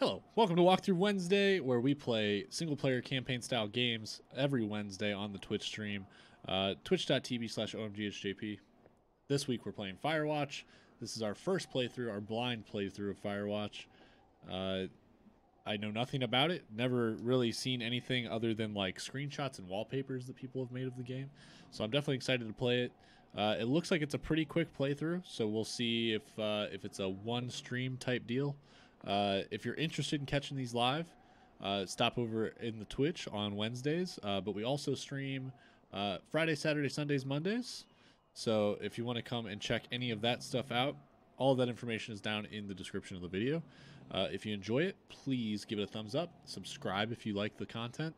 Hello, welcome to Walkthrough Wednesday, where we play single player campaign style games every Wednesday on the Twitch stream, uh, twitch.tv slash omgitsjaypee. This week we're playing Firewatch. This is our first playthrough, our blind playthrough of Firewatch. Uh, I know nothing about it, never really seen anything other than like screenshots and wallpapers that people have made of the game. So I'm definitely excited to play it. Uh, it looks like it's a pretty quick playthrough, so we'll see if uh, if it's a one stream type deal. Uh, if you're interested in catching these live, uh, stop over in the Twitch on Wednesdays. Uh, but we also stream uh, Friday, Saturday, Sundays, Mondays. So if you want to come and check any of that stuff out, all that information is down in the description of the video. Uh, if you enjoy it, please give it a thumbs up. Subscribe if you like the content.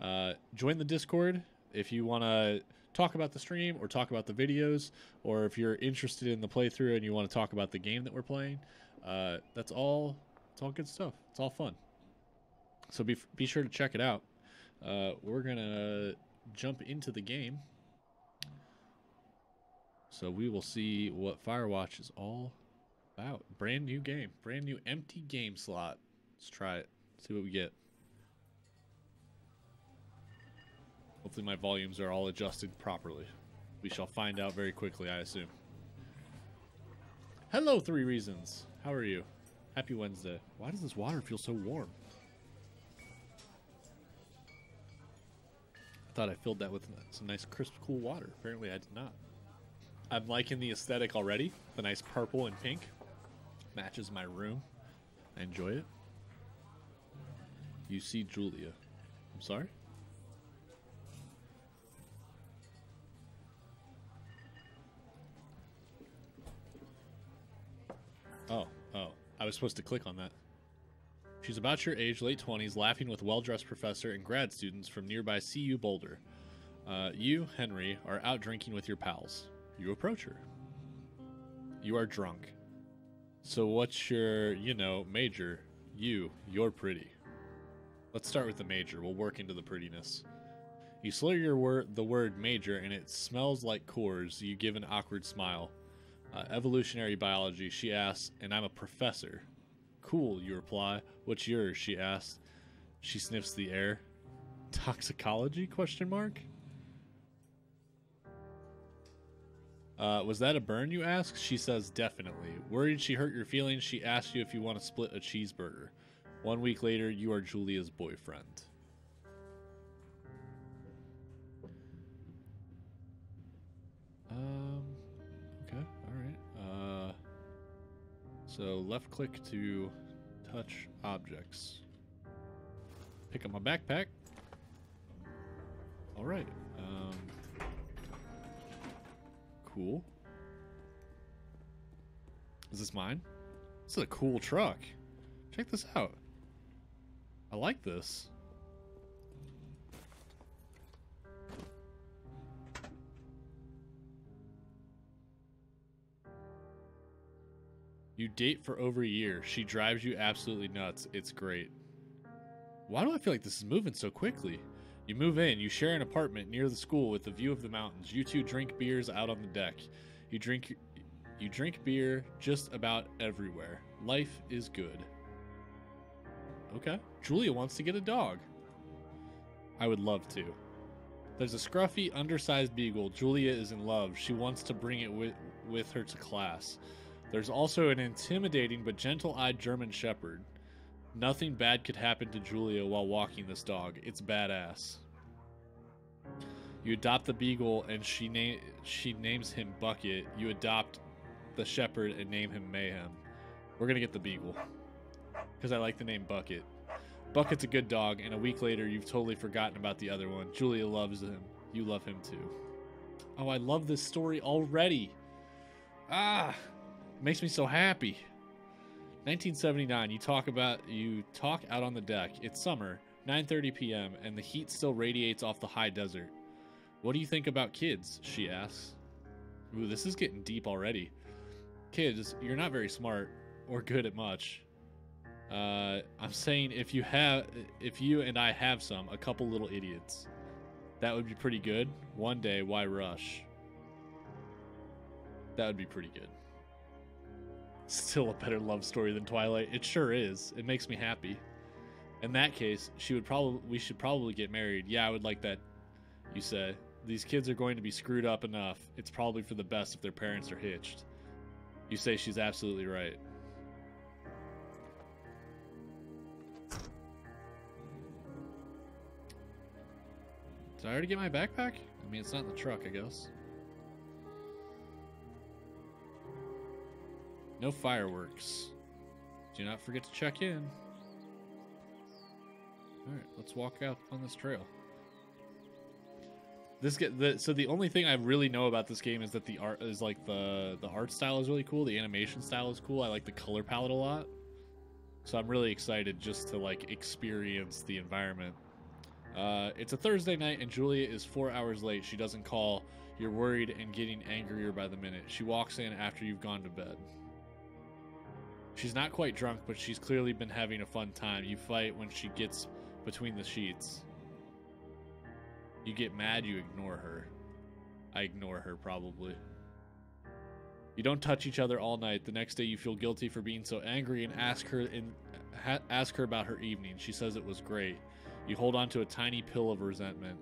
Uh, join the Discord if you want to talk about the stream or talk about the videos, or if you're interested in the playthrough and you want to talk about the game that we're playing. That's all. It's all good stuff. It's all fun. So be be sure to check it out. Uh, we're gonna jump into the game. So we will see what Firewatch is all about. Brand new game, brand new empty game slot. Let's try it. See what we get. Hopefully my volumes are all adjusted properly. We shall find out very quickly, I assume. Hello, Three Reasons. How are you? Happy Wednesday. Why does this water feel so warm? I thought I filled that with some nice, crisp, cool water. Apparently, I did not. I'm liking the aesthetic already. The nice purple and pink matches my room. I enjoy it. You see Julia. I'm sorry? Was supposed to click on that. She's about your age, late 20s, laughing with well dressed professor and grad students from nearby CU Boulder. Uh, you, Henry, are out drinking with your pals. You approach her. You are drunk. So, what's your, you know, major? You, you're pretty. Let's start with the major. We'll work into the prettiness. You slur your word, the word major, and it smells like Coors. You give an awkward smile. Uh, evolutionary biology, she asks, and I'm a professor. Cool, you reply. What's yours? She asks. She sniffs the air. Toxicology? Question mark. Uh, was that a burn? You ask. She says definitely. Worried she hurt your feelings, she asks you if you want to split a cheeseburger. One week later, you are Julia's boyfriend. Um. So left click to touch objects. Pick up my backpack. All right. Um. Cool. Is this mine? This is a cool truck. Check this out. I like this. You date for over a year. She drives you absolutely nuts. It's great. Why do I feel like this is moving so quickly? You move in, you share an apartment near the school with a view of the mountains. You two drink beers out on the deck. You drink you drink beer just about everywhere. Life is good. Okay. Julia wants to get a dog. I would love to. There's a scruffy, undersized beagle. Julia is in love. She wants to bring it with, with her to class. There's also an intimidating but gentle eyed German Shepherd. Nothing bad could happen to Julia while walking this dog. It's badass. You adopt the beagle and she na- she names him Bucket. You adopt the shepherd and name him Mayhem. We're gonna get the beagle because I like the name Bucket. Bucket's a good dog, and a week later you've totally forgotten about the other one. Julia loves him. You love him too. Oh, I love this story already. Ah, makes me so happy. 1979. You talk about you talk out on the deck. It's summer, 9:30 p.m., and the heat still radiates off the high desert. What do you think about kids? She asks. Ooh, this is getting deep already. Kids, you're not very smart or good at much. Uh, I'm saying if you have, if you and I have some, a couple little idiots, that would be pretty good. One day, why rush? That would be pretty good. Still a better love story than Twilight. It sure is. It makes me happy. In that case, she would probably we should probably get married. Yeah, I would like that. You say these kids are going to be screwed up enough. It's probably for the best if their parents are hitched. You say she's absolutely right. Did I already get my backpack? I mean, it's not in the truck, I guess. No fireworks. Do not forget to check in. Alright, let's walk out on this trail. This get the so the only thing I really know about this game is that the art is like the the art style is really cool, the animation style is cool. I like the color palette a lot. So I'm really excited just to like experience the environment. Uh, it's a Thursday night and Julia is four hours late. She doesn't call. You're worried and getting angrier by the minute. She walks in after you've gone to bed. She's not quite drunk, but she's clearly been having a fun time. You fight when she gets between the sheets. You get mad, you ignore her. I ignore her, probably. You don't touch each other all night. The next day, you feel guilty for being so angry and ask her in, ha- ask her about her evening. She says it was great. You hold on to a tiny pill of resentment.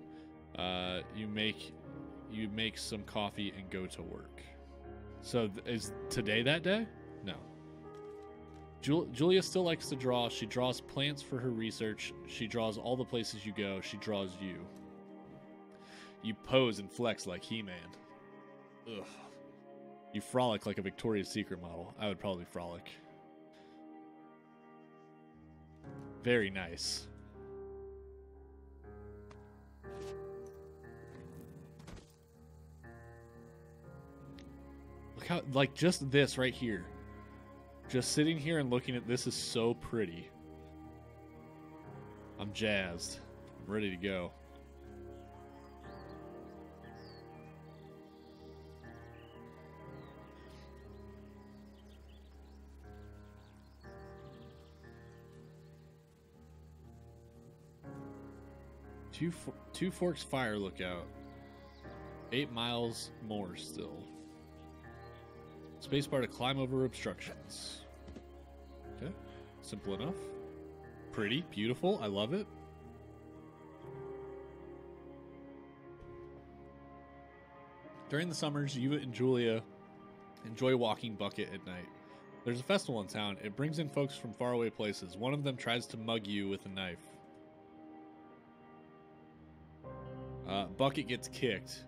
Uh, you make you make some coffee and go to work. So th- is today that day? No. Jul- Julia still likes to draw. She draws plants for her research. She draws all the places you go. She draws you. You pose and flex like He Man. Ugh. You frolic like a Victoria's Secret model. I would probably frolic. Very nice. Look how, like, just this right here. Just sitting here and looking at this is so pretty. I'm jazzed. I'm ready to go. Two, two Forks Fire Lookout. Eight miles more still. Spacebar to climb over obstructions. Okay. Simple enough. Pretty, beautiful. I love it. During the summers, you and Julia enjoy walking Bucket at night. There's a festival in town. It brings in folks from faraway places. One of them tries to mug you with a knife. Uh, Bucket gets kicked.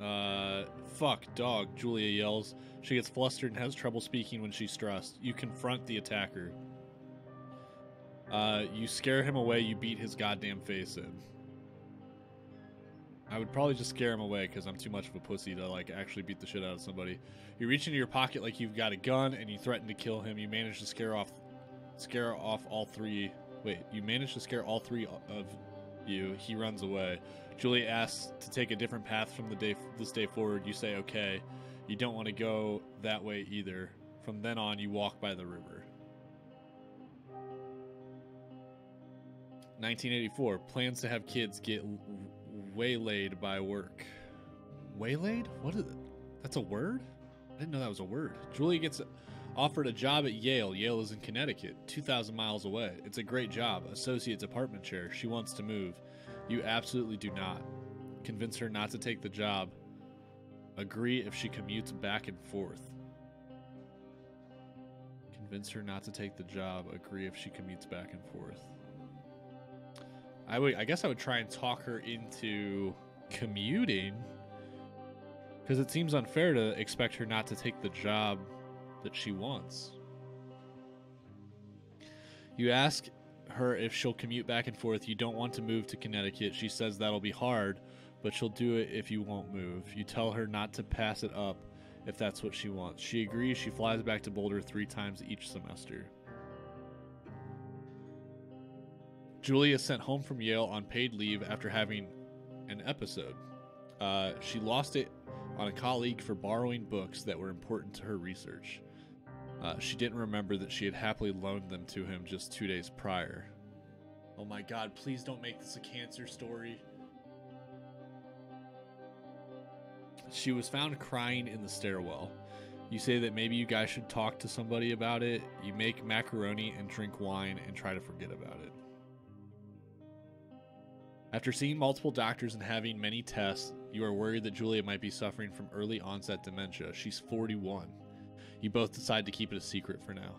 Uh, fuck, dog, Julia yells. She gets flustered and has trouble speaking when she's stressed. You confront the attacker. Uh, you scare him away, you beat his goddamn face in. I would probably just scare him away because I'm too much of a pussy to like actually beat the shit out of somebody. You reach into your pocket like you've got a gun and you threaten to kill him. You manage to scare off, scare off all three. Wait, you manage to scare all three of you. He runs away. Julie asks to take a different path from the day this day forward. You say okay. You don't want to go that way either. From then on, you walk by the river. 1984 plans to have kids get waylaid by work. Waylaid? What is it? That's a word? I didn't know that was a word. Julia gets offered a job at Yale. Yale is in Connecticut, 2,000 miles away. It's a great job, associate department chair. She wants to move. You absolutely do not. Convince her not to take the job. Agree if she commutes back and forth. Convince her not to take the job. Agree if she commutes back and forth. I would I guess I would try and talk her into commuting because it seems unfair to expect her not to take the job that she wants. You ask her if she'll commute back and forth. You don't want to move to Connecticut. She says that'll be hard, but she'll do it if you won't move. You tell her not to pass it up if that's what she wants. She agrees. She flies back to Boulder three times each semester. Julia is sent home from Yale on paid leave after having an episode. Uh, she lost it on a colleague for borrowing books that were important to her research. Uh, she didn't remember that she had happily loaned them to him just two days prior. Oh my god, please don't make this a cancer story. She was found crying in the stairwell. You say that maybe you guys should talk to somebody about it. You make macaroni and drink wine and try to forget about it. After seeing multiple doctors and having many tests, you are worried that Julia might be suffering from early onset dementia. She's 41. You both decide to keep it a secret for now.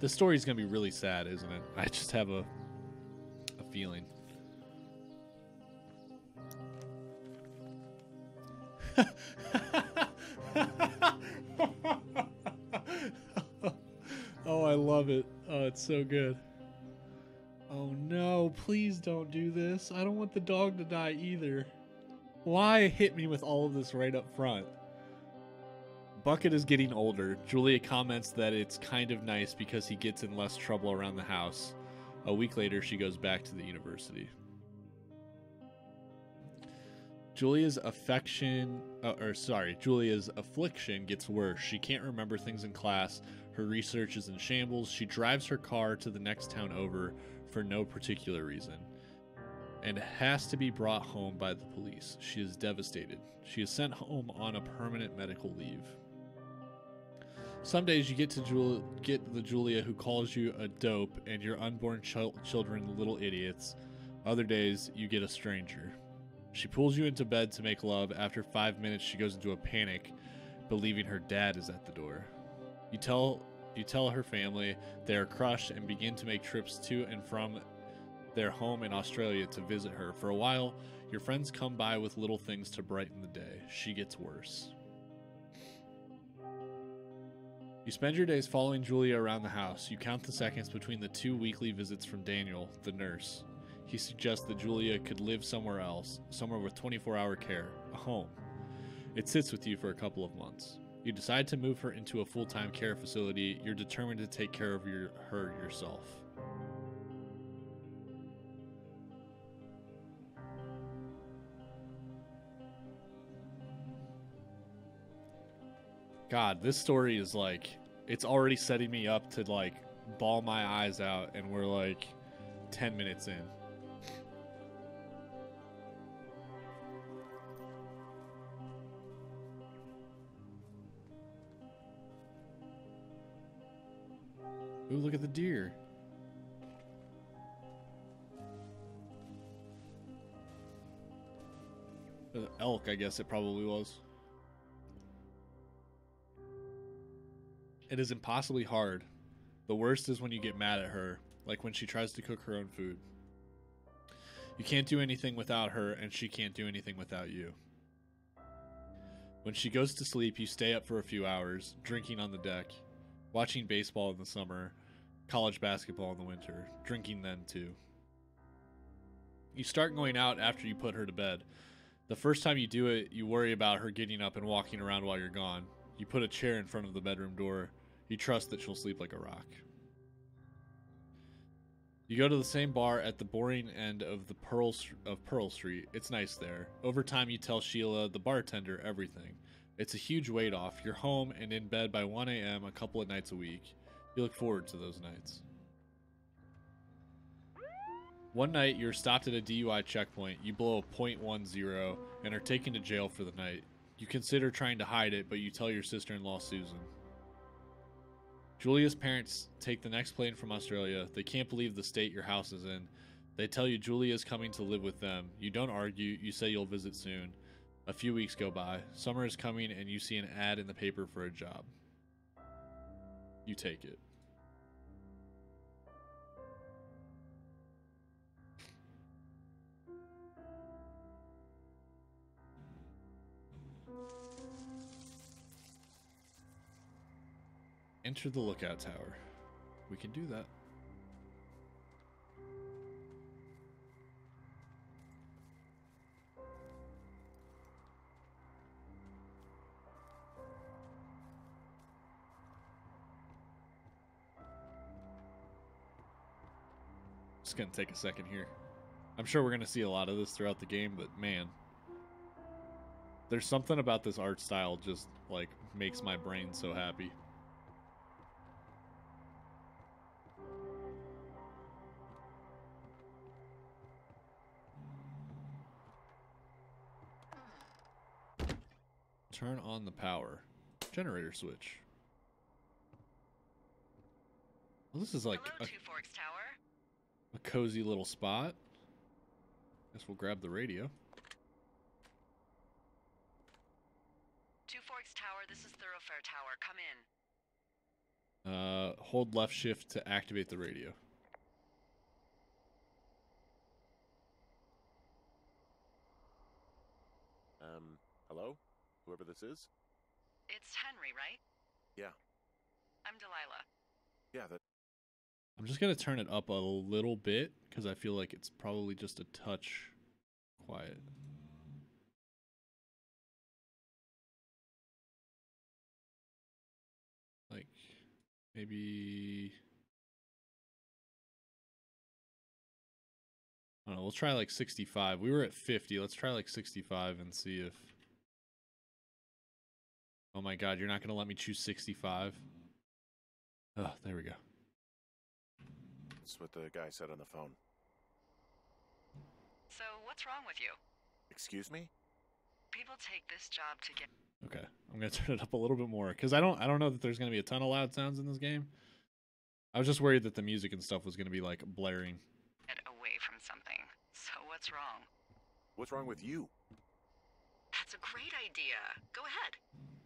This story is going to be really sad, isn't it? I just have a a feeling. oh, I love it. Oh, it's so good. Oh no, please don't do this. I don't want the dog to die either. Why hit me with all of this right up front? Bucket is getting older. Julia comments that it's kind of nice because he gets in less trouble around the house. A week later, she goes back to the university. Julia's affection, uh, or sorry, Julia's affliction gets worse. She can't remember things in class. Her research is in shambles. She drives her car to the next town over for no particular reason and has to be brought home by the police. She is devastated. She is sent home on a permanent medical leave. Some days you get to Jul- get the Julia who calls you a dope and your unborn ch- children little idiots. Other days you get a stranger. She pulls you into bed to make love. After five minutes, she goes into a panic, believing her dad is at the door. You tell you tell her family they are crushed and begin to make trips to and from their home in Australia to visit her. For a while, your friends come by with little things to brighten the day. She gets worse. You spend your days following Julia around the house. You count the seconds between the two weekly visits from Daniel, the nurse. He suggests that Julia could live somewhere else, somewhere with 24 hour care, a home. It sits with you for a couple of months. You decide to move her into a full time care facility. You're determined to take care of your, her yourself. God, this story is like, it's already setting me up to like bawl my eyes out, and we're like 10 minutes in. Ooh, look at the deer. Uh, elk, I guess it probably was. It is impossibly hard. The worst is when you get mad at her, like when she tries to cook her own food. You can't do anything without her, and she can't do anything without you. When she goes to sleep, you stay up for a few hours, drinking on the deck, watching baseball in the summer, college basketball in the winter, drinking then too. You start going out after you put her to bed. The first time you do it, you worry about her getting up and walking around while you're gone. You put a chair in front of the bedroom door. You trust that she'll sleep like a rock. You go to the same bar at the boring end of the Pearl of Pearl Street. It's nice there. Over time, you tell Sheila, the bartender, everything. It's a huge weight off. You're home and in bed by 1 a.m. a couple of nights a week. You look forward to those nights. One night, you're stopped at a DUI checkpoint. You blow a .10 and are taken to jail for the night. You consider trying to hide it, but you tell your sister-in-law Susan. Julia's parents take the next plane from Australia. They can't believe the state your house is in. They tell you Julia is coming to live with them. You don't argue. You say you'll visit soon. A few weeks go by. Summer is coming, and you see an ad in the paper for a job. You take it. Enter the lookout tower. We can do that. It's gonna take a second here. I'm sure we're gonna see a lot of this throughout the game, but man, there's something about this art style just like makes my brain so happy. Turn on the power. Generator switch. Well, this is like Hello, a, Two Forks Tower. a cozy little spot. Guess we'll grab the radio. Two Forks Tower, this is Thoroughfare Tower. Come in. Uh, hold left shift to activate the radio. Um, hello? Whoever this is? It's Henry, right? Yeah. I'm Delilah. Yeah, that. I'm just gonna turn it up a little bit because I feel like it's probably just a touch quiet. Like maybe I don't know, we'll try like 65. We were at 50. Let's try like 65 and see if Oh my god, you're not gonna let me choose 65? Oh, there we go. That's what the guy said on the phone. So, what's wrong with you? Excuse me? People take this job to get Okay, I'm gonna turn it up a little bit more because I don't I don't know that there's gonna be a ton of loud sounds in this game. I was just worried that the music and stuff was gonna be like blaring. Get away from something. So, what's wrong? What's wrong with you? That's a great idea.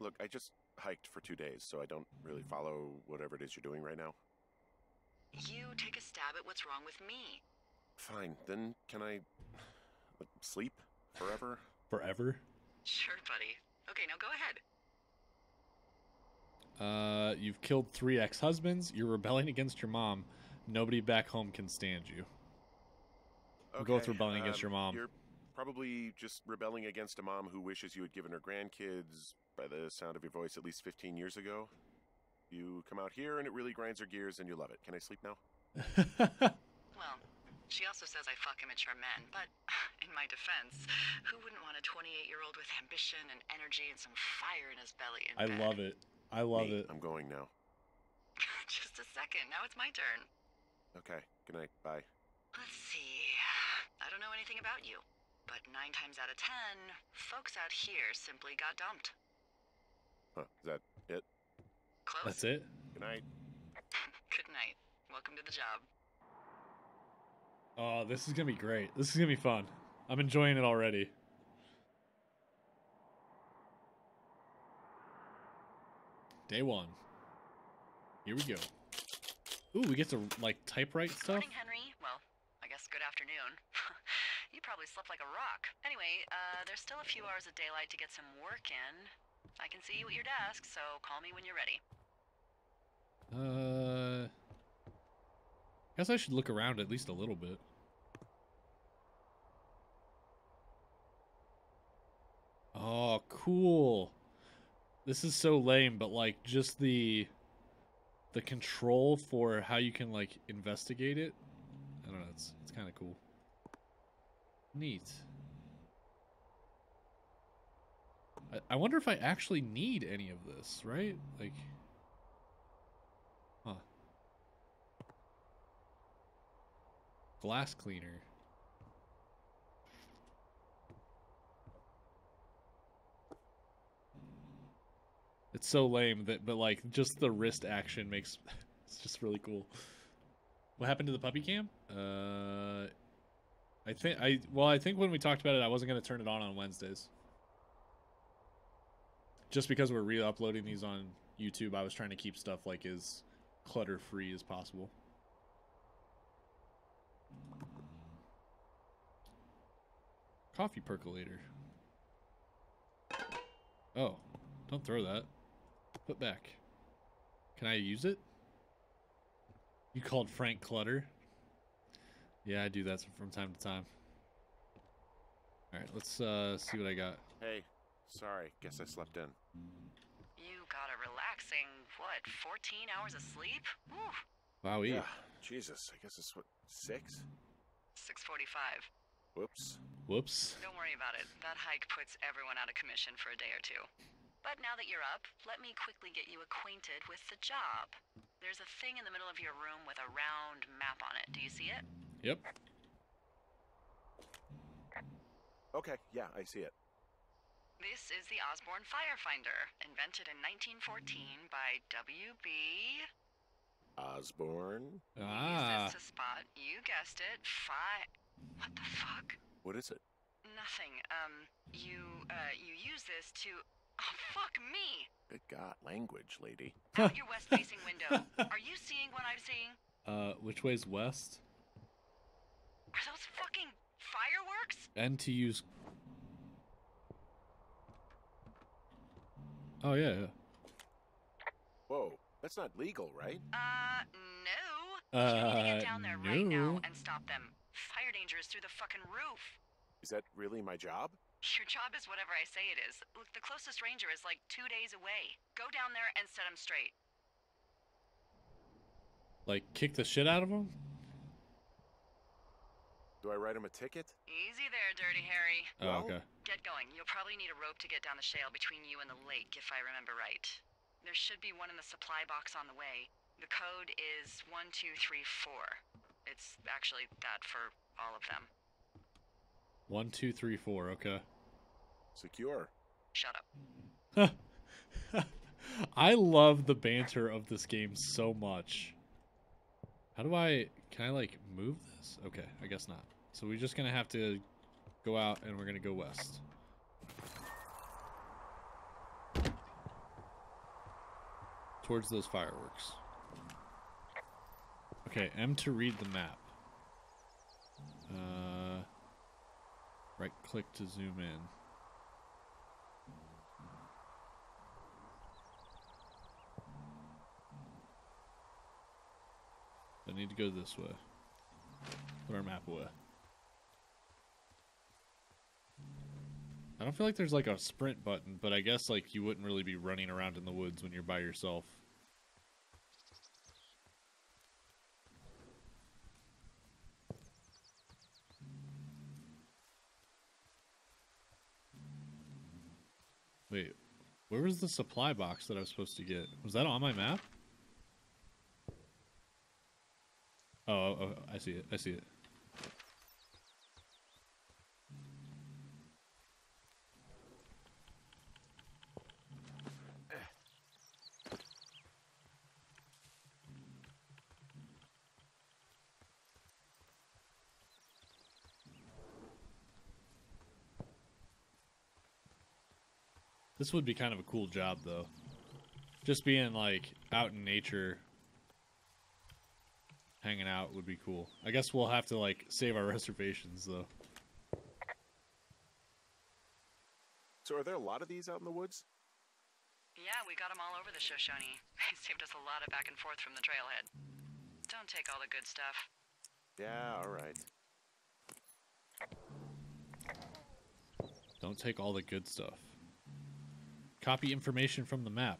Go ahead. Look, I just hiked for two days, so I don't really follow whatever it is you're doing right now. You take a stab at what's wrong with me. Fine, then can I like, sleep forever? Forever. Sure, buddy. Okay, now go ahead. Uh, you've killed three ex-husbands. You're rebelling against your mom. Nobody back home can stand you. We'll go with rebelling against your mom. um, You're probably just rebelling against a mom who wishes you had given her grandkids, by the sound of your voice, at least 15 years ago. You come out here and it really grinds her gears and you love it. Can I sleep now? Well, she also says I fuck immature men, but in my defense, who wouldn't want a 28 year old with ambition and energy and some fire in his belly? In I bed? love it. I love Me, it. I'm going now. Just a second. Now it's my turn. Okay, good night. Bye. Let's see. I don't know anything about you, but nine times out of ten, folks out here simply got dumped. Huh, is that it? Close. That's it. Good night. Good night. Welcome to the job. Oh, this is gonna be great. This is gonna be fun. I'm enjoying it already. Day one. Here we go. Ooh, we get to like typewrite stuff. Morning, Henry. Well, I guess good afternoon. Probably slept like a rock. Anyway, uh, there's still a few hours of daylight to get some work in. I can see you at your desk, so call me when you're ready. Uh, guess I should look around at least a little bit. Oh, cool. This is so lame, but like just the the control for how you can like investigate it. I don't know, it's it's kind of cool. Neat. I, wonder if I actually need any of this, right? Like Huh. Glass cleaner. It's so lame that but like just the wrist action makes it's just really cool. What happened to the puppy cam? Uh I think I well I think when we talked about it I wasn't going to turn it on on Wednesdays. Just because we're re-uploading these on YouTube, I was trying to keep stuff like as clutter free as possible. Coffee percolator. Oh, don't throw that. Put back. Can I use it? You called Frank Clutter? Yeah, I do that from time to time. Alright, let's uh, see what I got. Hey, sorry. Guess I slept in. You got a relaxing, what, 14 hours of sleep? Ooh, Wow, Yeah, Jesus. I guess it's what six. 645. Whoops. Whoops. Don't worry about it. That hike puts everyone out of commission for a day or two. But now that you're up, let me quickly get you acquainted with the job. There's a thing in the middle of your room with a round map on it. Do you see it? Yep. Okay, yeah, I see it. This is the Osborne Firefinder, invented in 1914 by W.B. Osborne? Ah. Use this to spot, you guessed it, fi. What the fuck? What is it? Nothing. Um, you, uh, you use this to. Oh, fuck me! Good God, language, lady. Out your west facing window. Are you seeing what I'm seeing? uh, which way's west? Are those fucking fireworks? And to use. Oh yeah. yeah. Whoa, that's not legal, right? Uh, no. you need to Uh, get down there right now and stop them. Fire danger is through the fucking roof. Is that really my job? Your job is whatever I say it is. Look, the closest ranger is like two days away. Go down there and set him straight. Like kick the shit out of him. Do I write him a ticket? Easy there, Dirty Harry. Oh, okay. Get going. You'll probably need a rope to get down the shale between you and the lake, if I remember right. There should be one in the supply box on the way. The code is 1234. It's actually that for all of them. One, two, three, four. Okay. Secure. Shut up. I love the banter of this game so much. How do I can I like move this? Okay, I guess not. So we're just gonna have to go out and we're gonna go west. Towards those fireworks. Okay, M to read the map. Uh right click to zoom in. I need to go this way. Put our map away. I don't feel like there's like a sprint button, but I guess like you wouldn't really be running around in the woods when you're by yourself. Wait, where was the supply box that I was supposed to get? Was that on my map? Oh, oh, oh, I see it. I see it. This would be kind of a cool job, though. Just being like out in nature, hanging out would be cool. I guess we'll have to like save our reservations, though. So are there a lot of these out in the woods? Yeah, we got them all over the Shoshone. They saved us a lot of back and forth from the trailhead. Don't take all the good stuff. Yeah, all right. Don't take all the good stuff. Copy information from the map.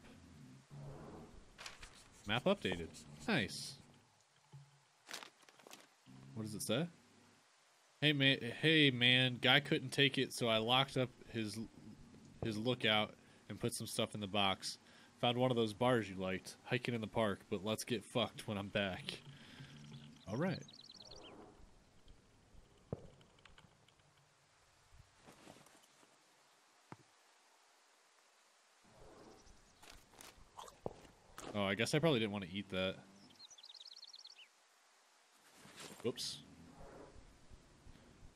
Map updated. Nice. What does it say? Hey man, hey man, guy couldn't take it, so I locked up his his lookout and put some stuff in the box. Found one of those bars you liked, hiking in the park, but let's get fucked when I'm back. All right. Oh, I guess I probably didn't want to eat that. Whoops.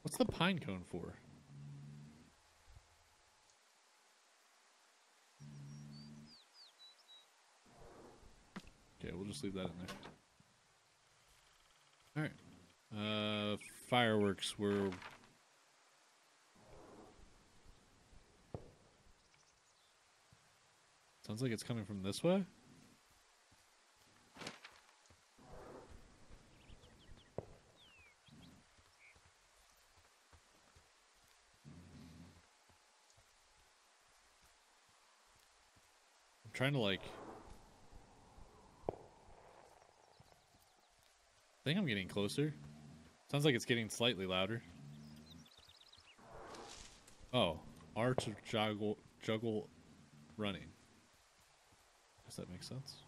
What's the pine cone for? Okay, we'll just leave that in there. Alright. Uh, fireworks were... Sounds like it's coming from this way? Trying to like. I think I'm getting closer. Sounds like it's getting slightly louder. Oh, R to juggle, juggle running. Does that make sense?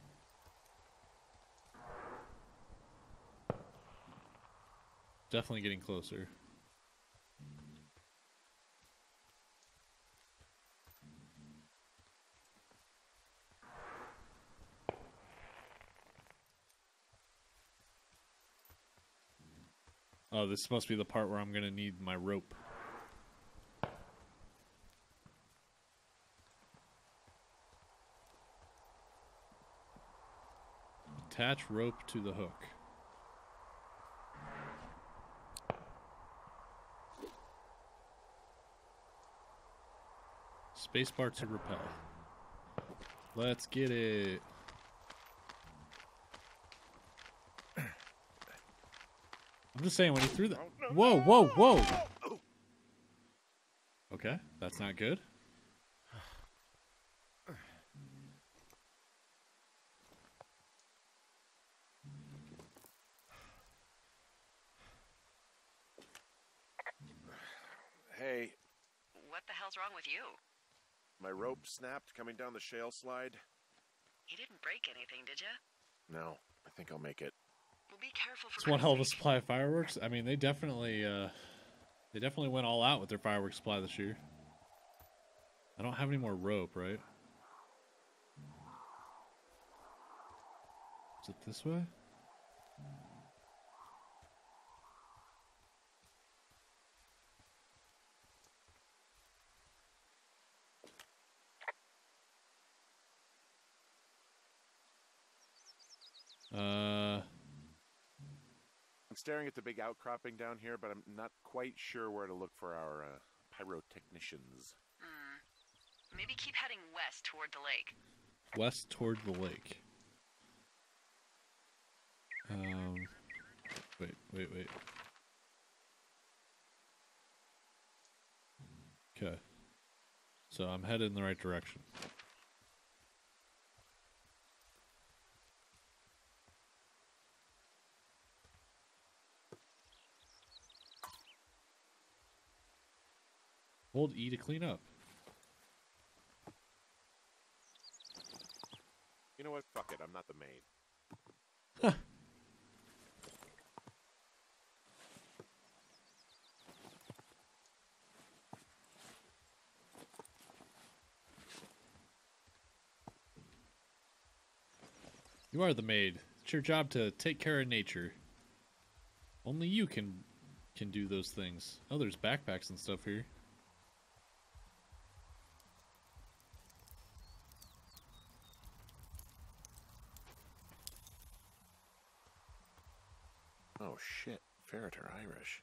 Definitely getting closer. Oh, this must be the part where I'm gonna need my rope. Attach rope to the hook. Spacebar to repel. Let's get it. I'm just saying when he threw that. Oh, whoa, whoa, whoa! Okay, that's not good. Hey, What the hell's wrong with you? my rope snapped coming down the shale slide. You didn't break anything, did you? No, I think I'll make it. Well, be careful for It's one hell of a supply of fireworks. I mean, they definitely, uh, they definitely went all out with their fireworks supply this year. I don't have any more rope, right? Is it this way? Staring at the big outcropping down here, but I'm not quite sure where to look for our uh, pyrotechnicians. Hmm. Maybe keep heading west toward the lake. west toward the lake. Um, wait, wait, wait. Okay. So I'm headed in the right direction. Hold E to clean up. You know what? Fuck it. I'm not the maid. You are the maid. It's your job to take care of nature. Only you can can do those things. Oh, there's backpacks and stuff here. Oh shit. Ferret are Irish.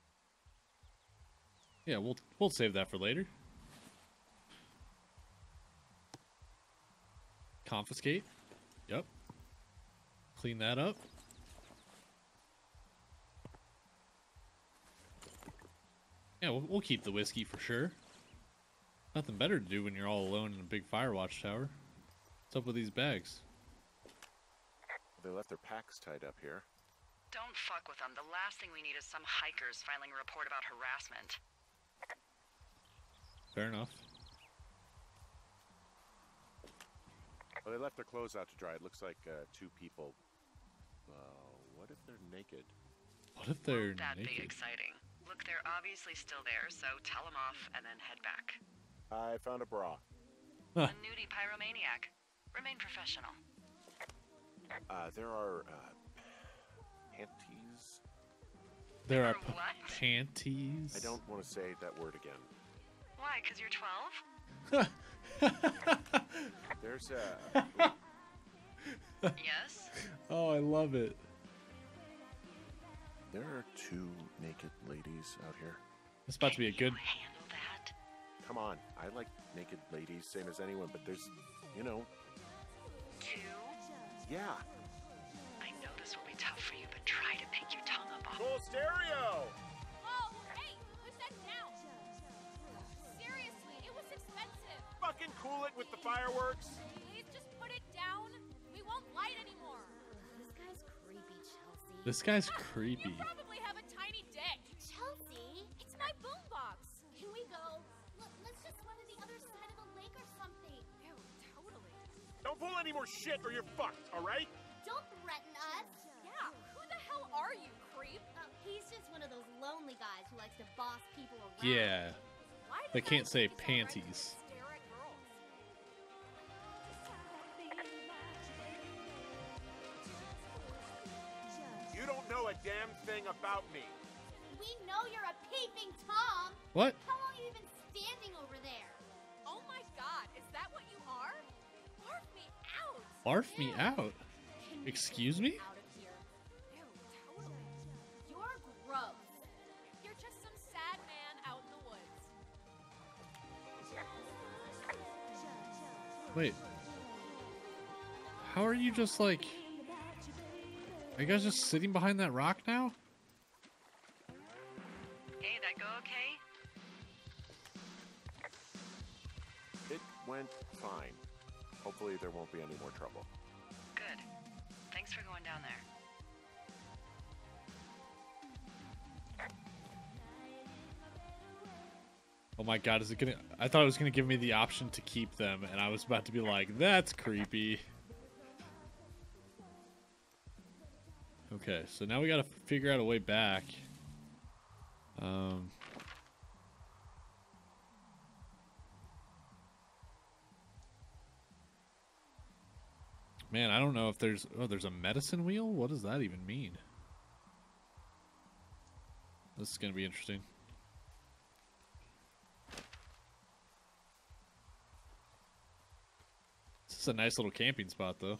Yeah, we'll we'll save that for later. Confiscate. Yep. Clean that up. Yeah, we'll, we'll keep the whiskey for sure. Nothing better to do when you're all alone in a big fire watchtower. What's up with these bags? They left their packs tied up here. Don't fuck with them. The last thing we need is some hikers filing a report about harassment. Fair enough. Well, they left their clothes out to dry. It looks like uh, two people. Uh, what if they're naked? What if they're Won't that be naked? exciting? Look, they're obviously still there, so tell them off and then head back. I found a bra. Huh. A nudie pyromaniac. Remain professional. Uh, there are uh, panties. There are For p- what? panties. I don't want to say that word again. Why? Because you're 12? There's a. yes? oh, I love it. there are two naked ladies out here. It's about to be a good. Handle that? Come on, I like naked ladies, same as anyone. But there's, you know, Two? yeah. Try to pick your tongue up off. Cool stereo. Oh, hey, push that down. Seriously, it was expensive. Fucking cool it with the fireworks. Please just put it down. We won't light anymore. This guy's creepy, Chelsea. This guy's You probably have a tiny dick. Chelsea? It's my boombox. Can we go? Look, let's just run to the other side of the lake or something. Ew, totally. Don't pull any more shit or you're fucked. All right? Don't threaten lonely likes to boss people around. Yeah. They can't say think it's alright to panties. stare at girls? You don't know a damn thing about me. We know you're a peeping Tom. What? How long have you been standing over there? Oh my god, is that what you are? Barf me out! Barf me out. Excuse me? Out Wait. How are you just like. Are you guys just sitting behind that rock now? Hey, that go okay? It went fine. Hopefully, there won't be any more trouble. Good. Thanks for going down there. Oh my god, is it gonna. I thought it was gonna give me the option to keep them, and I was about to be like, that's creepy. Okay, so now we gotta figure out a way back. Um. Man, I don't know if there's. Oh, there's a medicine wheel? What does that even mean? This is gonna be interesting. This is a nice little camping spot, though.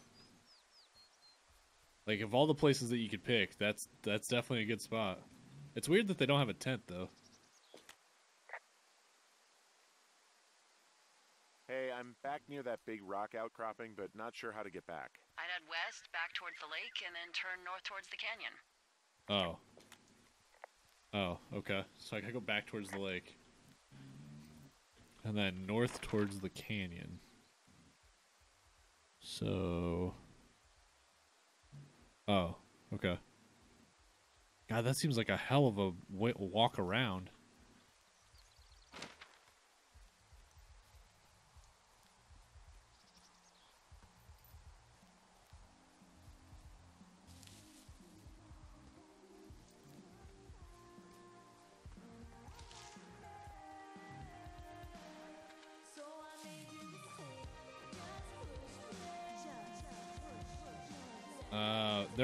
Like, of all the places that you could pick, that's that's definitely a good spot. It's weird that they don't have a tent, though. Hey, I'm back near that big rock outcropping, but not sure how to get back. I'd head west, back towards the lake, and then turn north towards the canyon. Oh. Oh, okay. So I gotta go back towards the lake. And then north towards the canyon. So. Oh, okay. God, that seems like a hell of a walk around.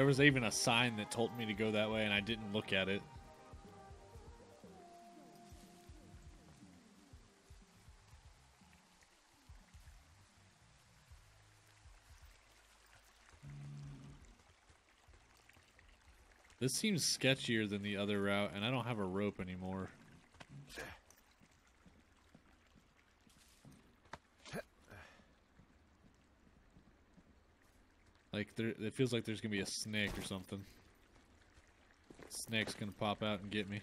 There was even a sign that told me to go that way, and I didn't look at it. This seems sketchier than the other route, and I don't have a rope anymore. Like there, it feels like there's gonna be a snake or something. Snake's gonna pop out and get me.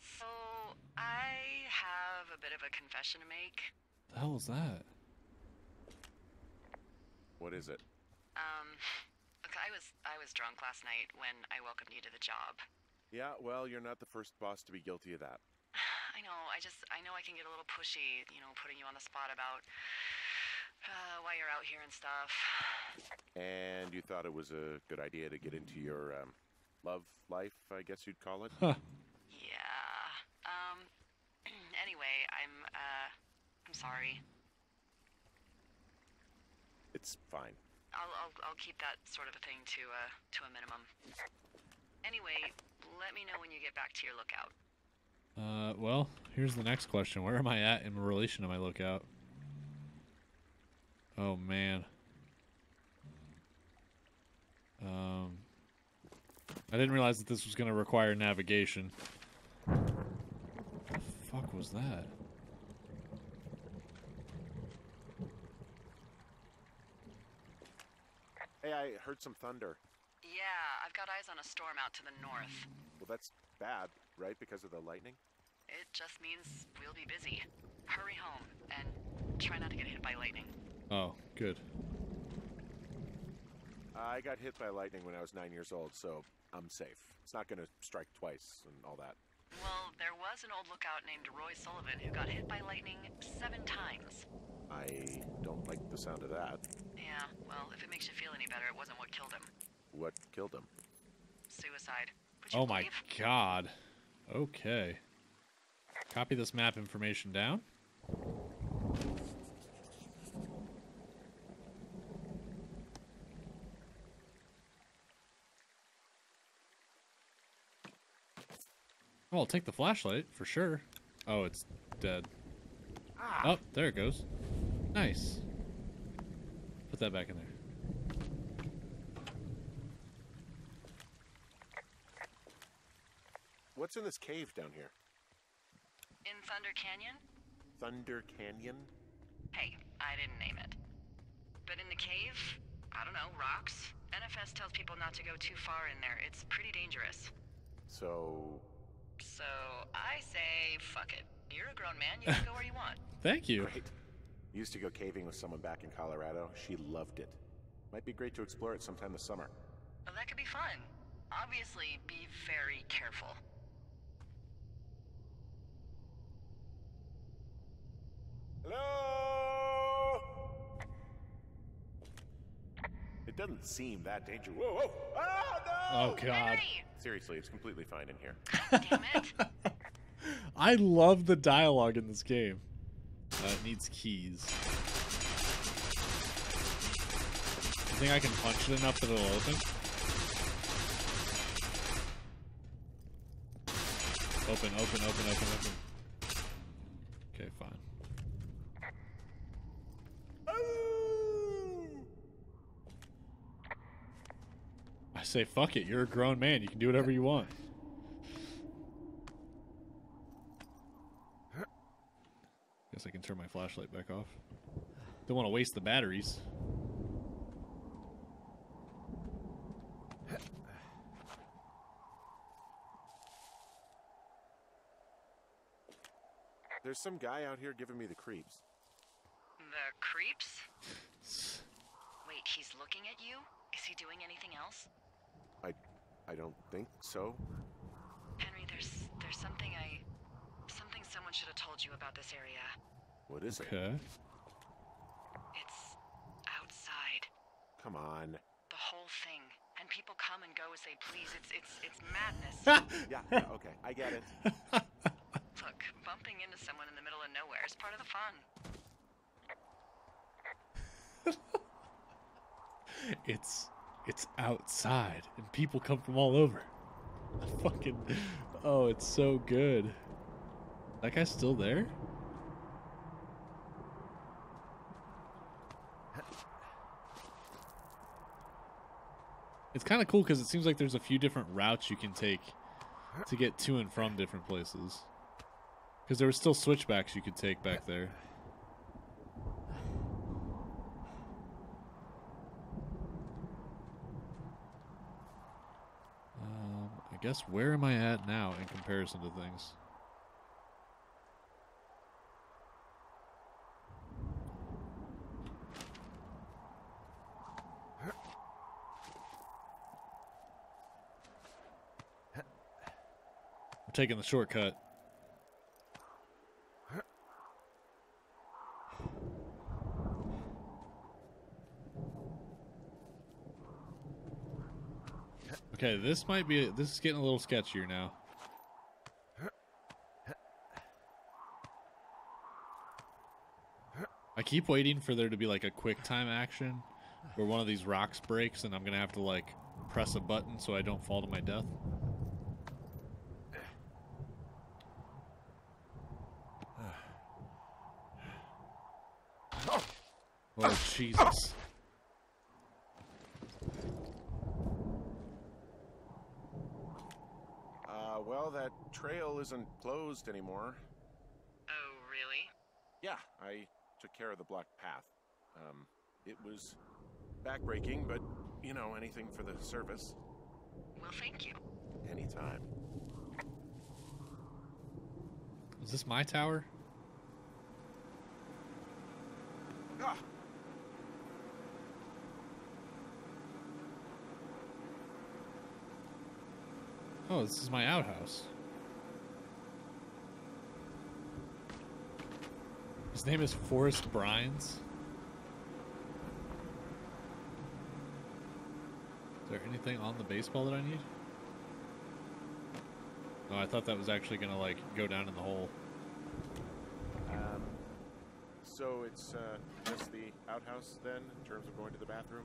So, I have a bit of a confession to make. The hell is that? What is it? Um, look, I was I was drunk last night when I welcomed you to the job. Yeah, well, you're not the first boss to be guilty of that. I know. I just I know I can get a little pushy, you know, putting you on the spot about uh, why you're out here and stuff. And you thought it was a good idea to get into your um, love life, I guess you'd call it? Huh. Yeah. Um. Anyway, I'm uh, I'm sorry. It's fine. I'll I'll, I'll keep that sort of a thing to uh to a minimum. Anyway, let me know when you get back to your lookout. Uh, well, here's the next question: Where am I at in relation to my lookout? Oh man. Um, I didn't realize that this was gonna require navigation. The fuck was that? Hey, I heard some thunder. Yeah, I've got eyes on a storm out to the north. Well, that's bad, right? Because of the lightning? It just means we'll be busy. Hurry home and try not to get hit by lightning. Oh, good. I got hit by lightning when I was nine years old, so I'm safe. It's not going to strike twice and all that. Well, there was an old lookout named Roy Sullivan who got hit by lightning seven times. I don't like the sound of that. Yeah, well, if it makes you feel any better, it wasn't what killed him. What killed him? Suicide. Would you Oh my god. Okay. Copy this map information down. Oh, I'll take the flashlight for sure. Oh, it's dead. Ah. Oh, there it goes. Nice. Put that back in there. What's in this cave down here? In Thunder Canyon? Thunder Canyon? Hey, I didn't name it. But in the cave, I don't know, rocks? NFS tells people not to go too far in there. It's pretty dangerous. So, So I say, fuck it. You're a grown man, you can go where you want. Thank you. great. Used to go caving with someone back in Colorado. She loved it. Might be great to explore it sometime this summer. Well, that could be fun. Obviously, be very careful. Hello? It doesn't seem that dangerous. Whoa, whoa! Ah, no! Oh god. Henry! Seriously, it's completely fine in here. Damn it. I love the dialogue in this game. Uh, it needs keys. You think I can punch it enough that it'll open? Open, open, open, open, open. Okay, fine. I say, fuck it. You're a grown man. You can do whatever you want. Guess I can turn my flashlight back off. Don't want to waste the batteries. There's some guy out here giving me the creeps. The creeps? Wait, he's looking at you? Is he doing anything else? I, I don't think so. Henry, there's there's something I something someone should have told you about this area. What is it? Okay. It's outside. Come on. The whole thing. And people come and go as they please. It's it's it's madness. Yeah, yeah, okay, I get it. Look, bumping into someone in the middle of nowhere is part of the fun. It's it's outside and people come from all over. Fucking oh, it's so good. That guy's still there? It's kind of cool because it seems like there's a few different routes you can take to get to and from different places. Because there were still switchbacks you could take back there. Guess where am I at now in comparison to things? We're taking the shortcut. Okay, this might be. This is getting a little sketchier now. I keep waiting for there to be like a quick time action where one of these rocks breaks and I'm gonna have to like press a button so I don't fall to my death. Oh Jesus. Uh, well, that trail isn't closed anymore. Oh, really? Yeah, I took care of the blocked path. Um, it was backbreaking, but, you know, anything for the service. Well, thank you. Anytime. Is this my tower? Ah! Oh, this is my outhouse. His name is Forrest Brines. Is there anything on the baseball that I need? Oh, I thought that was actually gonna like go down in the hole. Um, so it's uh, just the outhouse then, in terms of going to the bathroom?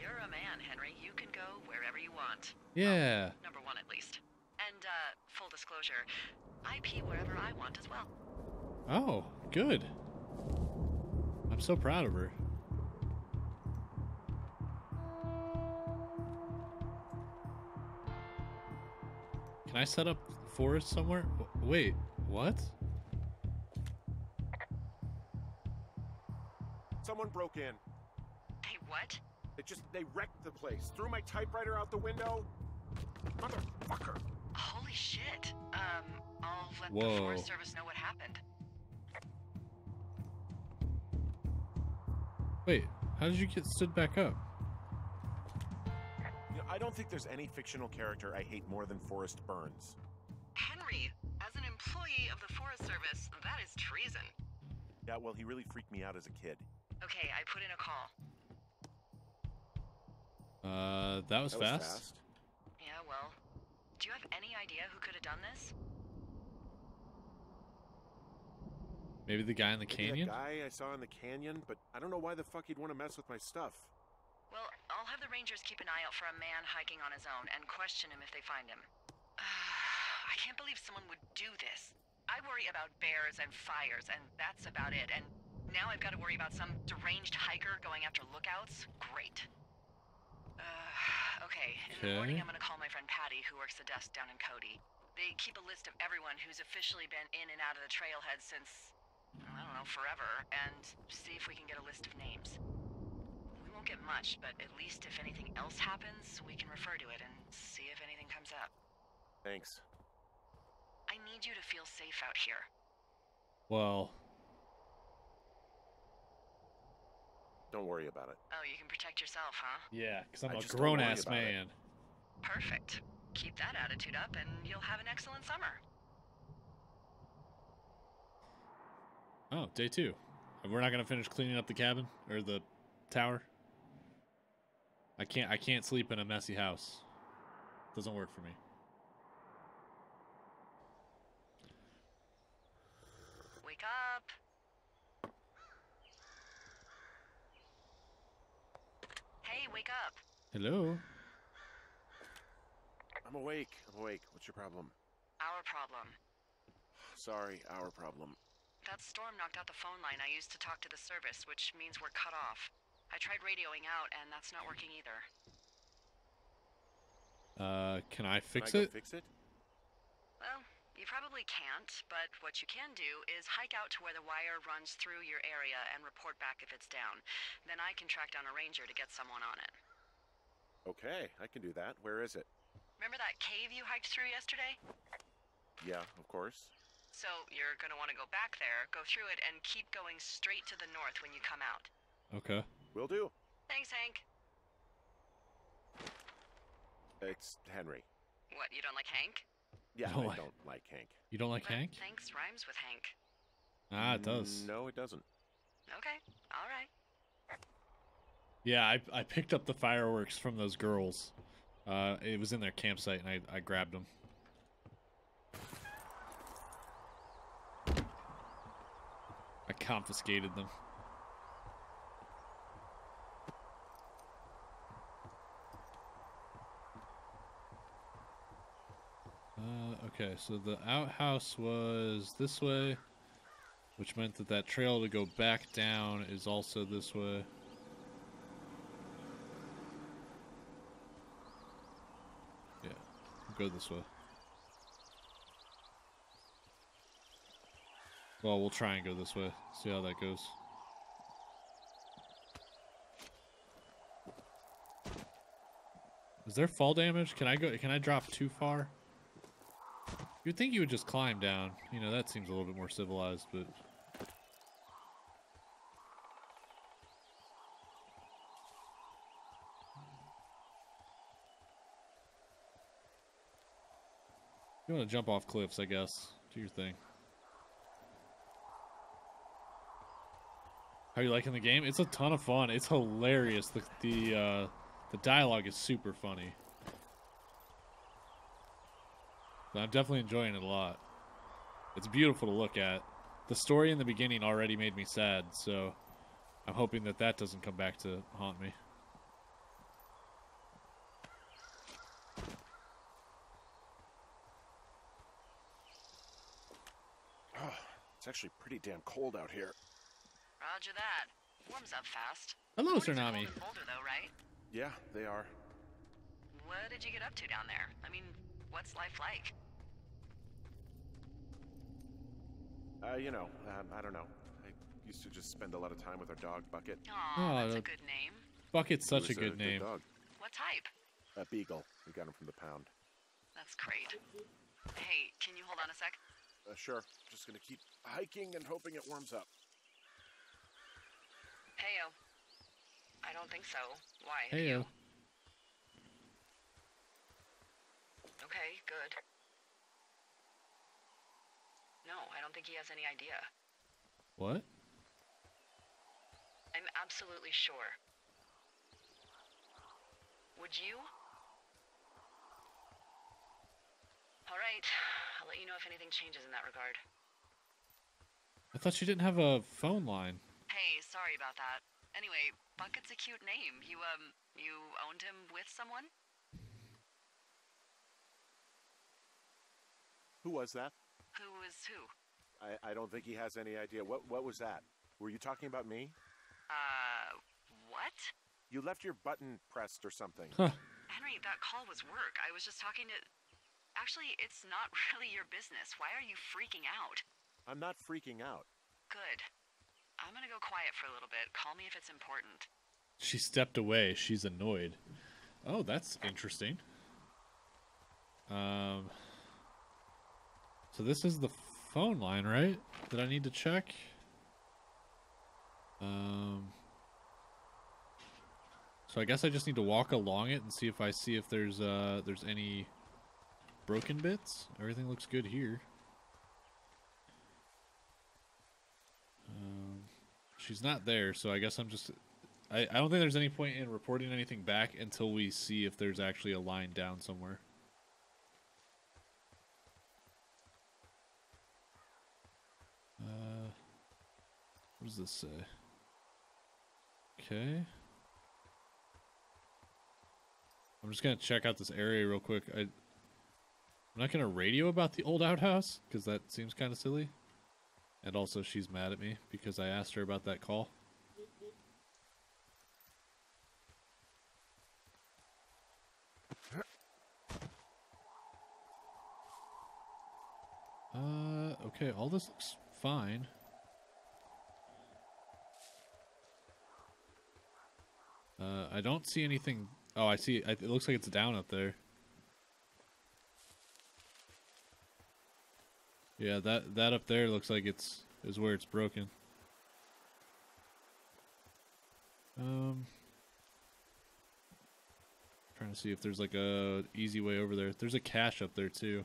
You're a man, Henry. You can go wherever you want. Yeah. Number one, at least. And And, uh, full disclosure, I pee wherever I want as well. Oh, good. I'm so proud of her. Can I set up forest somewhere? Wait, what? Someone broke in. Hey, what? They just they wrecked the place. Threw my typewriter out the window. Motherfucker. Holy shit. Um, I'll let the Forest Service know what happened. Wait, how did you get stood back up? You know, I don't think there's any fictional character I hate more than Forrest Burns. Henry, as an employee of the Forest Service, that is treason. Yeah, well, he really freaked me out as a kid. Okay, I put in a call. Uh, that was, That was fast. fast. Yeah, well, do you have any idea who could have done this? Maybe the guy in the Maybe canyon? That guy I saw in the canyon, but I don't know why the fuck he'd want to mess with my stuff. Well, I'll have the Rangers keep an eye out for a man hiking on his own and question him if they find him. I can't believe someone would do this. I worry about bears and fires, and that's about it. And now I've got to worry about some deranged hiker going after lookouts? Great. Uh, okay, in the morning I'm gonna call my friend Patty, who works the desk down in Cody. They keep a list of everyone who's officially been in and out of the trailhead since, I don't know, forever, and see if we can get a list of names. We won't get much, but at least if anything else happens, we can refer to it and see if anything comes up. Thanks. I need you to feel safe out here. Well, Don't worry about it. Oh, you can protect yourself, huh? yeah, because I'm I a just don't grown ass about it. man. Perfect. Keep that attitude up, and you'll have an excellent summer. Oh, day two. We're not gonna finish cleaning up the cabin or the tower. I can't. I can't sleep in a messy house. Doesn't work for me. Wake up. Hey, wake up. Hello. I'm awake. I'm awake. What's your problem? Our problem. Sorry, our problem. That storm knocked out the phone line I used to talk to the service, which means we're cut off. I tried radioing out, and that's not working either. Uh, can I fix Can I it? fix it? Well, you probably can't, but what you can do is hike out to where the wire runs through your area and report back if it's down. Then I can track down a ranger to get someone on it. Okay, I can do that. Where is it? Remember that cave you hiked through yesterday? Yeah, of course. So you're gonna want to go back there, go through it, and keep going straight to the north when you come out. Okay. Will do. Thanks, Hank. It's Henry. What, you don't like Hank? Yeah, I I- don't like Hank. You don't like But Hank? Thanks rhymes with Hank. Ah, it does. No, it doesn't. Okay, alright. Yeah, I I picked up the fireworks from those girls. Uh, it was in their campsite, and I I grabbed them. I confiscated them. Uh, okay, so the outhouse was this way, which meant that that trail to go back down is also this way. Yeah, go this way. Well, we'll try and go this way. See how that goes. Is there fall damage? Can I go? Can I drop too far? You'd think you would just climb down. You know, that seems a little bit more civilized, but you want to jump off cliffs, I guess. Do your thing. How are you liking the game? It's a ton of fun. It's hilarious. The the uh, the dialogue is super funny. I'm definitely enjoying it a lot. It's beautiful to look at. The story in the beginning already made me sad, so I'm hoping that that doesn't come back to haunt me. Ah, it's actually pretty damn cold out here. Roger that. Warms up fast. Hello, Tsunami. cold though, right? Yeah, they are. What did you get up to down there? I mean, what's life like? Uh, you know, um, I don't know. I used to just spend a lot of time with our dog, Bucket. Aw, Oh, that's a good name. Bucket's such a was good name. dog. What type? A beagle. We got him from the pound. That's great. Hey, can you hold on a sec? Uh, sure. Just gonna keep hiking and hoping it warms up. Heyo. I don't think so. Why? you? Heyo. Okay, good. No, I don't think he has any idea. What? I'm absolutely sure. Would you? All right. I'll let you know if anything changes in that regard. I thought she didn't have a phone line. Hey, sorry about that. Anyway, Bucket's a cute name. You um you owned him with someone? Who was that? Who was who? I, I don't think he has any idea. What What was that? Were you talking about me? Uh what? You left your button pressed or something. Huh. Henry, that call was work. I was just talking to Actually, it's not really your business. Why are you freaking out? I'm not freaking out. Good. I'm gonna go quiet for a little bit. Call me if it's important. She stepped away. She's annoyed. Oh, that's interesting. Um. So this is the phone line, right? That I need to check. Um. So I guess I just need to walk along it and see if I see if there's uh there's any broken bits. Everything looks good here. She's not there, so I guess I'm just I, I don't think there's any point in reporting anything back until we see if there's actually a line down somewhere. Uh, what does this say? Okay. I'm just gonna check out this area real quick. I, I'm not gonna radio about the old outhouse because that seems kind of silly. And also, she's mad at me because I asked her about that call. Uh, okay, all this looks fine. Uh, I don't see anything. Oh, I see. It looks like it's down up there. Yeah, that that up there looks like it's is where it's broken. Um, trying to see if there's like a easy way over there. There's a cache up there too.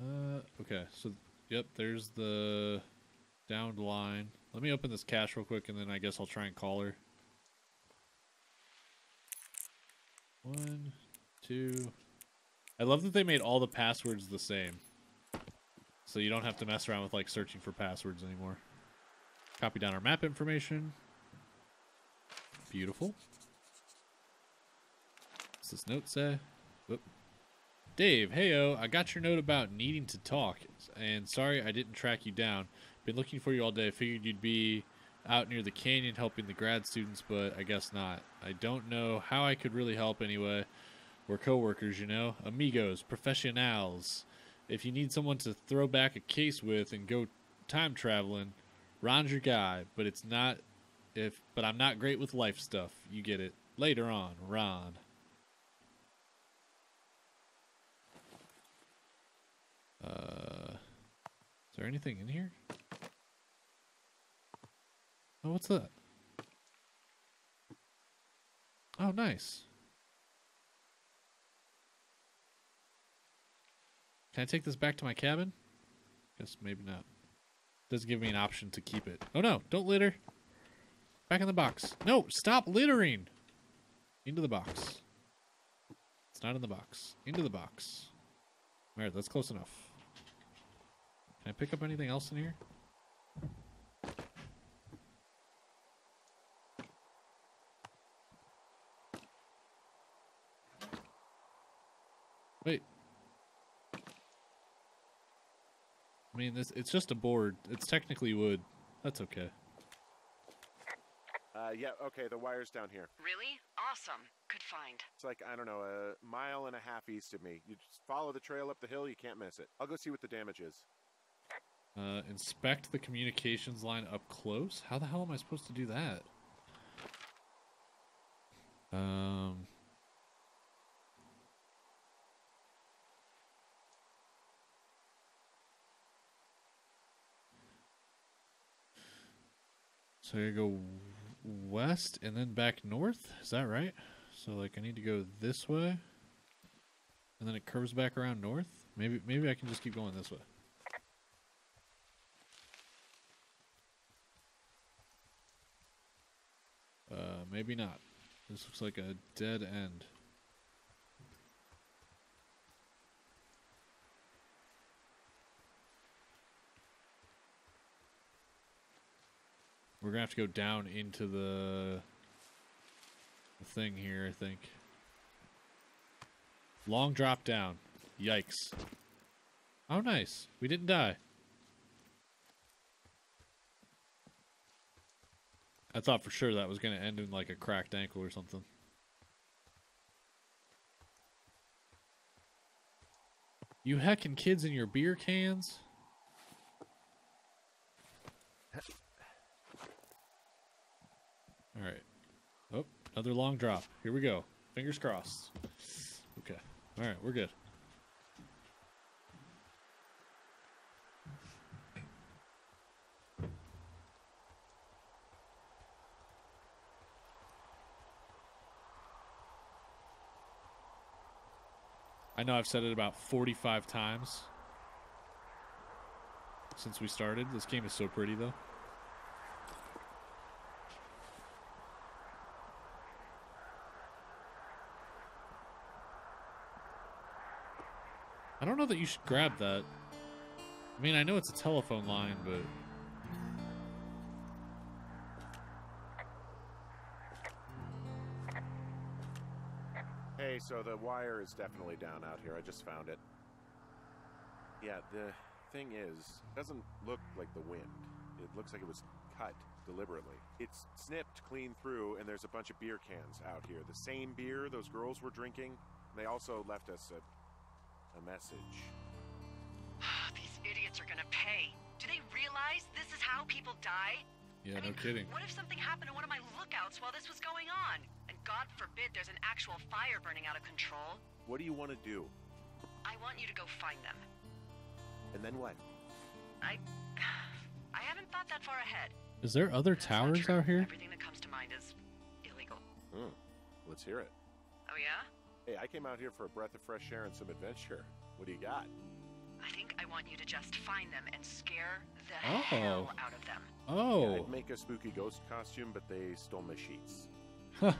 Uh, okay, so yep, there's the downed line. Let me open this cache real quick, and then I guess I'll try and call her. One, two. I love that they made all the passwords the same, so you don't have to mess around with like searching for passwords anymore. Copy down our map information. Beautiful. What's this note say? Whoop. Dave, heyo, I got your note about needing to talk, and sorry I didn't track you down. Been looking for you all day. Figured you'd be out near the canyon helping the grad students, but I guess not. I don't know how I could really help anyway. We're coworkers, you know, amigos, professionals. If you need someone to throw back a case with and go time traveling, Ron's your guy. But it's not if. But I'm not great with life stuff. You get it. Later on, Ron. Uh, is there anything in here? Oh, what's that? Oh, nice. Can I take this back to my cabin? Guess maybe not. Doesn't give me an option to keep it. Oh no, don't litter. Back in the box. No, stop littering. Into the box. It's not in the box. Into the box. Alright, that's close enough. Can I pick up anything else in here? Wait. I mean, this it's just a board. It's technically wood. That's okay. Uh, yeah, okay, the wire's down here. Really? Awesome. Could find. It's like, I don't know, a mile and a half east of me. You just follow the trail up the hill, you can't miss it. I'll go see what the damage is. Uh, inspect the communications line up close. How the hell am I supposed to do that? Um. So I go west and then back north. Is that right? So like I need to go this way, and then it curves back around north. Maybe maybe I can just keep going this way. Uh, maybe not. This looks like a dead end. We're gonna have to go down into the, the thing here, I think. Long drop down. Yikes. Oh, nice. We didn't die. I thought for sure that was going to end in like a cracked ankle or something. You heckin' kids in your beer cans? All right. Oh, another long drop. Here we go. Fingers crossed. Okay. All right, we're good. I know I've said it about 45 times since we started. This game is so pretty, though. I don't know that you should grab that. I mean, I know it's a telephone line, but. Hey, so the wire is definitely down out here. I just found it. Yeah, the thing is, it doesn't look like the wind. It looks like it was cut deliberately. It's snipped clean through, and there's a bunch of beer cans out here. The same beer those girls were drinking. They also left us a, a message. These idiots are gonna pay. Do they realize this is how people die? Yeah, I no kidding. What if something happened to one of my lookouts while this was going on? And God forbid there's an actual fire burning out of control. What do you want to do? I want you to go find them. And then what? I I haven't thought that far ahead. Is there other That's towers out here? Everything that comes to mind is illegal. Hmm. Let's hear it. Oh yeah? Hey, I came out here for a breath of fresh air and some adventure. What do you got? I think I want you to just find them and scare the Oh. hell out of them. Yeah, Oh. I'd make a spooky ghost costume, but they stole my sheets. Huh.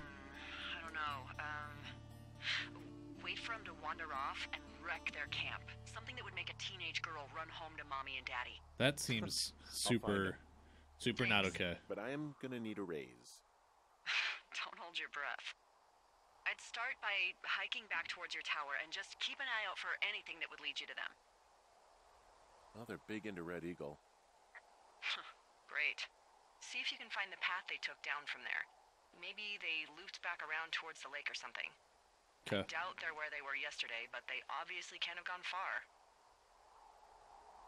Wreck their camp. Something that would make a teenage girl run home to mommy and daddy. That seems it. super, super not okay. But I am gonna need a raise. Don't hold your breath. I'd start by hiking back towards your tower and just keep an eye out for anything that would lead you to them. Oh, they're big into Red Eagle. Great. See if you can find the path they took down from there. Maybe they looped back around towards the lake or something. Okay. Doubt they're where they were yesterday, but they obviously can't have gone far.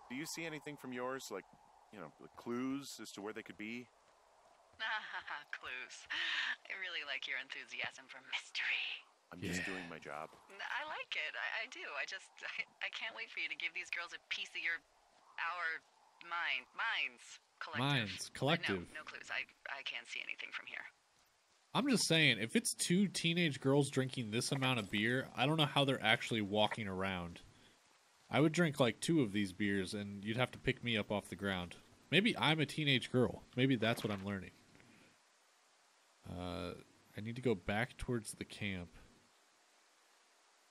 Do you see anything from yours, like, you know, clues as to where they could be? Clues. I really like your enthusiasm for mystery. I'm just doing my job. I like it. I, I do. I just I, I can't wait for you to give these girls a piece of your our mind minds collective. Minds, But collective. No, no clues. I I can't see anything from here. I'm just saying, if it's two teenage girls drinking this amount of beer, I don't know how they're actually walking around. I would drink like two of these beers and you'd have to pick me up off the ground. Maybe I'm a teenage girl. Maybe that's what I'm learning. Uh, I need to go back towards the camp.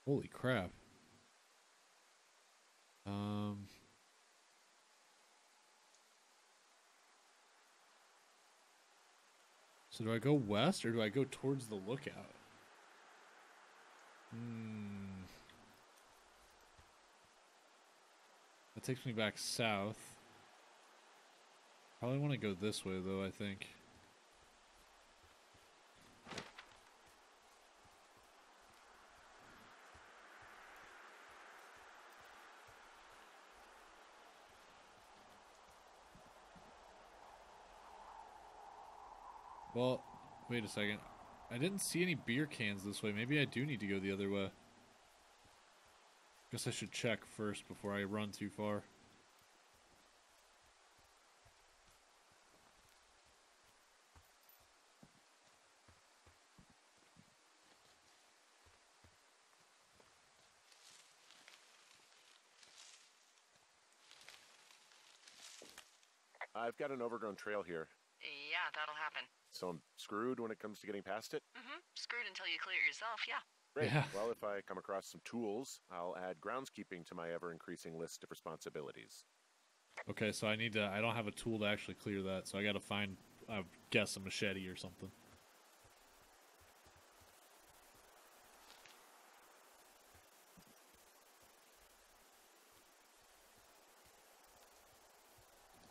Holy crap. Um. So do I go west or do I go towards the lookout? Hmm. That takes me back south. Probably want to go this way, though, I think. Well, wait a second. I didn't see any beer cans this way. Maybe I do need to go the other way. Guess I should check first before I run too far. I've got an overgrown trail here, Yeah, that'll happen. So I'm screwed when it comes to getting past it. Mm-hmm. Screwed until you clear it yourself, yeah. Great. Yeah. Well, if I come across some tools, I'll add groundskeeping to my ever increasing list of responsibilities. Okay, so I need to. I don't have a tool to actually clear that, so I got to find, I guess, a machete or something.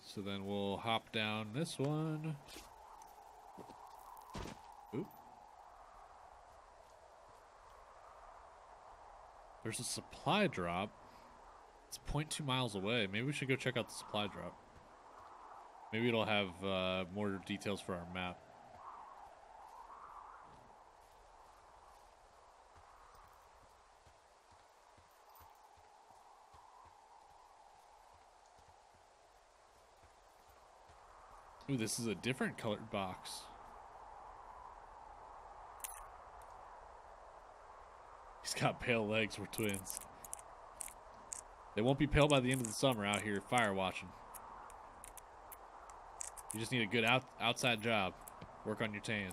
So then we'll hop down this one. There's a supply drop. It's 0.2 miles away. Maybe we should go check out the supply drop. Maybe it'll have uh, more details for our map. Ooh, this is a different colored box. He's got pale legs. We're twins. They won't be pale by the end of the summer out here fire watching. You just need a good out, outside job. Work on your tan.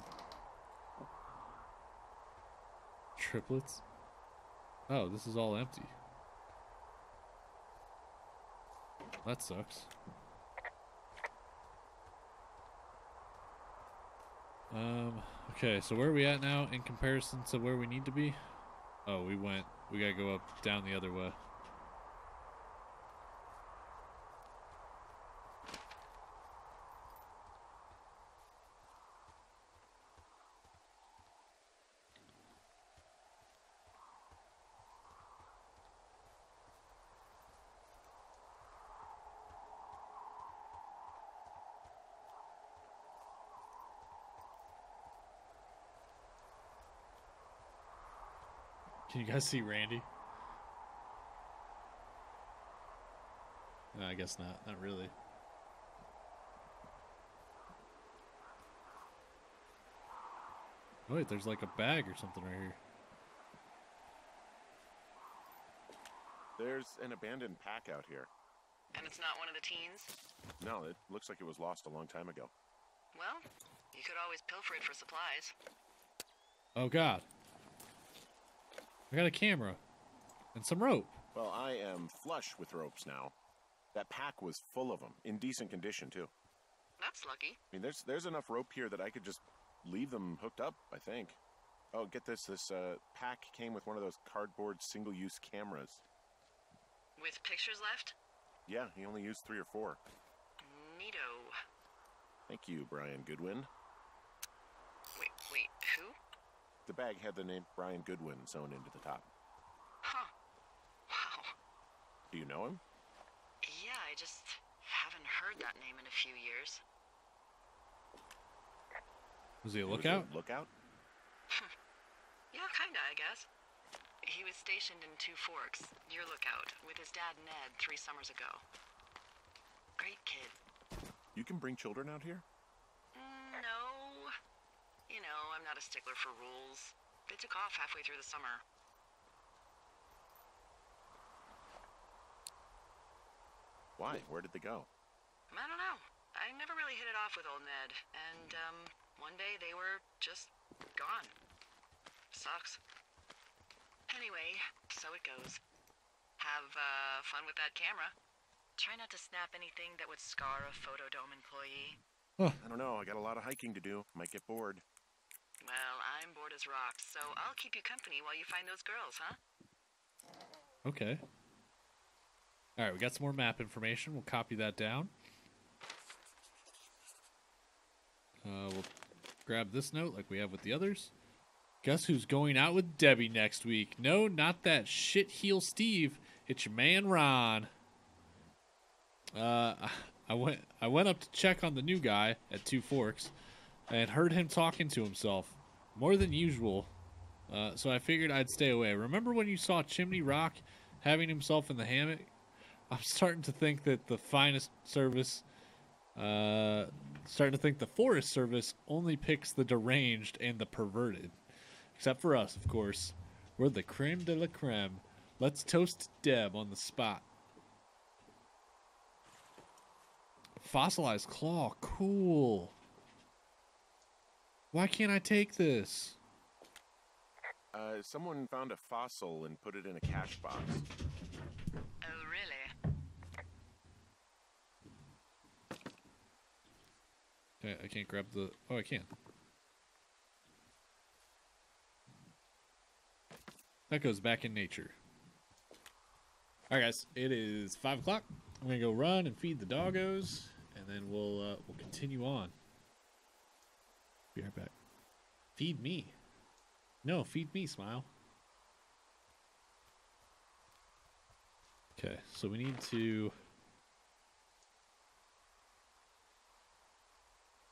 Triplets? Oh, this is all empty. That sucks. Um, okay, so where are we at now in comparison to where we need to be? Oh, we went. We gotta go up, down the other way. Can you guys see Randy? No, I guess not. Not really. Oh, wait, there's like a bag or something right here. There's an abandoned pack out here. And it's not one of the teens? No, it looks like it was lost a long time ago. Well, you could always pilfer it for supplies. Oh, God. I got a camera and some rope. Well, I am flush with ropes now. That pack was full of them, in decent condition too. That's lucky. I mean, there's there's enough rope here that I could just leave them hooked up. I think. Oh, get this! This uh, pack came with one of those cardboard single-use cameras. With pictures left? Yeah, he only used three or four. Neato. Thank you, Brian Goodwin. Wait, wait, who? The bag had the name Brian Goodwin sewn into the top. Huh. Wow. Do you know him? Yeah, I just haven't heard that name in a few years. Was he a He was lookout? lookout? Yeah, kinda, I guess. He was stationed in Two Forks, your lookout, with his dad Ned three summers ago. Great kid. You can bring children out here? Mm, no. You know, I'm not a stickler for rules. They took off halfway through the summer. Why? Where did they go? I don't know. I never really hit it off with old Ned, and um, one day they were just gone. Sucks. Anyway, so it goes. Have uh, fun with that camera. Try not to snap anything that would scar a Photodome employee. I don't know. I got a lot of hiking to do. Might get bored. Well, I'm bored as rocks, so I'll keep you company while you find those girls, huh? Okay. All right, we got some more map information. We'll copy that down. Uh, we'll grab this note like we have with the others. Guess who's going out with Debbie next week? No, not that shit heel Steve. It's your man Ron. Uh, I went I went up to check on the new guy at Two Forks, and heard him talking to himself more than usual. Uh, so I figured I'd stay away. Remember when you saw Chimney Rock having himself in the hammock? I'm starting to think that the finest service, uh, starting to think the Forest Service only picks the deranged and the perverted. Except for us, of course. We're the creme de la creme. Let's toast Deb on the spot. Fossilized claw, cool. Why can't I take this? Uh, someone found a fossil and put it in a cash box. Oh, really? Okay, I can't grab the. Oh, I can. That goes back in nature. All right, guys. It is five o'clock. I'm gonna go run and feed the doggos, and then we'll uh, we'll continue on. Be right back. Feed me. No, feed me. Smile. Okay, so we need to.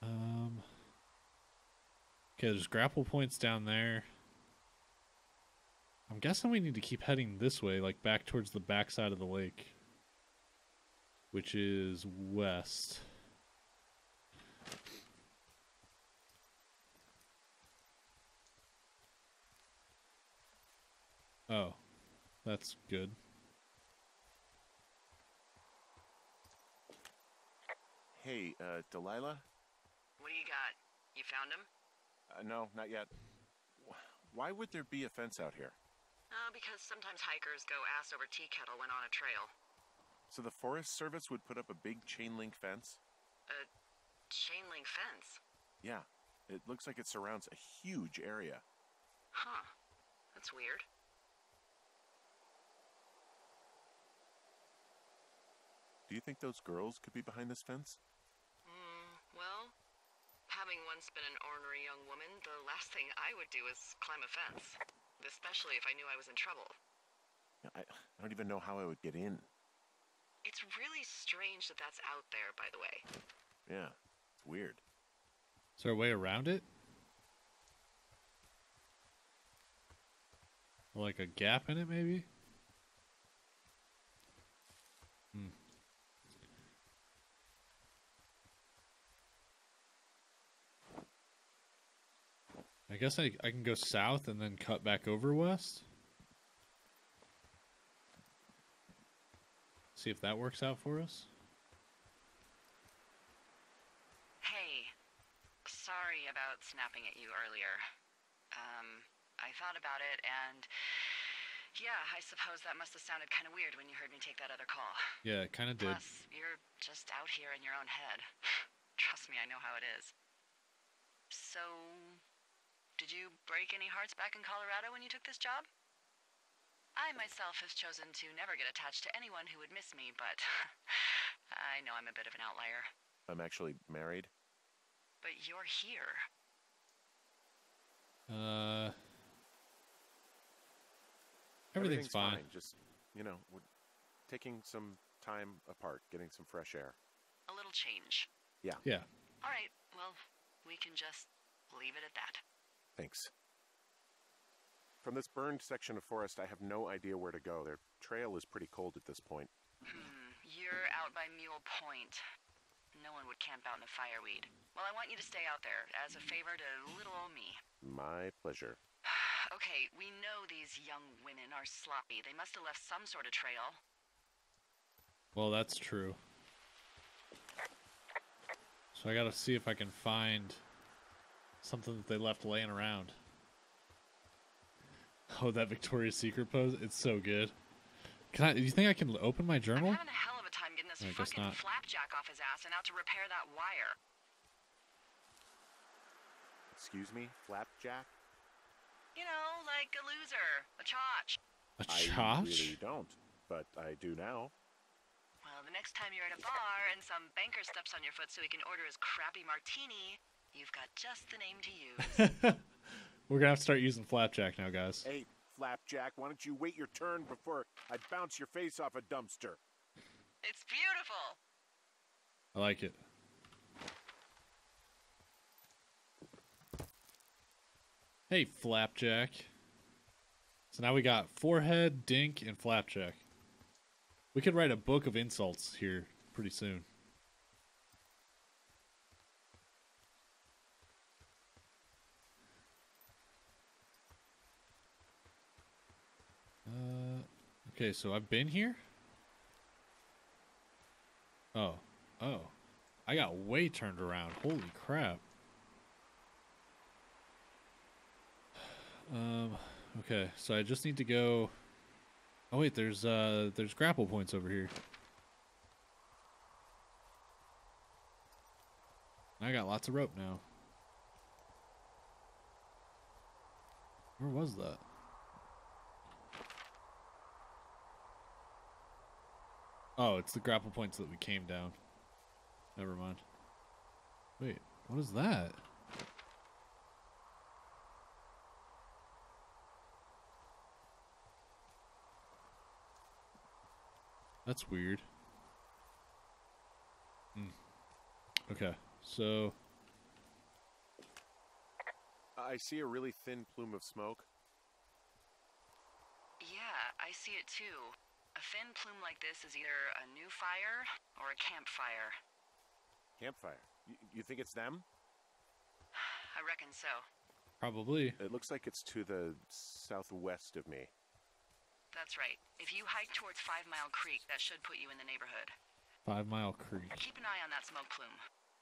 Um. Okay, there's grapple points down there. I'm guessing we need to keep heading this way, like back towards the backside of the lake, which is west. Oh, that's good. Hey, uh, Delilah? What do you got? You found him? Uh, no, not yet. Why would there be a fence out here? Uh, because sometimes hikers go ass over tea kettle when on a trail. So the Forest Service would put up a big chain link fence? A chain link fence. Yeah, it looks like it surrounds a huge area. Huh. That's weird. Do you think those girls could be behind this fence? Hmm, well, having once been an ornery young woman, the last thing I would do is climb a fence. Especially if I knew I was in trouble. I, I don't even know how I would get in. It's really strange that that's out there, by the way. Yeah, it's weird. Is there a way around it? Like a gap in it, maybe? I guess I, I can go south and then cut back over west. See if that works out for us. Hey, sorry about snapping at you earlier. Um, I thought about it, and yeah, I suppose that must have sounded kind of weird when you heard me take that other call. Yeah, it kind of did. Plus, you're just out here in your own head. Trust me, I know how it is. So, did you break any hearts back in Colorado when you took this job? I myself have chosen to never get attached to anyone who would miss me, but I know I'm a bit of an outlier. I'm actually married. But you're here. Uh, everything's, fine. Just, you know, we're taking some time apart, getting some fresh air. A little change. Yeah. Yeah. All right, well, we can just leave it at that. Thanks. From this burned section of forest, I have no idea where to go. Their trail is pretty cold at this point. Hmm, you're out by Mule Point. No one would camp out in the fireweed. Well, I want you to stay out there as a favor to little old me. My pleasure. Okay, we know these young women are sloppy. They must have left some sort of trail. Well, that's true. So I gotta see if I can find something that they left laying around. Oh, that Victoria's Secret pose. It's so good. Can I? Do you think I can open my journal? I'm journal? having a hell of a time getting this I fucking not. flapjack off his ass and out to repair that wire. Excuse me, Flapjack? You know, like a loser, a chotch. A chotch? I really don't, but I do now. Well, the next time you're at a bar and some banker steps on your foot so he can order his crappy martini, you've got just the name to use. We're gonna have to start using flapjack now, guys. Hey, Flapjack, why don't you wait your turn before I bounce your face off a dumpster? it's beautiful. I like it. Hey, Flapjack. So now we got Forehead, Dink, and Flapjack. We could write a book of insults here pretty soon. Okay, so I've been here? Oh. Oh. I got way turned around. Holy crap. Um okay, so I just need to go Oh wait, there's uh there's grapple points over here. I got lots of rope now. Where was that? Oh, it's the grapple points that we came down. Never mind. Wait, what is that? That's weird. Hmm. Okay, so I see a really thin plume of smoke. Yeah, I see it too. A thin plume like this is either a new fire or a campfire. Campfire. You, you think it's them? I reckon so. probably It looks like it's to the southwest of me. That's right. If you hike towards Five Mile Creek, that should put you in the neighborhood. Five Mile Creek. Keep an eye on that smoke plume.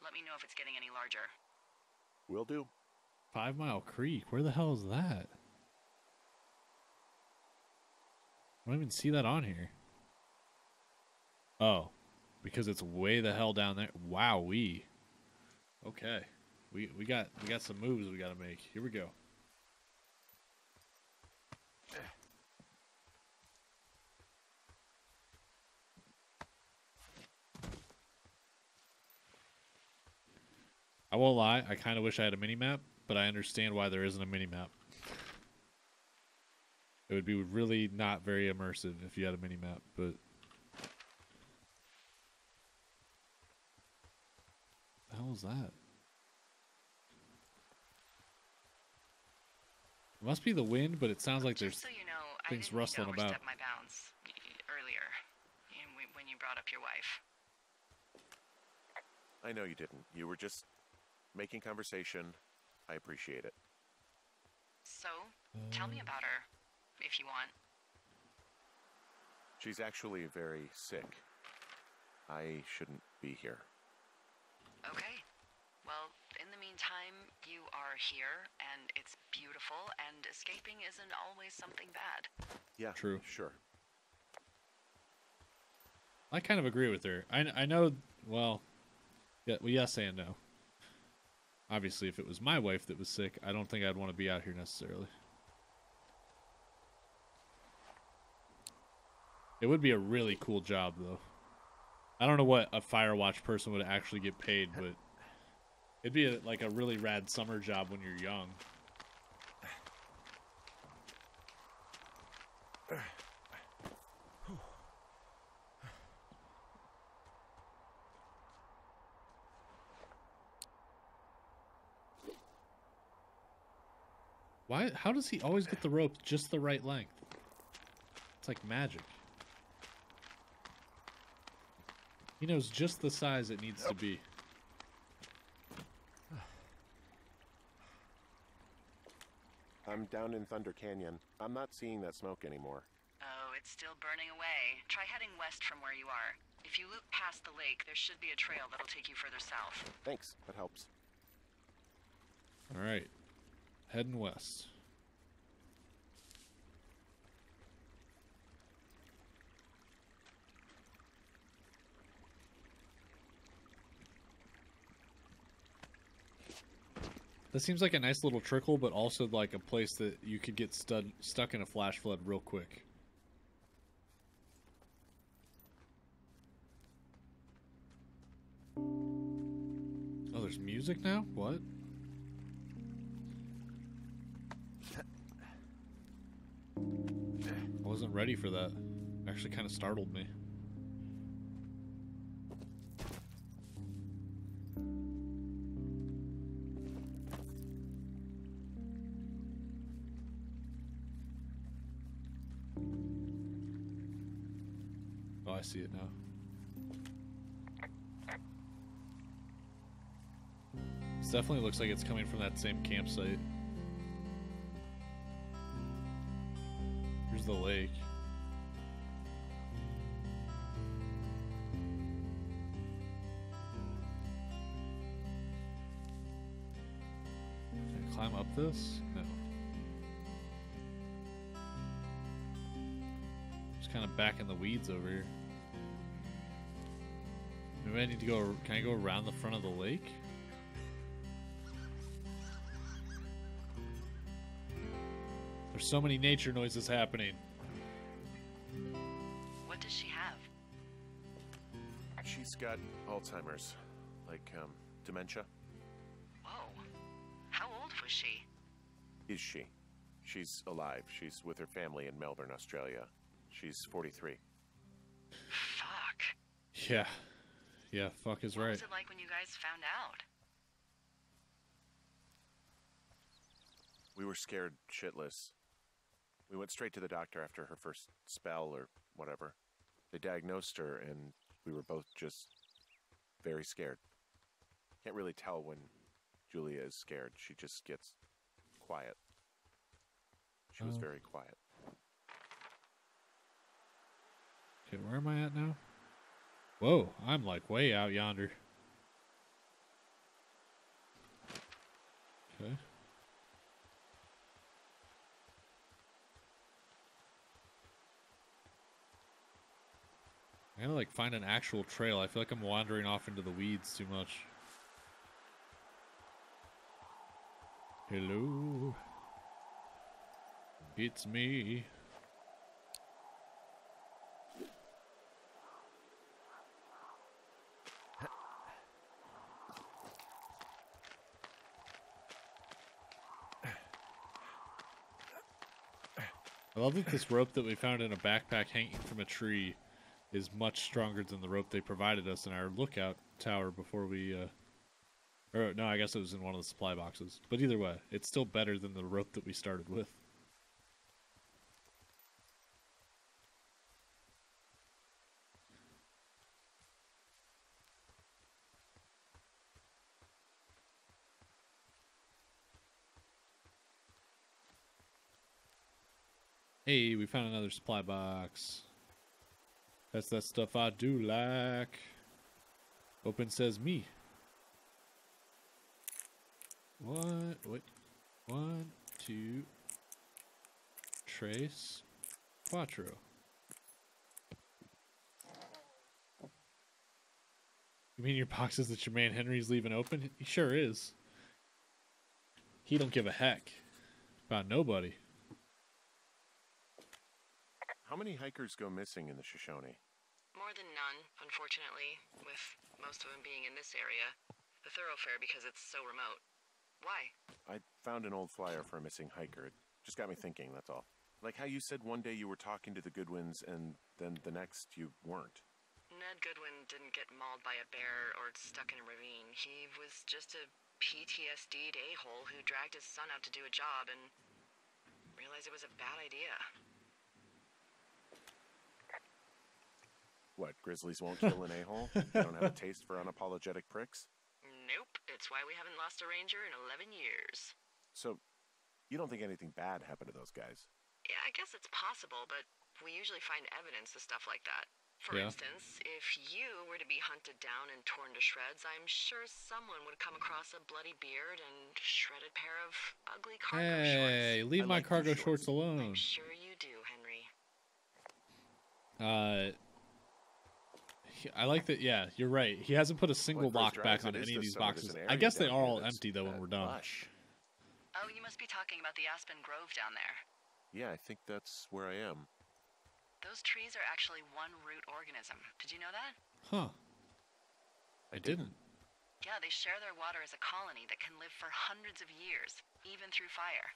Let me know if it's getting any larger. Will do. Five Mile Creek. Where the hell is that? I don't even see that on here. Oh, because it's way the hell down there. Wow, we. Okay, we we got we got some moves we got to make. Here we go. I won't lie. I kind of wish I had a mini map, but I understand why there isn't a mini map. It would be really not very immersive if you had a mini map, but the hell is that? It must be the wind, but it sounds like there's so you know, things I didn't rustling to about. my bounds y- y- earlier when- when you brought up your wife. I know you didn't. You were just making conversation. I appreciate it. So, tell me Uh. about her, if you want. She's actually very sick. I shouldn't be here. Okay. Well, in the meantime, you are here, and it's beautiful, and escaping isn't always something bad. Yeah, True. Sure. I kind of agree with her. I I know. Well, yeah. Well, yes and no. Obviously, if it was my wife that was sick, I don't think I'd want to be out here necessarily. It would be a really cool job, though. I don't know what a Firewatch person would actually get paid, but it'd be a, like a really rad summer job when you're young. Why? How does he always get the rope just the right length? It's like magic. He knows just the size it needs to be. I'm down in Thunder Canyon. I'm not seeing that smoke anymore. Oh, it's still burning away. Try heading west from where you are. If you loop past the lake, there should be a trail that'll take you further south. Thanks. That helps. All right, heading west. That seems like a nice little trickle, but also like a place that you could get stud stuck in a flash flood real quick. Oh, there's music now? What? I wasn't ready for that. Actually kind of startled me. See it now. This definitely looks like it's coming from that same campsite. Here's the lake. Can I climb up this? No. Just kind of back in the weeds over here. Maybe I need to go. Can I go around the front of the lake? There's so many nature noises happening. What does she have? She's got Alzheimer's, like um, dementia. Whoa. How old was she? Is she? She's alive. She's with her family in Melbourne, Australia. She's 43. Fuck. Yeah. Yeah, fuck is What right. was it like when you guys found out? We were scared shitless. We went straight to the doctor after her first spell or whatever. They diagnosed her, and we were both just very scared. Can't really tell when Julia is scared. She just gets quiet. She was Oh. very quiet. Okay, where am I at now? Whoa, I'm like way out yonder. Okay. I gotta like find an actual trail. I feel like I'm wandering off into the weeds too much. Hello. It's me. I love that this rope that we found in a backpack hanging from a tree is much stronger than the rope they provided us in our lookout tower before we uh or no, I guess it was in one of the supply boxes. But either way, it's still better than the rope that we started with. Hey, we found another supply box. That's that stuff I do like. Open says me. What? Wait. One, two. Trace. Quattro. You mean your boxes that your man Henry's leaving open? He sure is. He don't give a heck about nobody. How many hikers go missing in the Shoshone? More than none, unfortunately, with most of them being in this area. The Thorofare because it's so remote. Why? I found an old flyer for a missing hiker. It just got me thinking, that's all. Like how you said one day you were talking to the Goodwins and then the next you weren't. Ned Goodwin didn't get mauled by a bear or stuck in a ravine. He was just a PTSD'd a-hole who dragged his son out to do a job and realized it was a bad idea. What, grizzlies won't kill an a-hole? They don't have a taste for unapologetic pricks? Nope, it's why we haven't lost a ranger in 11 years. So, you don't think anything bad happened to those guys? Yeah, I guess it's possible, but we usually find evidence of stuff like that. For Yeah. instance, if you were to be hunted down and torn to shreds, I'm sure someone would come across a bloody beard and shredded pair of ugly cargo Hey, shorts. leave I my like cargo shorts. shorts alone. I'm sure you do, Henry. Uh, he- I like that. Yeah, you're right. He hasn't put a single Well, lock back on any of these some of this boxes. I guess they are all empty though when we're done. lush. Oh, you must be talking about the Aspen Grove down there. Yeah, I think that's where I am. Those trees are actually one root organism. Did you know that? Huh? I didn't. Yeah, they share their water as a colony that can live for hundreds of years, even through fire.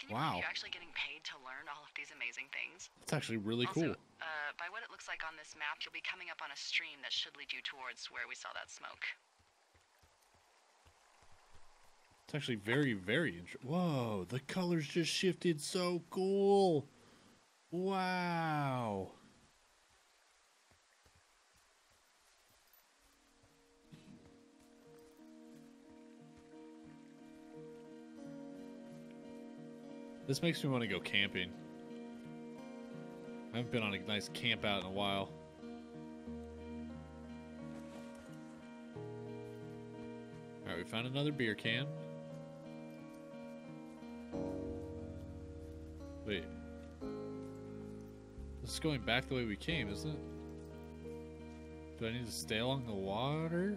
Can you Wow. believe you're actually getting paid to learn all of these amazing things? It's actually really also, cool. uh, by what it looks like on this map, you'll be coming up on a stream that should lead you towards where we saw that smoke. It's actually very, very interesting. Whoa, the colors just shifted so cool. Wow. This makes me want to go camping. I haven't been on a nice camp out in a while. Alright, we found another beer can. Wait. This is going back the way we came, isn't it? Do I need to stay along the water?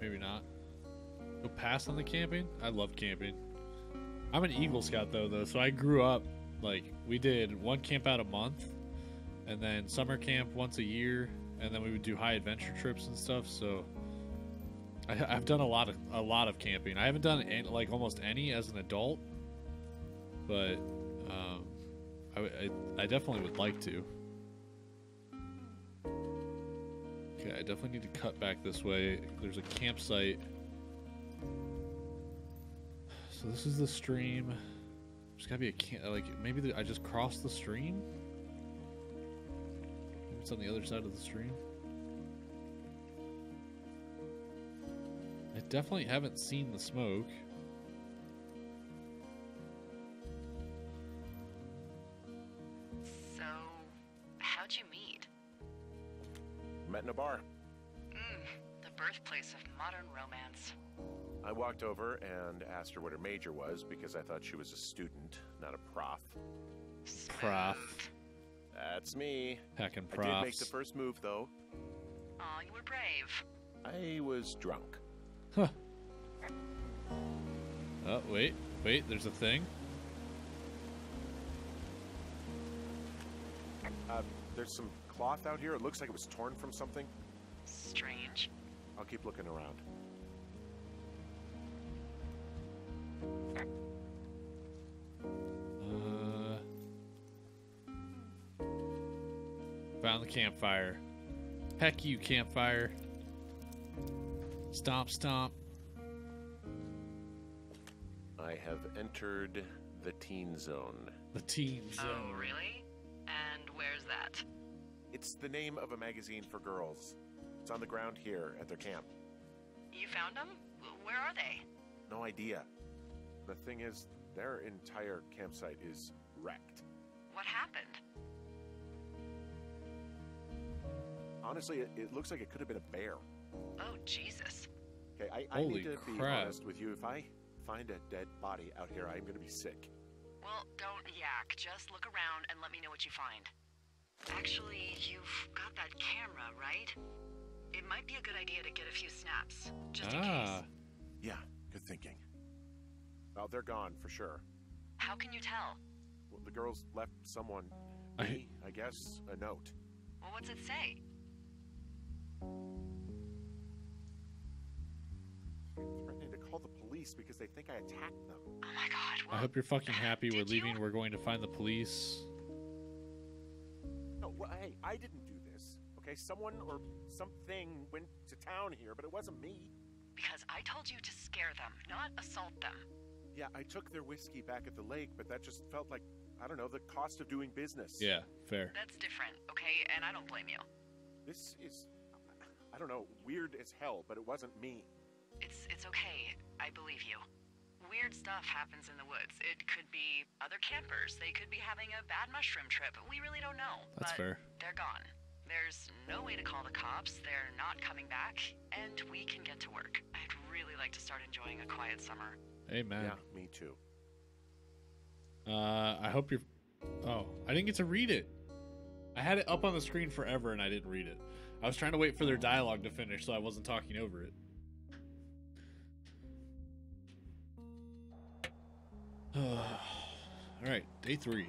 Maybe not. Go past on the camping? I love camping. I'm an Eagle Scout though, though, so I grew up like we did one camp out a month, and then summer camp once a year, and then we would do high adventure trips and stuff. So I, I've done a lot of a lot of camping. I haven't done any, like almost any as an adult, but um, I, I, I definitely would like to. Okay, I definitely need to cut back this way. There's a campsite. So this is the stream. There's gotta be a can Like maybe the, I just crossed the stream. Maybe it's on the other side of the stream. I definitely haven't seen the smoke. So, how'd you meet? Met in a bar. The birthplace of modern romance. I walked over and asked her what her major was because I thought she was a student, not a prof. Prof. That's me. Heckin' I did make the first move, though. Aw, you were brave. I was drunk. Huh. Oh, wait. Wait, there's a thing. Uh, there's some cloth out here. It looks like it was torn from something. Strange. I'll keep looking around. Uh, found the campfire. Heck you, campfire. Stomp, stomp. I have entered the teen zone. The teen zone. Oh, really? And where's that? It's the name of a magazine for girls. It's on the ground here at their camp. You found them? Where are they? No idea. The thing is, their entire campsite is wrecked. What happened? Honestly, it, it looks like it could have been a bear. Oh, Jesus. Okay, I, I need to be honest with you. If I find a dead body out here, I'm going to be sick. Well, don't yak. Just look around and let me know what you find. Actually, you've got that camera, right? It might be a good idea to get a few snaps, just in Ah, case. Yeah, good thinking. Oh, they're gone for sure. How can you tell? Well, the girls left someone, I- me, I guess, a note. Well, what's it say? Threatening to call the police because they think I attacked them. Oh my god. I hope you're fucking happy. We're did you? leaving. We're going to find the police. No, well, hey, I didn't do this. Okay, someone or something went to town here, but it wasn't me. because I told you to scare them, not assault them. Yeah, I took their whiskey back at the lake, but that just felt like, I don't know, the cost of doing business. Yeah, fair. That's different, okay? And I don't blame you. This is, I don't know, weird as hell, but it wasn't me. It's it's okay. I believe you. Weird stuff happens in the woods. It could be other campers. They could be having a bad mushroom trip. We really don't know. That's but fair. They're gone. There's no way to call the cops. They're not coming back, and we can get to work. I'd really like to start enjoying a quiet summer. Amen. Yeah, me too. Uh, I hope you're. Oh, I didn't get to read it. I had it up on the screen forever and I didn't read it. I was trying to wait for their dialogue to finish so I wasn't talking over it. All right, day three.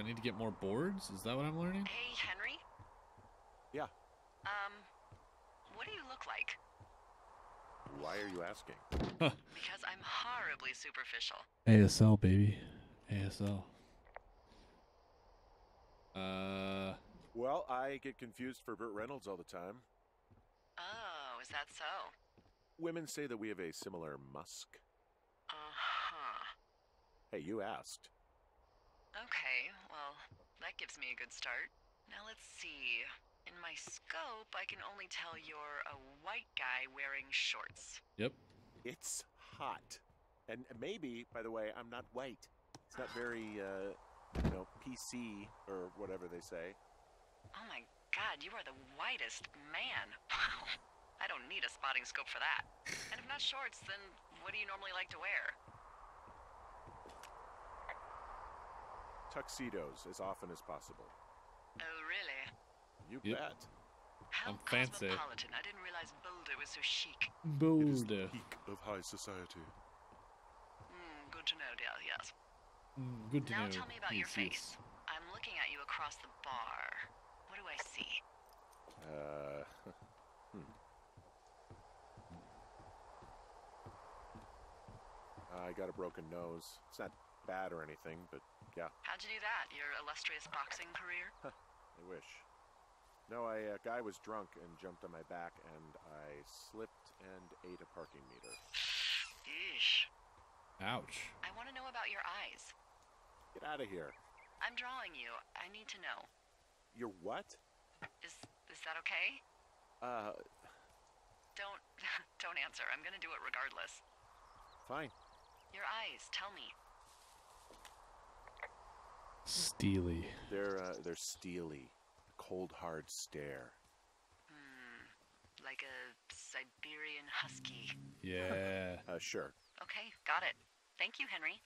So I need to get more boards? Is that what I'm learning? Hey, Henry? Yeah. Um, what do you look like? Why are you asking? Because I'm horribly superficial. ASL, baby. ASL. Uh, Well, I get confused for Burt Reynolds all the time. Oh, is that so? Women say that we have a similar musk. Uh-huh. Hey, you asked. Okay, well, that gives me a good start. Now let's see. In my scope, I can only tell you're a white guy wearing shorts. yep. It's hot. And maybe, by the way, I'm not white. It's not very, uh, you know, PC or whatever they say. Oh my god, you are the whitest man. Wow. I don't need a spotting scope for that. And if not shorts, then what do you normally like to wear? Tuxedos as often as possible. Oh, really? You Yep. bet. How I'm fancy. cosmopolitan. I didn't realize Boulder was so chic. It is the Boulder. peak of high society. Hmm, good to know, Dale, yes. Mm, good to Now know. tell me about your Yes, face. yes. I'm looking at you across the bar. What do I see? Uh, hmm. I got a broken nose. It's not bad or anything, but yeah, How'd you do that? Your illustrious boxing career? I wish. No, a uh, guy was drunk and jumped on my back, and I slipped and ate a parking meter. Eesh. Ouch. I want to know about your eyes. Get out of here. I'm drawing you. I need to know. You're what? Is is that okay? Uh, Don't don't answer. I'm gonna do it regardless. fine. Your eyes. Tell me. Steely. They're uh, they're steely, a cold hard stare. Hmm. Like a Siberian husky. Yeah. Uh, sure. Okay, got it. Thank you, Henry.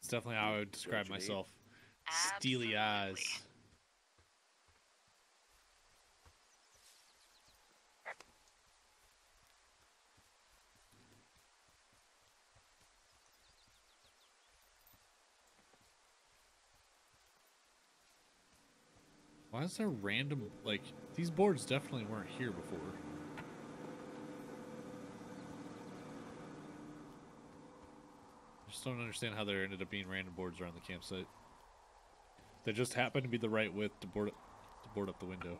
It's definitely how I would describe you need? myself. Steely eyes. Why is there random like these boards definitely weren't here before? I just don't understand how there ended up being random boards around the campsite. They just happened to be the right width to board to board up the window.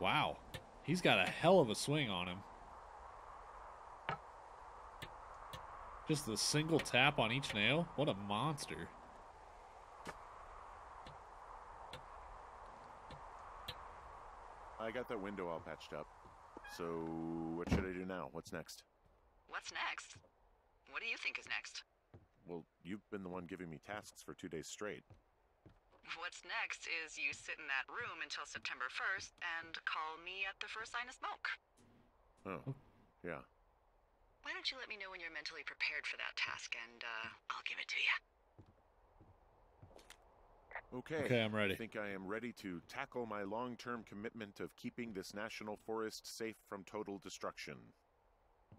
Wow. He's got a hell of a swing on him. Just a single tap on each nail? What a monster. I got that window all patched up. So what should I do now? What's next? What's next? What do you think is next? Well, you've been the one giving me tasks for two days straight. What's next is you sit in that room until September 1st and call me at the first sign of smoke. Oh, yeah. Why don't you let me know when you're mentally prepared for that task and uh, I'll give it to you. Okay. Okay, I'm ready. I think I am ready to tackle my long term commitment of keeping this national forest safe from total destruction.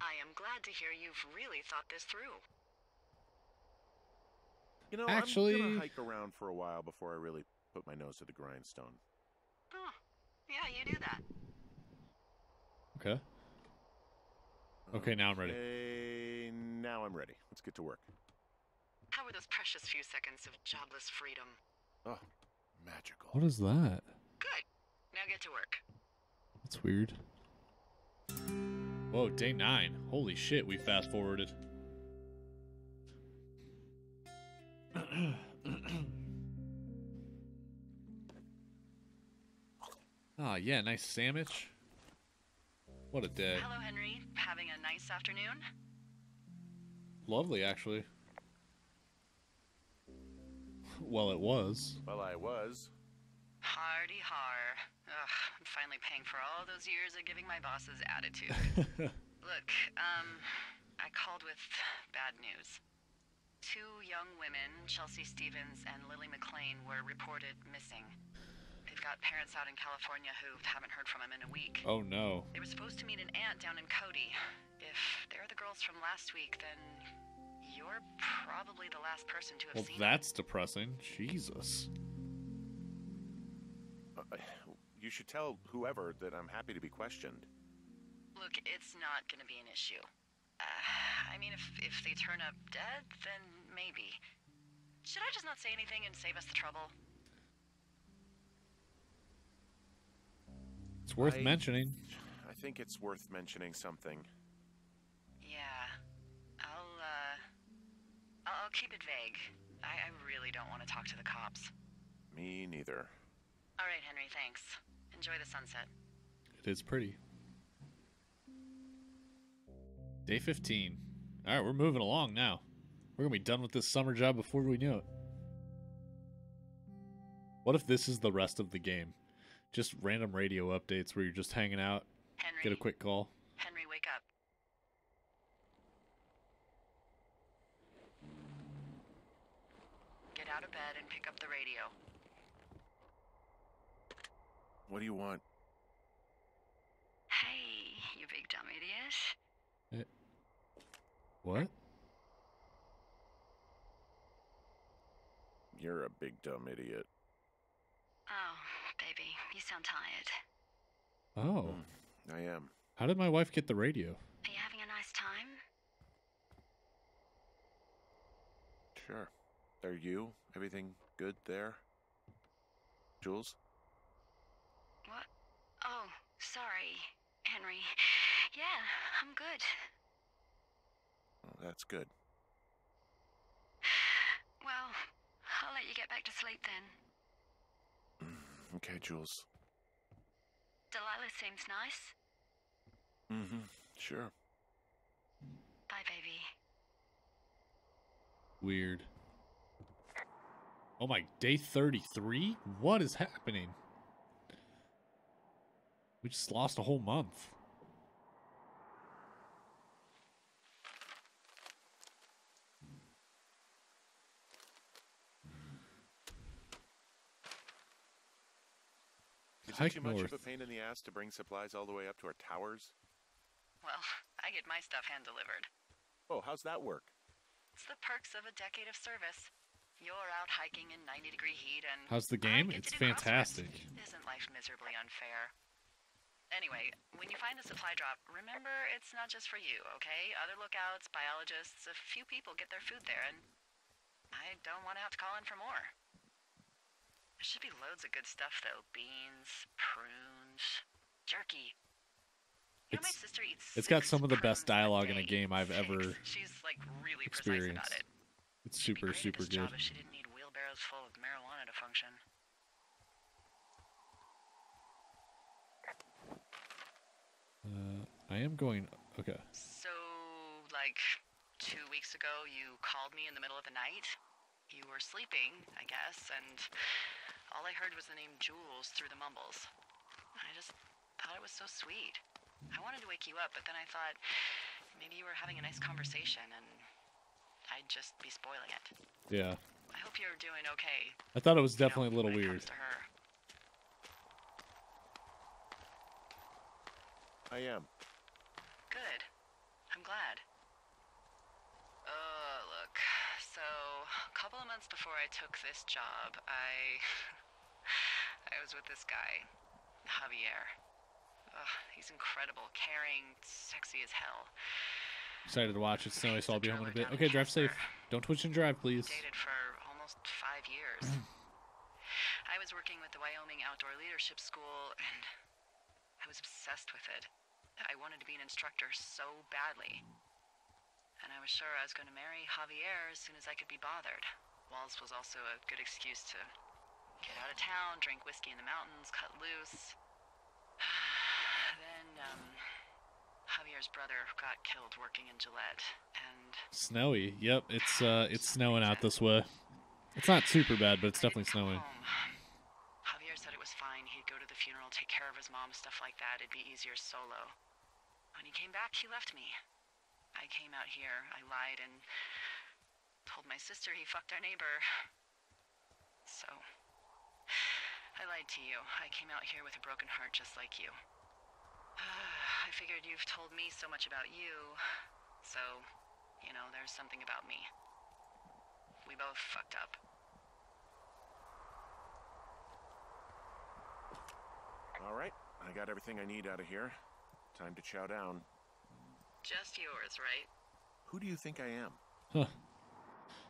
I am glad to hear you've really thought this through. You know, I'm Actually- gonna hike around for a while before I really put my nose to the grindstone. Oh, yeah, you do that. Okay. Okay, now I'm ready. Okay, now I'm ready. Let's get to work. How were those precious few seconds of jobless freedom? Oh, magical. What is that? Good. Now get to work. That's weird. Whoa, day nine. Holy shit, we fast forwarded. Ah, yeah, nice sandwich. What a day. Hello, Henry. Having a nice afternoon? Lovely, actually. Well, it was. Well, I was. Hardy har. Ugh, I'm finally paying for all those years of giving my bosses attitude. Look, um, I called with bad news. Two young women, Chelsea Stevens and Lily McLean, were reported missing. They've got parents out in California who haven't heard from them in a week. Oh no. They were supposed to meet an aunt down in Cody. If they're the girls from last week, then you're probably the last person to have Well, seen them. that's depressing. Jesus. Uh, you should tell whoever that I'm happy to be questioned. Look, it's not gonna be an issue. I mean, if if they turn up dead, then maybe. Should I just not say anything and save us the trouble? It's worth I- mentioning. I think it's worth mentioning something. Yeah. I'll uh, I'll, I'll keep it vague. I, I really don't want to talk to the cops. Me neither. All right, Henry. Thanks. Enjoy the sunset. It is pretty. Day 15. All right, we're moving along now. We're going to be done with this summer job before we know it. What if this is the rest of the game? Just random radio updates where you're just hanging out, Henry. get a quick call. Henry, wake up. Get out of bed and pick up the radio. What do you want? Hey, you big dumb idiot. What? You're a big dumb idiot. Oh, baby, you sound tired. Oh. Hmm, I am. How did my wife get the radio? Are you having a nice time? Sure. Are you? Everything good there? Jules? What? Oh, sorry, Henry. Yeah, I'm good. Oh, that's good. Well, I'll let you get back to sleep then. Okay, Jules. Delilah seems nice. Mm-hmm. Sure. Bye, baby. Weird. Oh my, day 33? What is happening? We just lost a whole month. Hike it too much north. of a pain in the ass to bring supplies all the way up to our towers? Well, I get my stuff hand delivered. Oh, how's that work? It's the perks of a decade of service. You're out hiking in 90 degree heat and. How's the game? It's do crosswords. fantastic. Isn't life miserably unfair? Anyway, when you find a supply drop, remember it's not just for you, okay? Other lookouts, biologists, a few people get their food there, and I don't want to have to call in for more. There should be loads of good stuff, though beans, prunes, jerky. You know, my sister eats. it's got some of the best dialogue in a game I've Six. ever She's like really precise about experienced. it. It's super, super good. Job if she didn't need wheelbarrows full of marijuana to function. Uh, I am going. Okay. So, like, two weeks ago, you called me in the middle of the night. You were sleeping, I guess, and all I heard was the name Jules through the mumbles. I just thought it was so sweet. I wanted to wake you up, but then I thought maybe you were having a nice conversation and I'd just be spoiling it. Yeah. I hope you're doing okay. I thought it was you know, definitely a little when it weird. comes to her. I am. Good. I'm glad. Uh, look. So, a couple of months before I took this job, I. I was with this guy, Javier. Ugh, he's incredible, caring, sexy as hell. Excited to watch it snowy, so I'll be home in a bit. Okay, drive safe. Don't twitch and drive, please. Dated for almost five years. Mm. I was working with the Wyoming Outdoor Leadership School, and I was obsessed with it. I wanted to be an instructor so badly. And I was sure I was going to marry Javier as soon as I could be bothered. WOLS was also a good excuse to get out of town, drink whiskey in the mountains, cut loose. then, um, Javier's brother got killed working in Gillette, and Snowy. Yep, it's uh, it's snowing out this way. It's not super bad, but it's definitely snowing. home. Javier said it was fine. He'd go to the funeral, take care of his mom, stuff like that. It'd be easier solo. When he came back, he left me. I came out here. I lied and Told my sister he fucked our neighbor. So. I lied to you. I came out here with a broken heart just like you. I figured you've told me so much about you, so, you know, there's something about me. We both fucked up. All right, I got everything I need out of here. Time to chow down. Just yours, right? Who do you think I am? Huh.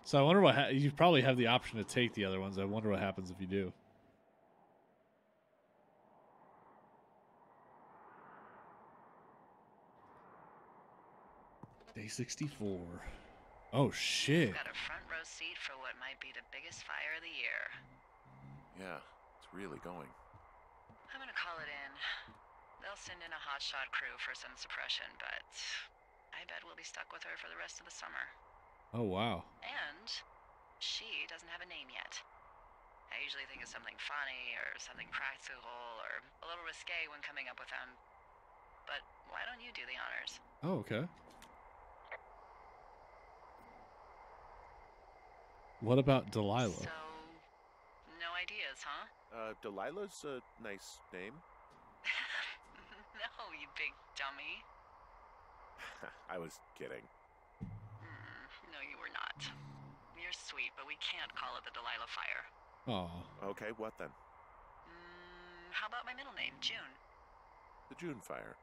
So I wonder what ha- you probably have the option to take the other ones. I wonder what happens if you do. Day 64. Oh shit. Got a front row seat for what might be the biggest fire of the year. Yeah, it's really going. I'm gonna call it in. They'll send in a hotshot crew for some suppression, but I bet we'll be stuck with her for the rest of the summer. Oh wow. And she doesn't have a name yet. I usually think of something funny or something practical or a little risque when coming up with them. But why don't you do the honors? Oh okay. What about Delilah? So, no ideas, huh? Uh, Delilah's a nice name. no, you big dummy. I was kidding. Mm, no, you were not. You're sweet, but we can't call it the Delilah Fire. Oh. Okay, what then? Mm, how about my middle name, June? The June fire.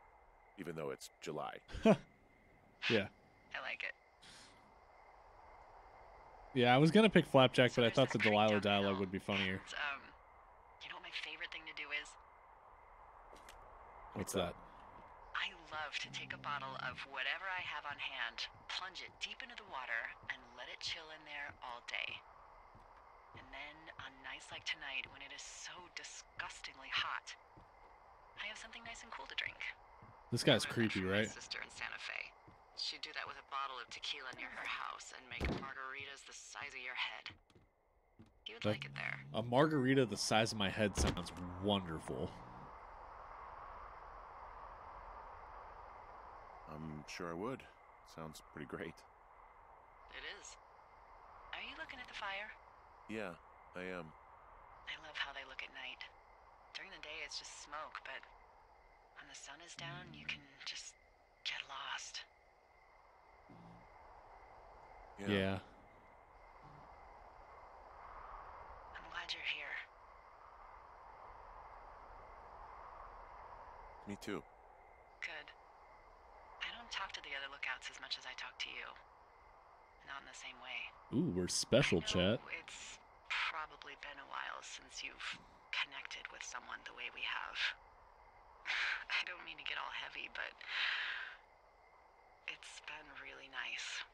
Even though it's July. Yeah. I like it. Yeah, I was gonna pick Flapjack, So but I thought the Delilah dialogue hill, would be funnier. and, um, you know what my favorite thing to do is? What's What's that? that? Love to take a bottle of whatever I have on hand, plunge it deep into the water, and let it chill in there all day. And then, on nights like tonight, when it is so disgustingly hot, I have something nice and cool to drink. This guy's creepy, right? sister in Santa Fe. She'd do that with a bottle of tequila near her house and make margaritas the size of your head. You would That- like it there. A margarita the size of my head sounds wonderful. I'm sure I would. Sounds pretty great. It is. Are you looking at the fire? Yeah, I am. I love how they look at night. During the day, it's just smoke, but when the sun is down, you can just get lost. Yeah. I'm glad you're here. Me too. Good. I don't talk to the other lookouts as much as I talk to you. Not in the same way. Ooh, we're special I chat. It's probably been a while since you've connected with someone the way we have. I don't mean to get all heavy, but it's been really nice.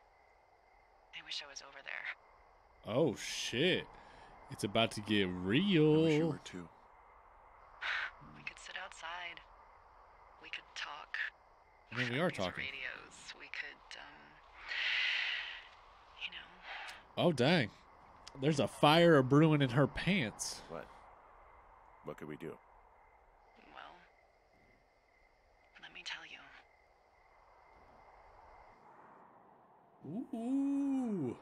I wish I was over there. Oh shit. It's about to get I wish you real. were too. We could sit outside. We could talk. I mean, we are talking. Radios. We could, um, you know, Oh dang. There's a fire brewing in her pants. What? What could we do? well, let me tell you. Ooh.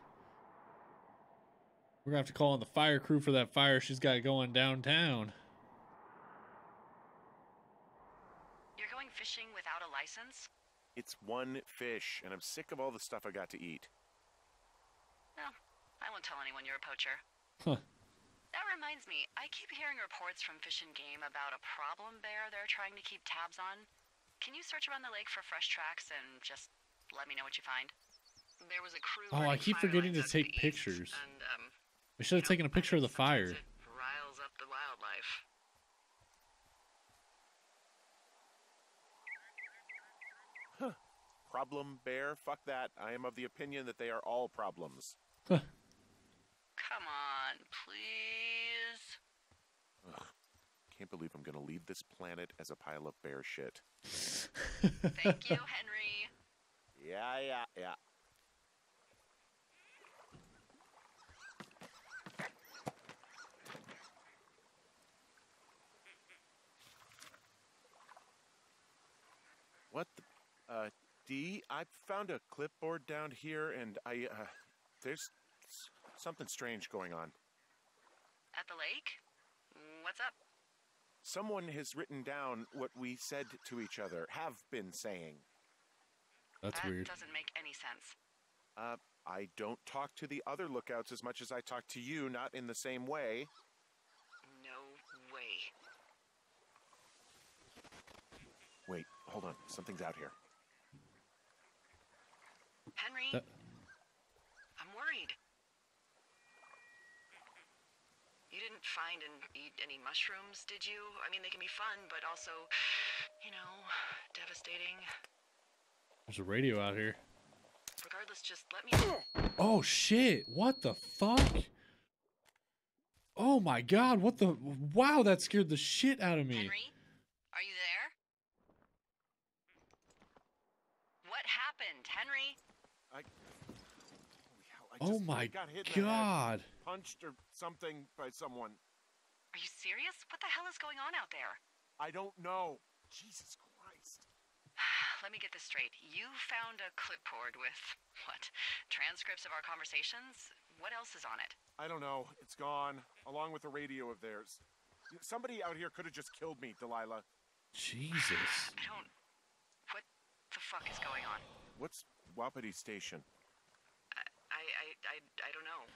We're gonna have to call in the fire crew for that fire she's got going downtown. You're going fishing without a license? It's one fish, and I'm sick of all the stuff I got to eat. No, I won't tell anyone you're a poacher. Huh. That reminds me, I keep hearing reports from Fish and Game about a problem bear they're trying to keep tabs on. Can you search around the lake for fresh tracks and just let me know what you find? There was a crew. Oh, I keep forgetting to take pictures. And, um, We should have taken a picture of the fire. It riles up the wildlife. Huh. Problem bear? Fuck that. I am of the opinion that they are all problems. Come on, please. Ugh. Can't believe I'm gonna leave this planet as a pile of bear shit. Thank you, Henry. Yeah, yeah, yeah. What the? Uh, D, I found a clipboard down here, and I, uh, there's There's something strange going on. At the lake? What's up? Someone has written down what we said to each other, have been saying. That's that weird. doesn't make any sense. Uh, I don't talk to the other lookouts as much as I talk to you, not in the same way. No way. Wait, hold on. Something's out here. Henry, That- I'm worried. You didn't find and eat any mushrooms, did you? I mean, they can be fun, but also, you know, devastating. There's a radio out here. Regardless, just let me. Oh shit! What the fuck? Oh my god! What the? Wow! That scared the shit out of me. Henry, are you there? What happened, Henry? I. Holy hell, I Oh just my got hit in the head, god! punched or something by someone. Are you serious? What the hell is going on out there? I don't know. Jesus Christ. Let me get this straight. You found a clipboard with what? Transcripts of our conversations? What else is on it? I don't know. It's gone, along with a radio of theirs. Somebody out here could have just killed me, Delilah. Jesus! I don't. What the fuck is going on? What's Wapiti Station? I, I, I, I, I don't know.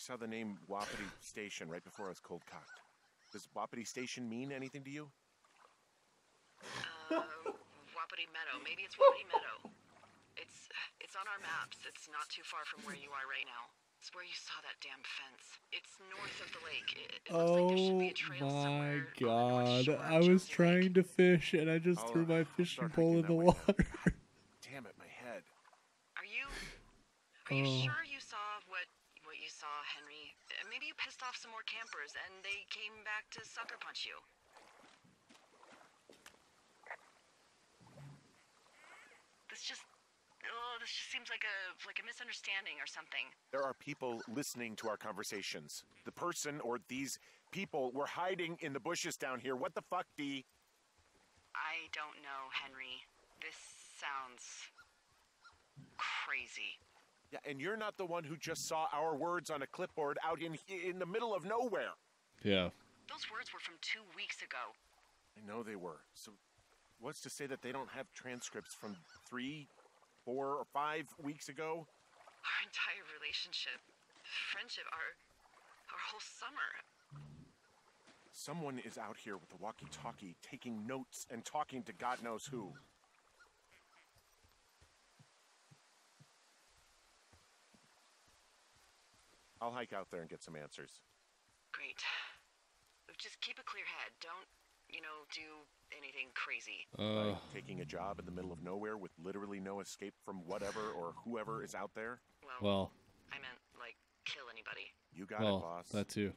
I saw the name Wapiti Station right before I was cold cocked. Does Wapiti Station mean anything to you? Uh, Wapiti Meadow. Maybe it's Wapiti Meadow. It's, it's on our maps. It's not too far from where you are right now. It's where you saw that damn fence. It's north of the lake. It, it looks like there should Oh be a trail my somewhere on the god! shore I was Jonesy Lake. trying to fish and I just I'll, threw my fishing pole in the water. Damn it, my head. Are you? Are you Oh. sure you saw what what you saw, Henry? Uh, Maybe you pissed off some more campers and they came back to sucker punch you. This just. Oh, this just seems like a like a misunderstanding or something. There are people listening to our conversations. The person or these people were hiding in the bushes down here. What the fuck, D? I don't know, Henry. This sounds crazy. Yeah, and you're not the one who just saw our words on a clipboard out in in the middle of nowhere. Yeah. Those words were from two weeks ago. I know they were. So, what's to say that they don't have transcripts from three, four, or five weeks ago? Our entire relationship, friendship, our our whole summer. Someone is out here with a walkie-talkie, taking notes and talking to God knows who. I'll hike out there and get some answers. Great. Just keep a clear head. Don't, you know, do anything crazy. Uh. Like taking a job in the middle of nowhere with literally no escape from whatever or whoever is out there. Well, Well. I meant like kill anybody. You got it, Well. boss. That too.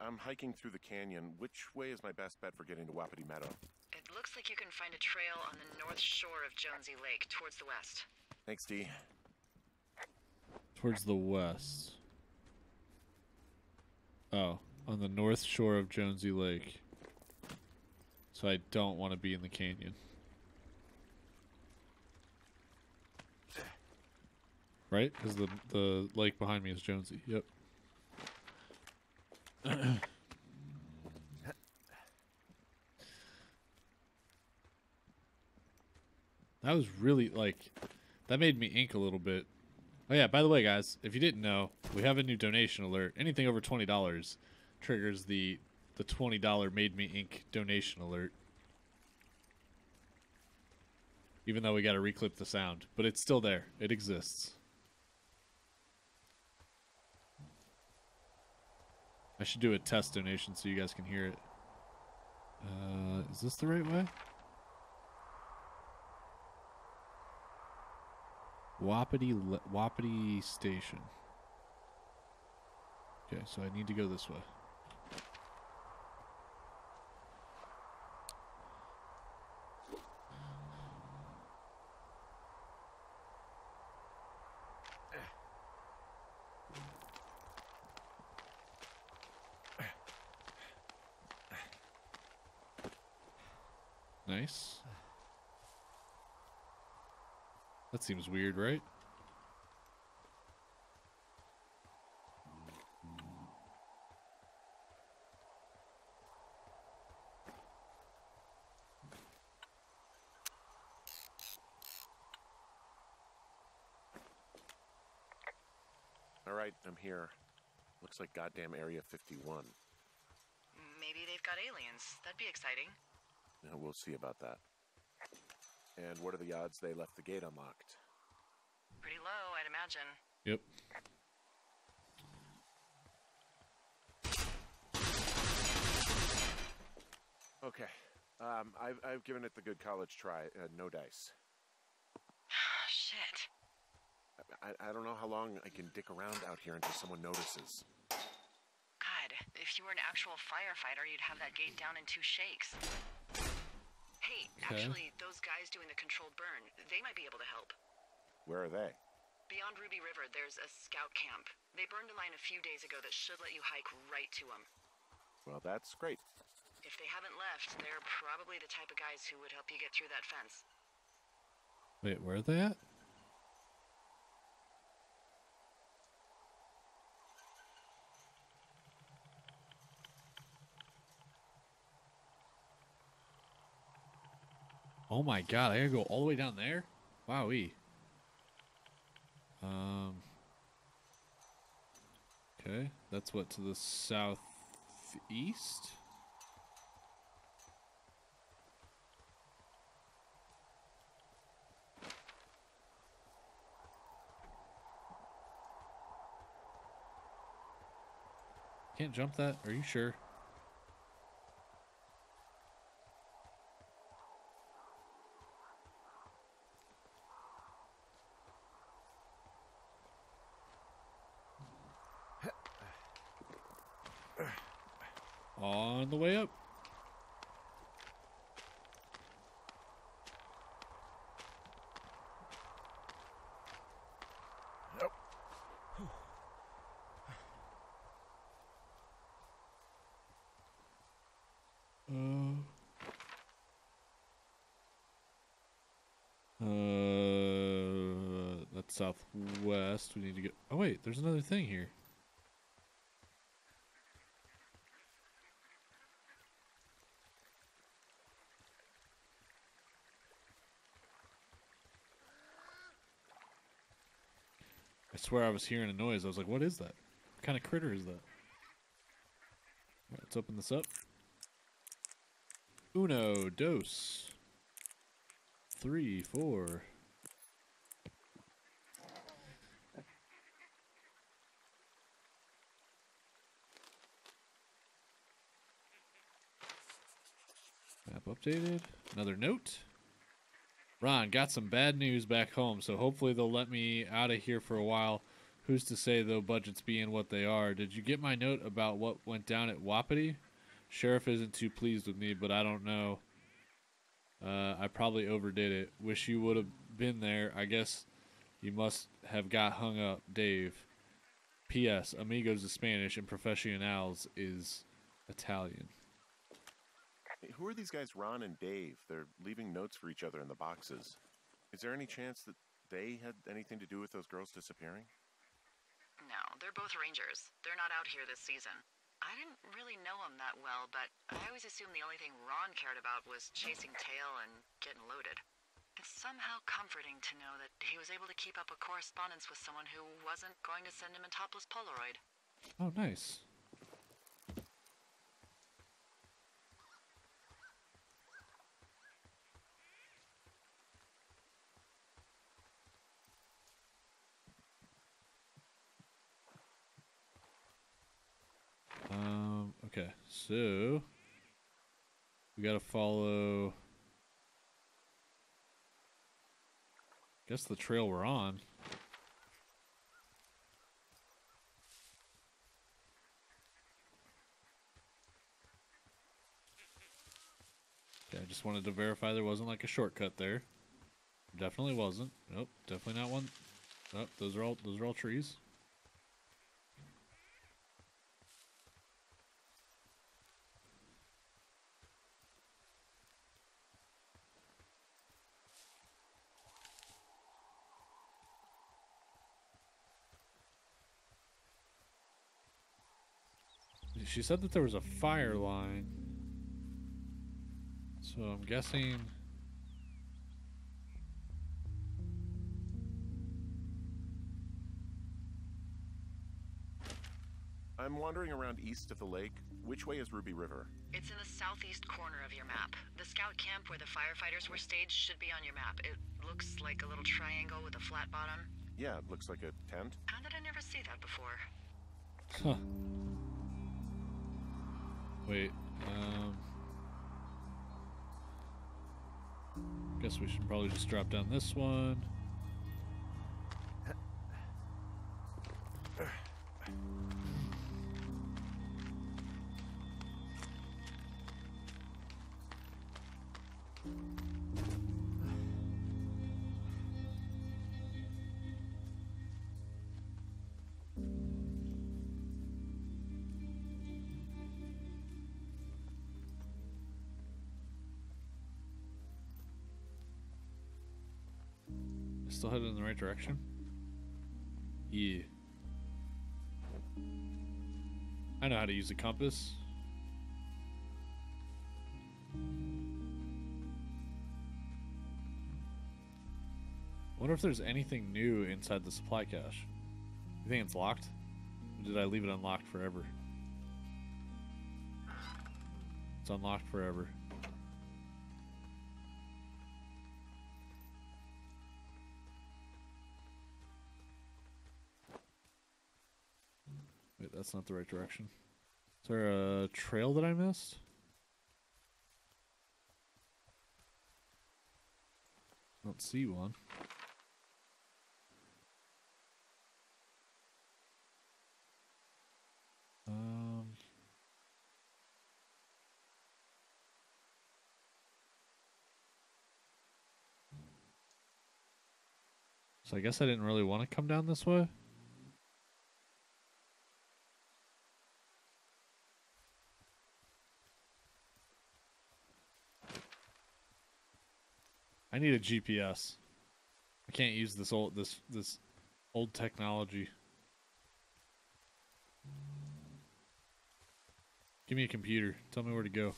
I'm hiking through the canyon. Which way is my best bet for getting to Wapiti Meadow? It looks like you can find a trail on the north shore of Jonesy Lake, towards the west. Thanks, D. Towards the west. Oh, on the north shore of Jonesy Lake. So I don't want to be in the canyon. Right? Because the the lake behind me is Jonesy. Yep. that was really like that made me ink a little bit. Oh yeah, by the way, guys, if you didn't know, we have a new donation alert. Anything over twenty dollars triggers the the twenty dollar made me ink donation alert. Even though we got to reclip the sound, but it's still there. It exists. I should do a test donation so you guys can hear it. Uh, is this the right way? Wapiti Wapiti Station. Okay, so I need to go this way. Nice. That seems weird, right? All right, I'm here. Looks like goddamn Area 51. Maybe they've got aliens. That'd be exciting. Yeah, we'll see about that. And what are the odds they left the gate unlocked? Pretty low, I'd imagine. Yep. Okay. Um, I've, I've given it the good college try. Uh, no dice. Shit. I, I don't know how long I can dick around out here until someone notices. God, if you were an actual firefighter, you'd have that gate down in two shakes. Hey, Okay. actually, those guys doing the controlled burn, they might be able to help. Where are they? Beyond Ruby River, there's a scout camp. They burned a line a few days ago that should let you hike right to them. Well, that's great. If they haven't left, they're probably the type of guys who would help you get through that fence. Wait, where are they at? Oh my god, I gotta go all the way down there? Wowee. Um. Okay, that's what, to the southeast? Can't jump that? Are you sure? On the way up. Uh, uh, that's southwest. We need to get. Oh wait, there's another thing here. I swear I was hearing a noise. I was like, "What is that? What kind of critter is that?" Right, let's open this up. Uno, dos, three, four. Map updated. Another note. Ron, got some bad news back home, so hopefully they'll let me out of here for a while. Who's to say though budgets being what they are? Did you get my note about what went down at Wapiti? Sheriff isn't too pleased with me, but I don't know. Uh, I probably overdid it. Wish you would have been there. I guess you must have got hung up, Dave. P.S. Amigos is Spanish and Professionals is Italian. Hey, who are these guys, Ron and Dave? They're leaving notes for each other in the boxes. Is there any chance that they had anything to do with those girls disappearing? No, they're both rangers. They're not out here this season. I didn't really know them that well, but I always assumed the only thing Ron cared about was chasing tail and getting loaded. It's somehow comforting to know that he was able to keep up a correspondence with someone who wasn't going to send him a topless Polaroid. Oh, nice. Um, okay, so we gotta follow. Guess the trail we're on. Okay, I just wanted to verify there wasn't like a shortcut there. Definitely wasn't. Nope, definitely not one. Oh, those are all those are all trees. She said that there was a fire line. So I'm guessing. I'm wandering around east of the lake. Which way is Ruby River? It's in the southeast corner of your map. The scout camp where the firefighters were staged should be on your map. It looks like a little triangle with a flat bottom. Yeah, it looks like a tent. How did I never see that before? Huh. Wait. Um. Guess we should probably just drop down this one. Still headed in the right direction? Yeah. I know how to use a compass. wonder if there's anything new inside the supply cache. You think it's locked? Or did I leave it unlocked forever? It's unlocked forever. Wait, that's not the right direction. Is there a trail that I missed? Don't see one. Um. So I guess I didn't really want to come down this way. I need a GPS. I can't use this old this this old technology. Give me a computer. Tell me where to go.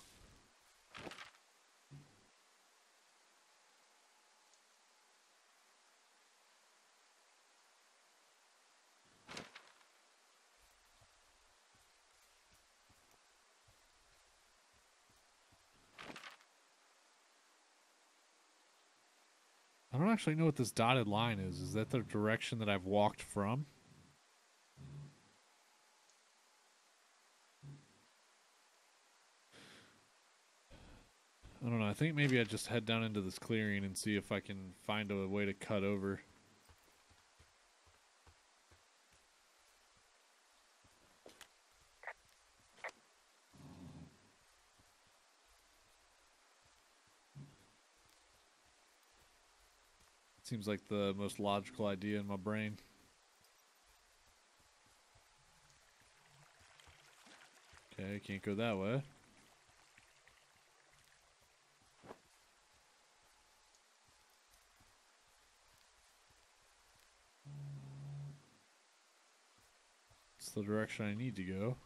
Actually know what this dotted line is. Is that the direction that I've walked from? I don't know. I think maybe I just head down into this clearing and see if I can find a way to cut over. Seems like the most logical idea in my brain. Okay, can't go that way. It's the direction I need to go.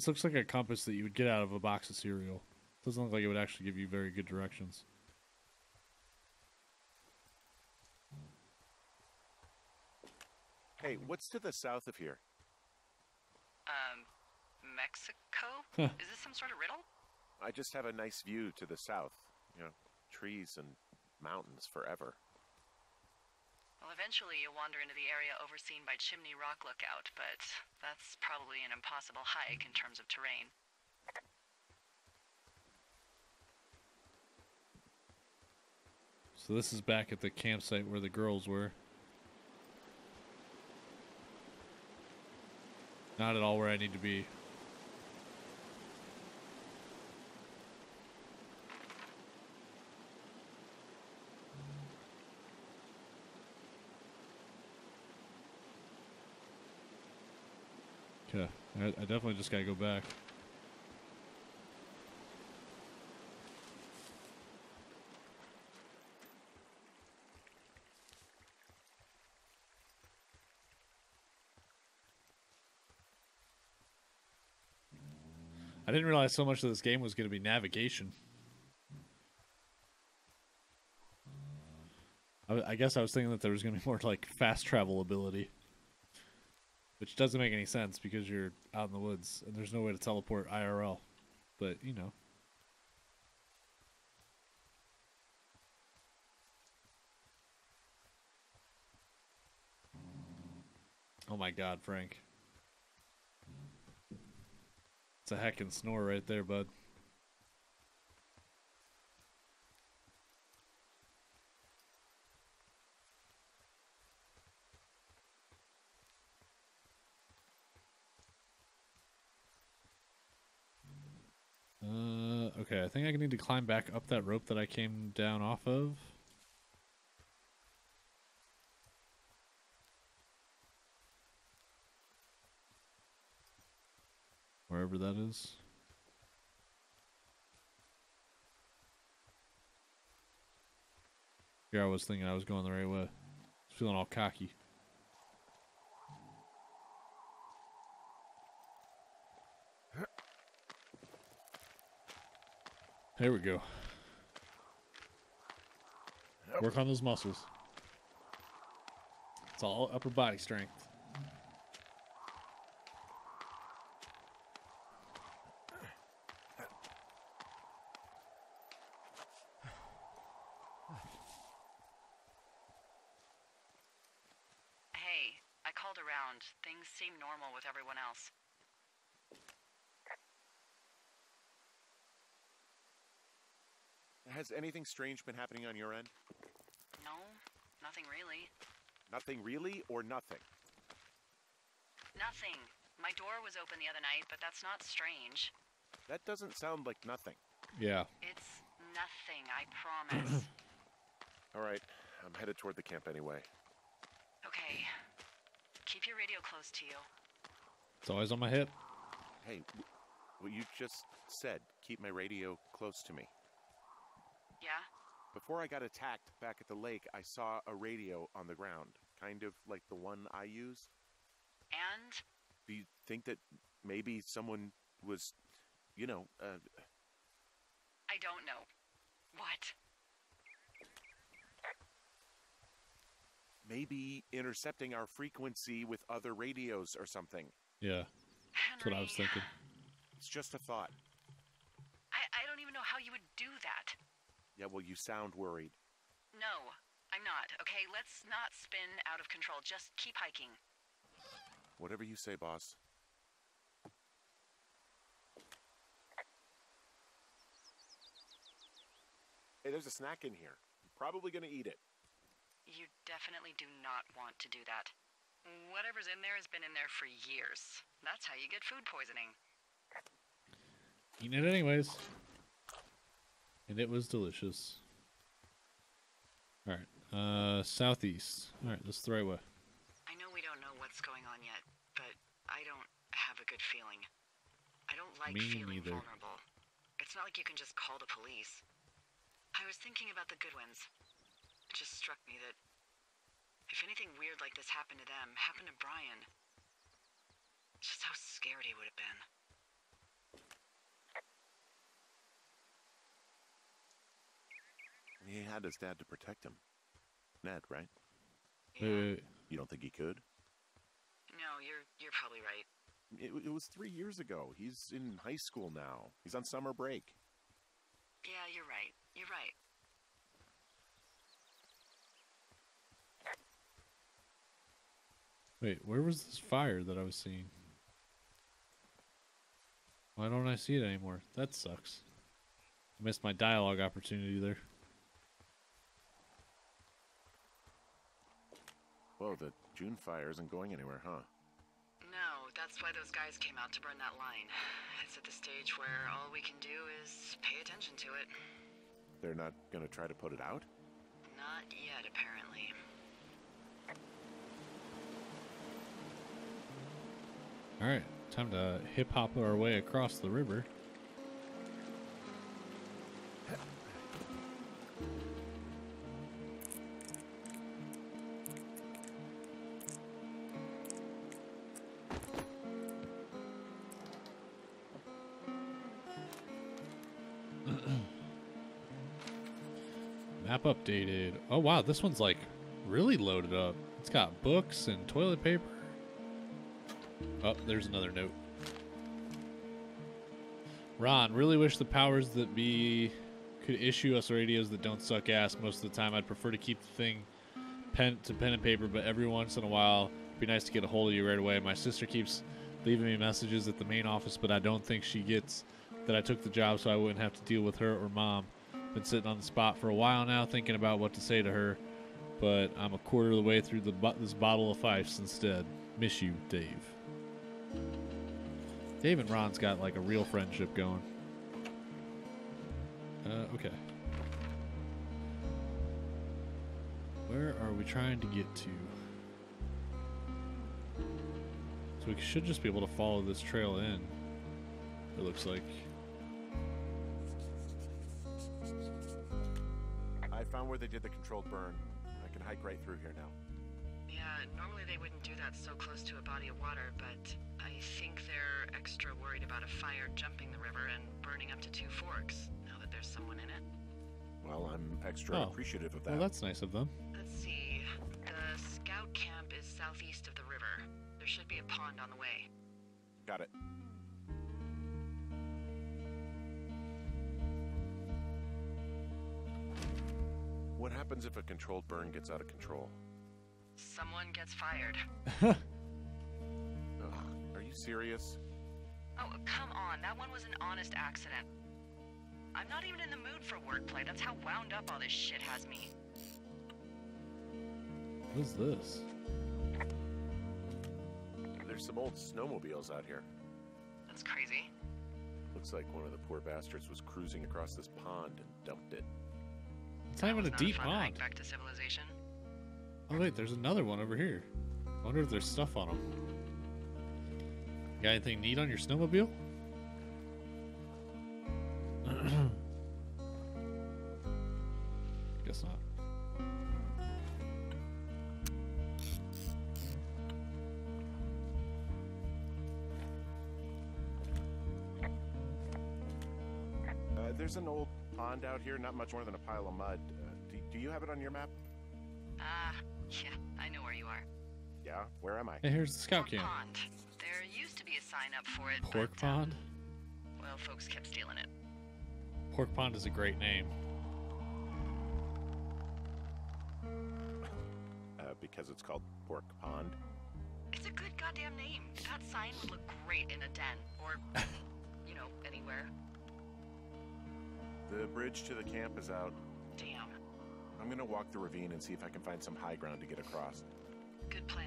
This looks like a compass that you would get out of a box of cereal. Doesn't look like it would actually give you very good directions. Hey, what's to the south of here? Um, Mexico? Huh. Is this some sort of riddle? I just have a nice view to the south. You know, trees and mountains forever. Eventually you'll wander into the area overseen by Chimney Rock Lookout, but that's probably an impossible hike in terms of terrain. So this is back at the campsite where the girls were. Not at all where I need to be. I, I definitely just gotta go back. I didn't realize so much of this game was going to be navigation. I, I guess I was thinking that there was going to be more like fast travel ability which doesn't make any sense because you're out in the woods and there's no way to teleport IRL. But you know, oh my God, Frank, it's a heckin' snore right there, bud. Think I need to climb back up that rope that I came down off of. Wherever that is. Here I was thinking I was going the right way. I was Feeling all cocky. There we go. Work on those muscles. It's all upper body strength. Hey, I called around. Things seem normal with everyone else. Has anything strange been happening on your end? No, nothing really. Nothing really, or nothing? Nothing. My door was open the other night, but that's not strange. That doesn't sound like nothing. Yeah. It's nothing, I promise. All right, I'm headed toward the camp anyway. okay. Keep your radio close to you. It's always on my hip. Hey, what you just said, keep my radio close to me. Yeah? Before I got attacked back at the lake, I saw a radio on the ground, kind of like the one I use. And? Do you think that maybe someone was, you know, uh, I don't know. What? maybe intercepting our frequency with other radios or something? Yeah. That's what I was thinking. It's just a thought. I, I don't even know how you would do that. Yeah, well, you sound worried. No, I'm not. Okay, let's not spin out of control. Just keep hiking. Whatever you say, boss. Hey, there's a snack in here. I'm probably gonna eat it. You definitely do not want to do that. Whatever's in there has been in there for years. That's how you get food poisoning. Eating it anyways. And it was delicious. Alright. Uh southeast. Alright, this is the right way. I know we don't know what's going on yet, but I don't have a good feeling. I don't like Me feeling neither. vulnerable. It's not like you can just call the police. I was thinking about the Goodwins. It just struck me that if anything weird like this happened to them, happened to Brian, just how scared he would have been. He had his dad to protect him. Ned, right? Wait, wait, wait. You don't think he could? No, you're you're probably right. It, it was three years ago. He's in high school now. He's on summer break. Yeah, you're right. You're right. Wait, where was this fire that I was seeing? Why don't I see it anymore? That sucks. I missed my dialogue opportunity there. Whoa, the June fire isn't going anywhere, huh? No, that's why those guys came out to burn that line. It's at the stage where all we can do is pay attention to it. They're not gonna try to put it out? Not yet, apparently. Alright, time to hip hop our way across the river. Oh wow, this one's like really loaded up. It's got books and toilet paper. Oh, there's another note. Ron, really wish the powers that be could issue us radios that don't suck ass most of the time. I'd prefer to keep the thing pen to pen and paper, but every once in a while, it'd be nice to get a hold of you right away. My sister keeps leaving me messages at the main office, but I don't think she gets that I took the job so I wouldn't have to deal with her or mom. Been sitting on the spot for a while now, thinking about what to say to her, but I'm a quarter of the way through the this bottle of Fifes instead. Miss you, Dave. Dave and Ron's got like a real friendship going. Uh, okay. Where are we trying to get to? So we should just be able to follow this trail in. It looks like. Found where they did the controlled burn. I can hike right through here now. Yeah, normally they wouldn't do that so close to a body of water, but I think they're extra worried about a fire jumping the river and burning up to two forks now that there's someone in it. Well, I'm extra Oh. appreciative of that. Well, that's nice of them. Let's see. The scout camp is southeast of the river. There should be a pond on the way. Got it. What happens if a controlled burn gets out of control? Someone gets fired. Ugh, are you serious? Oh, come on. That one was an honest accident. I'm not even in the mood for wordplay. That's how wound up all this shit has me. What is this? There's some old snowmobiles out here. That's crazy. Looks like one of the poor bastards was cruising across this pond and dumped it. It's not even a deep fun pond. back to civilization. Oh wait, there's another one over here. I wonder if there's stuff on them. Got anything neat on your snowmobile? Guess not. Uh, there's an old pond out here, not much more than a pile of mud. Uh, do, do you have it on your map? Ah, yeah, I know where you are. Yeah, where am I? Hey, here's the scout Pork camp. Pond. There used to be a sign up for it. Pork but, uh, pond. well, folks kept stealing it. Pork pond is a great name. Uh, because it's called Pork Pond. It's a good goddamn name. That sign would look great in a den, or, you know, anywhere. The bridge to the camp is out. Damn. I'm gonna walk the ravine and see if I can find some high ground to get across. Good plan.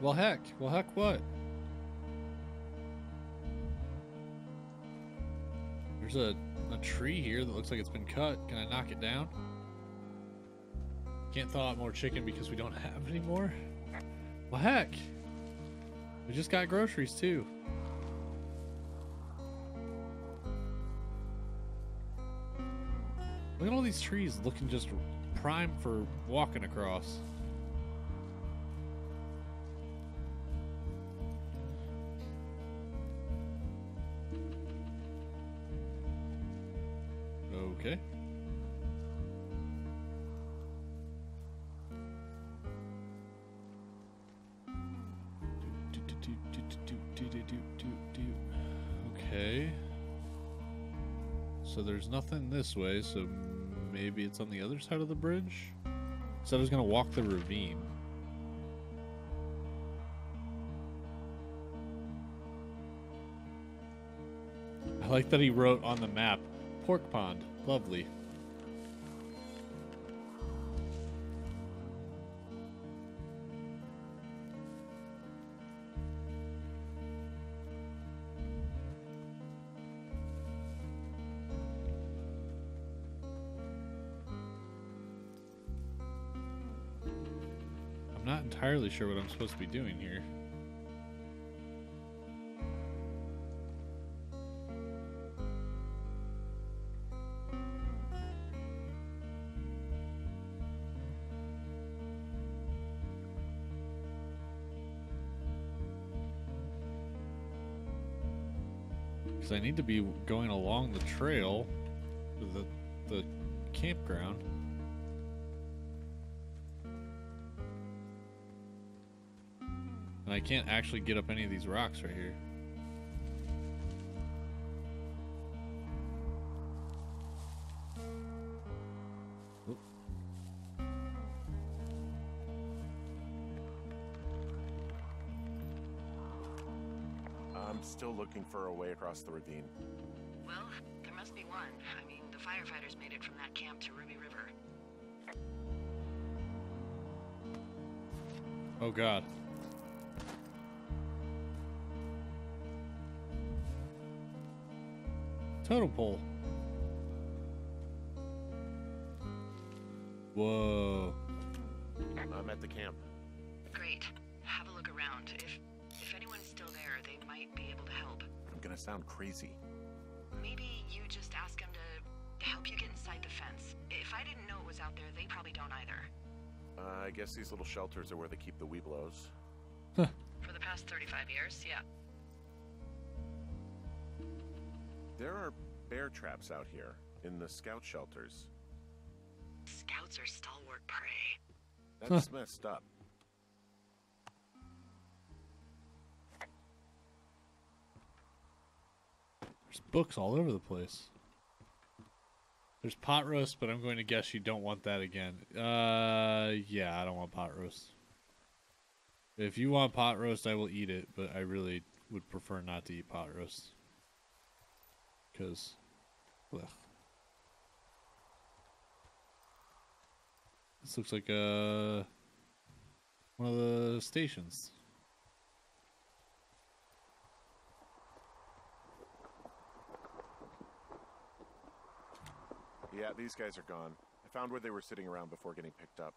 Well, heck. Well, heck, what? There's a, a tree here that looks like it's been cut. Can I knock it down? Can't thaw out more chicken because we don't have any more. Well, heck. We just got groceries, too. Look at all these trees looking just prime for walking across. Nothing this way, so maybe it's on the other side of the bridge? So I was gonna walk the ravine. I like that he wrote on the map, Pork Pond. Lovely. Entirely sure what I'm supposed to be doing here. Because I need to be going along the trail, the the campground. I can't actually get up any of these rocks right here. I'm still looking for a way across the ravine. Well, there must be one. I mean, the firefighters made it from that camp to Ruby River. Oh god. Totem pole. Whoa. I'm at the camp. Great. Have a look around. If if anyone's still there, they might be able to help. I'm gonna sound crazy. Maybe you just ask them to help you get inside the fence. If I didn't know it was out there, they probably don't either. Uh, I guess these little shelters are where they keep the Webelos. For the past 35 years, yeah. There are bear traps out here in the scout shelters. Scouts are stalwart prey. That's messed up. There's books all over the place. There's pot roast, but I'm going to guess you don't want that again. Uh, yeah, I don't want pot roast. If you want pot roast, I will eat it, but I really would prefer not to eat pot roast. Because, this looks like uh one of the stations. Yeah, these guys are gone. I found where they were sitting around before getting picked up.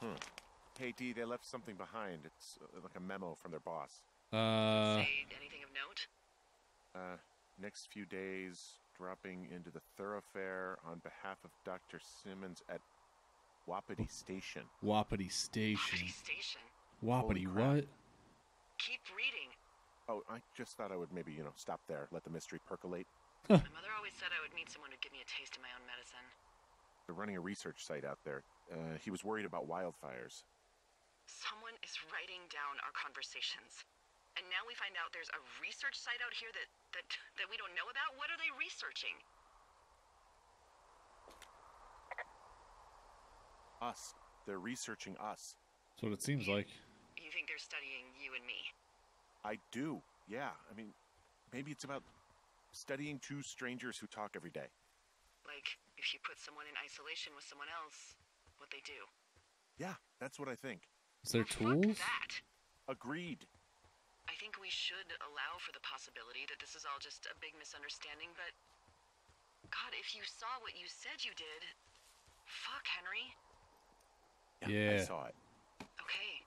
Damn. Hey, D, they left something behind. It's uh, like a memo from their boss. Uh, Say anything of note? Uh, next few days, dropping into the Thorofare on behalf of Dr. Simmons at Wapiti Station. Wapiti Property Station. station. Wapiti what? Keep reading. Oh, I just thought I would maybe, you know, stop there, let the mystery percolate. My mother always said I would meet someone who'd give me a taste of my own medicine. They're running a research site out there. Uh, he was worried about wildfires. Someone is writing down our conversations. And now we find out there's a research site out here that, that, that we don't know about? What are they researching? Us. They're researching us. That's what it seems like. You think they're studying you and me? I do. Yeah. I mean, maybe it's about studying two strangers who talk every day. Like, if you put someone in isolation with someone else, what they do. Yeah, that's what I think. Is there Well, fuck tools? that. Agreed. I think we should allow for the possibility that this is all just a big misunderstanding, but. God, if you saw what you said you did. Fuck, Henry. Yeah. I saw it. Okay.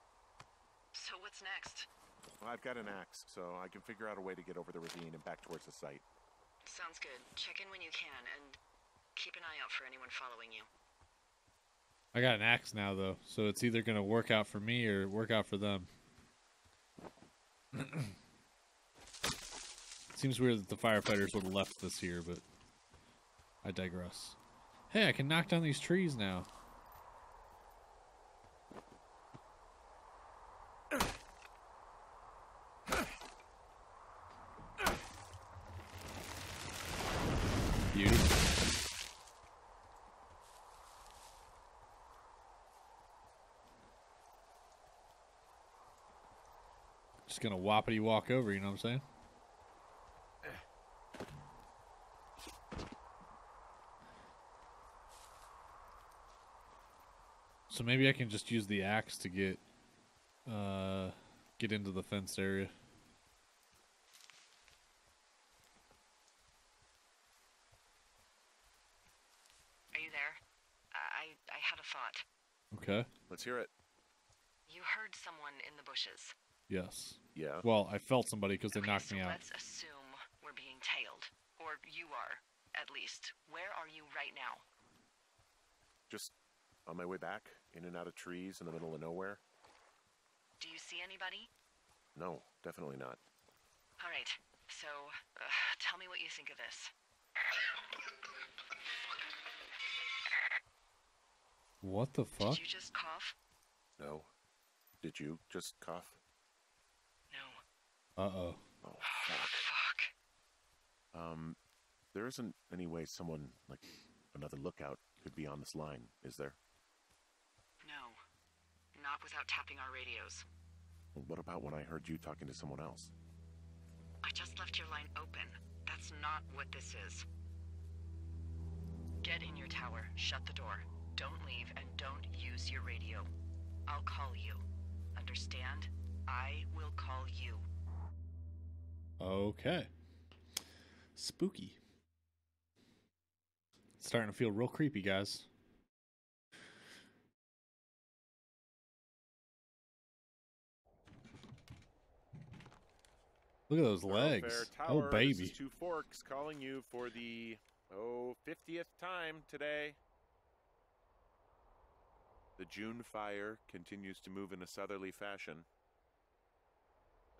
So what's next? Well, I've got an axe, so I can figure out a way to get over the ravine and back towards the site. Sounds good. Check in when you can, and keep an eye out for anyone following you. I got an axe now though, so it's either gonna work out for me or work out for them. Seems weird that the firefighters would have left this here, but I digress. Hey, I can knock down these trees now. Beauty. Just gonna whoppity walk over, you know what I'm saying? So maybe I can just use the axe to get uh get into the fenced area. Are you there? I I had a thought. Okay. Let's hear it. You heard someone in the bushes. Yes. Yeah. Well, I felt somebody because they Okay, knocked so me out. Let's assume we're being tailed, or you are, at least. Where are you right now? Just on my way back, in and out of trees in the middle of nowhere. Do you see anybody? No, definitely not. All right. So, uh, tell me what you think of this. What the fuck? Did you just cough? No. Did you just cough? No. Uh oh. Oh, Fuck. Um, there isn't any way someone, like another lookout, could be on this line, is there? No. Not without tapping our radios. Well, what about when I heard you talking to someone else? I just left your line open. That's not what this is. Get in your tower, shut the door, don't leave, and don't use your radio. I'll call you. Understand? I will call you. Okay. Spooky. It's starting to feel real creepy, guys. Look at those legs. Oh, baby. Two Forks calling you for the, oh, 50th time today. The June fire continues to move in a southerly fashion.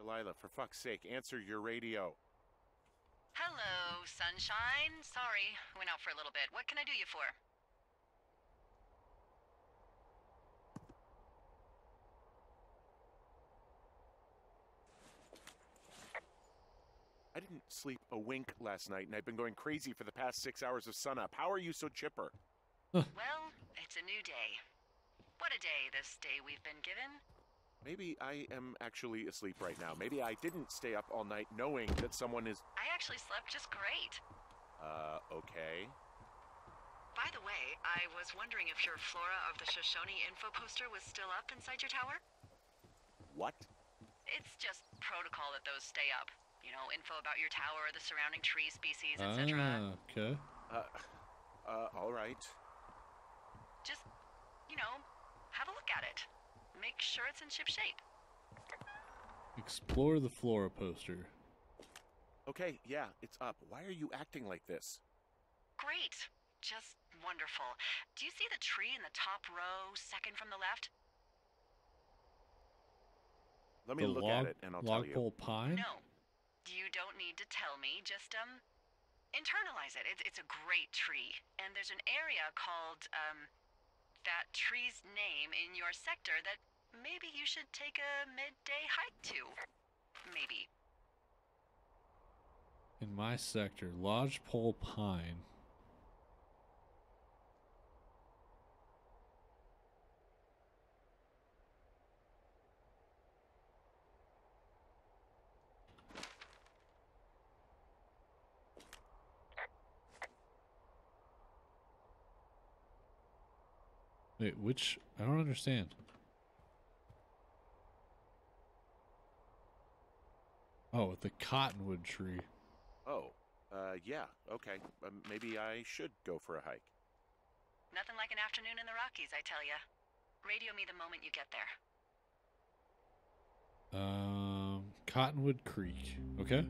Delilah, for fuck's sake, answer your radio. Hello, sunshine. Sorry, went out for a little bit. What can I do you for? I didn't sleep a wink last night, and I've been going crazy for the past six hours of sunup. How are you so chipper? Well, it's a new day. What a day, this day we've been given. Maybe I am actually asleep right now. Maybe I didn't stay up all night knowing that someone is. I actually slept just great. Uh, okay. By the way, I was wondering if your Flora of the Shoshone info poster was still up inside your tower? What? It's just protocol that those stay up. You know, info about your tower, the surrounding tree species, etc. Ah, okay. Uh, uh, all right. Just, you know, have a look at it. Make sure it's in ship shape. Explore the flora poster. Okay, yeah, it's up. Why are you acting like this? Great. Just wonderful. Do you see the tree in the top row, second from the left? Let me the look log, at it and I'll tell you. lodgepole pine. No. You don't need to tell me. Just, um, internalize it. It's, it's a great tree. And there's an area called, um, that tree's name in your sector that maybe you should take a midday hike too. Maybe. In my sector, lodgepole pine. Wait, which I don't understand. Oh, the cottonwood tree. Oh, uh, yeah, okay. Um, maybe I should go for a hike. Nothing like an afternoon in the Rockies, I tell ya. Radio me the moment you get there. Um, Cottonwood Creek. Okay.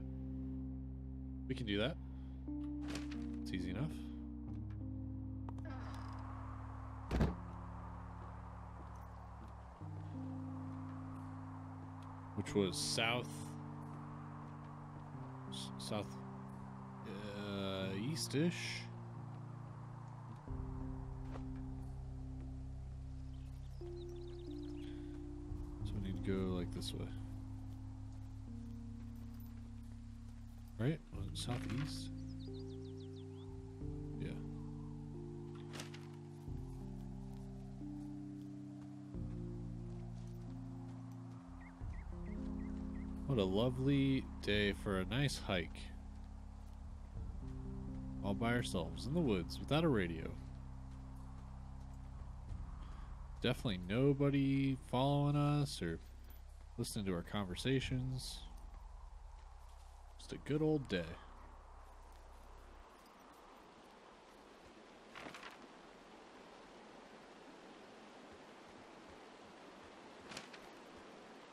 We can do that. It's easy enough. Which was south. South. Uh, eastish. So we need to go like this way. Right? Southeast? What a lovely day for a nice hike. All by ourselves in the woods without a radio. Definitely nobody following us or listening to our conversations. Just a good old day.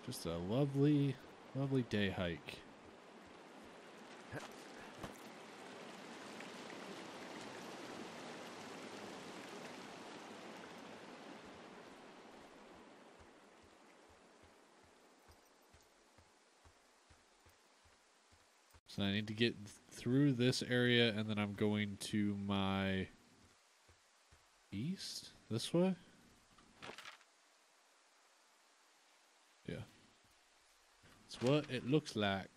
Just a lovely, lovely day hike. So I need to get through this area and then I'm going to my east this way. Yeah. What it looks like.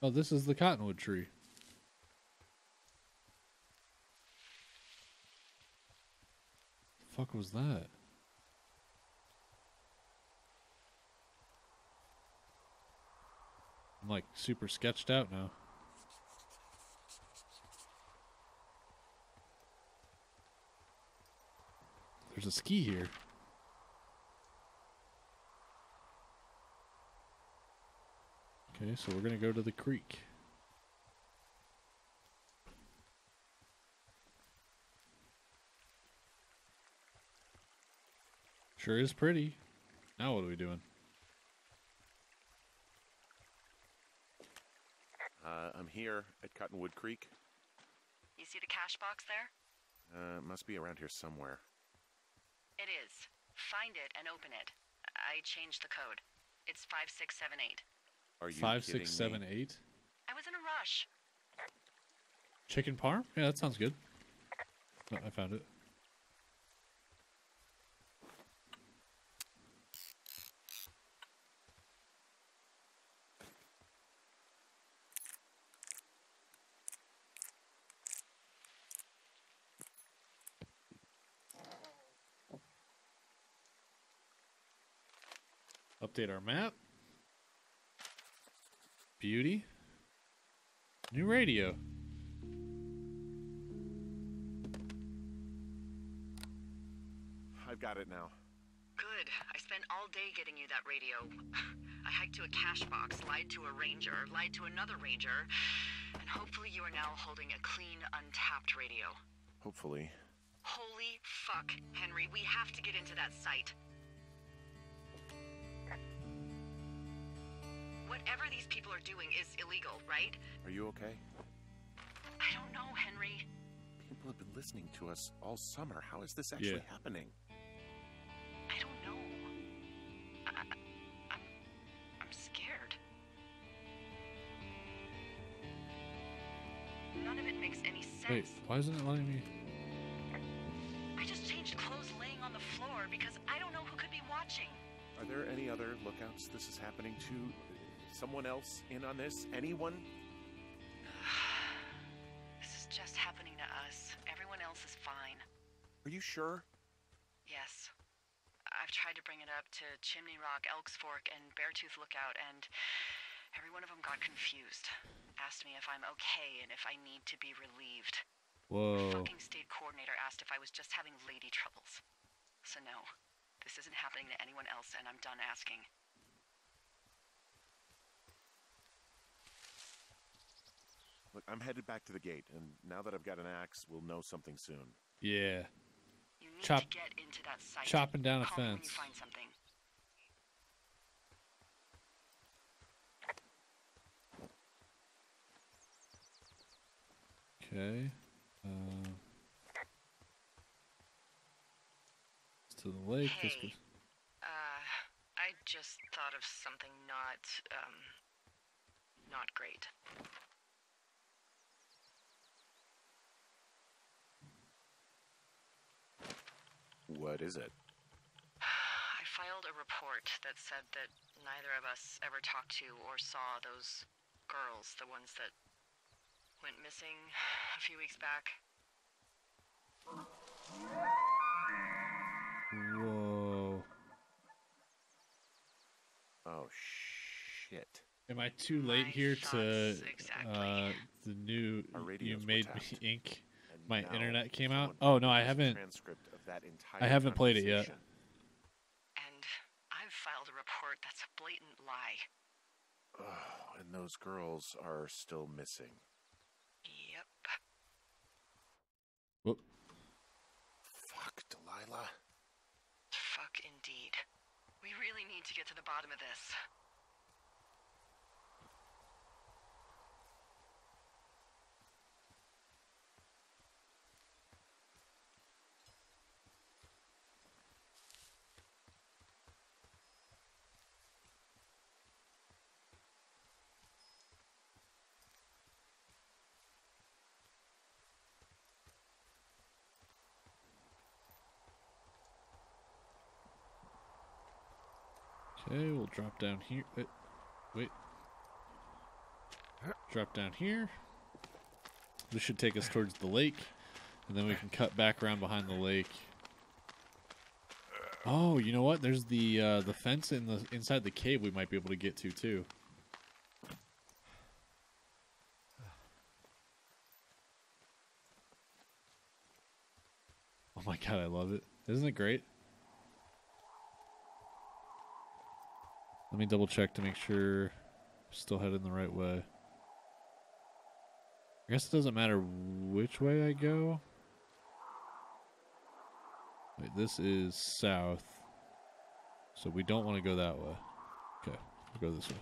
Oh, this is the cottonwood tree. fuck was that? I'm like super sketched out now. There's a ski here. Okay, so we're gonna go to the creek. Sure is pretty. Now what are we doing? Uh, I'm here at Cottonwood Creek. You see the cache box there? Uh, it must be around here somewhere. It is. Find it and open it. I changed the code. It's 5678. Are you Five, kidding six, me? eight. I was in a rush. Chicken parm? Yeah, that sounds good. Oh, I found it. Update our map. Beauty. New radio. I've got it now. Good. I spent all day getting you that radio. I hiked to a cache box, lied to a ranger, lied to another ranger, and hopefully you are now holding a clean, untapped radio. Hopefully. Holy fuck, Henry, we have to get into that site. Whatever these people are doing is illegal, right? Are you okay? I don't know, Henry. People have been listening to us all summer. How is this actually Yeah. happening? I don't know. I, I- I'm, I'm scared. None of it makes any sense. Wait, why isn't it letting me? I just changed clothes laying on the floor because I don't know who could be watching. Are there any other lookouts this is happening to? Someone else in on this? Anyone? This is just happening to us. Everyone else is fine. Are you sure? Yes. I've tried to bring it up to Chimney Rock, Elks Fork, and Beartooth Lookout, and every one of them got confused. Asked me if I'm okay and if I need to be relieved. Whoa. Fucking state coordinator asked if I was just having lady troubles. So no, this isn't happening to anyone else, and I'm done asking. Look, I'm headed back to the gate, and now that I've got an axe, we'll know something soon. Yeah. You need Chop- to get into that site. chopping down a Call me when you fence. find something. Okay. Uh, it's to the lake. This Hey. goes. Uh, I just thought of something not, um, not great. What is it? I filed a report that said that neither of us ever talked to or saw those girls, the ones that went missing a few weeks back. Whoa. Oh, shit. Am I too late My here to exactly. uh the new you made tapped. me ink? My internet came out? Oh, no, I haven't- Transcript of that entire I haven't played it yet. And I've filed a report that's a blatant lie. Oh, and those girls are still missing. Yep. Whoop. Fuck, Delilah. Fuck indeed. We really need to get to the bottom of this. Okay, we'll drop down here. Wait. wait. Drop down here. This should take us towards the lake. And then we can cut back around behind the lake. Oh, you know what? There's the uh, the fence in the inside the cave we might be able to get to too. Oh my god, I love it. Isn't it great? Let me double check to make sure I'm still heading the right way. I guess it doesn't matter which way I go. Wait, this is south. So we don't want to go that way. Okay, we'll go this way.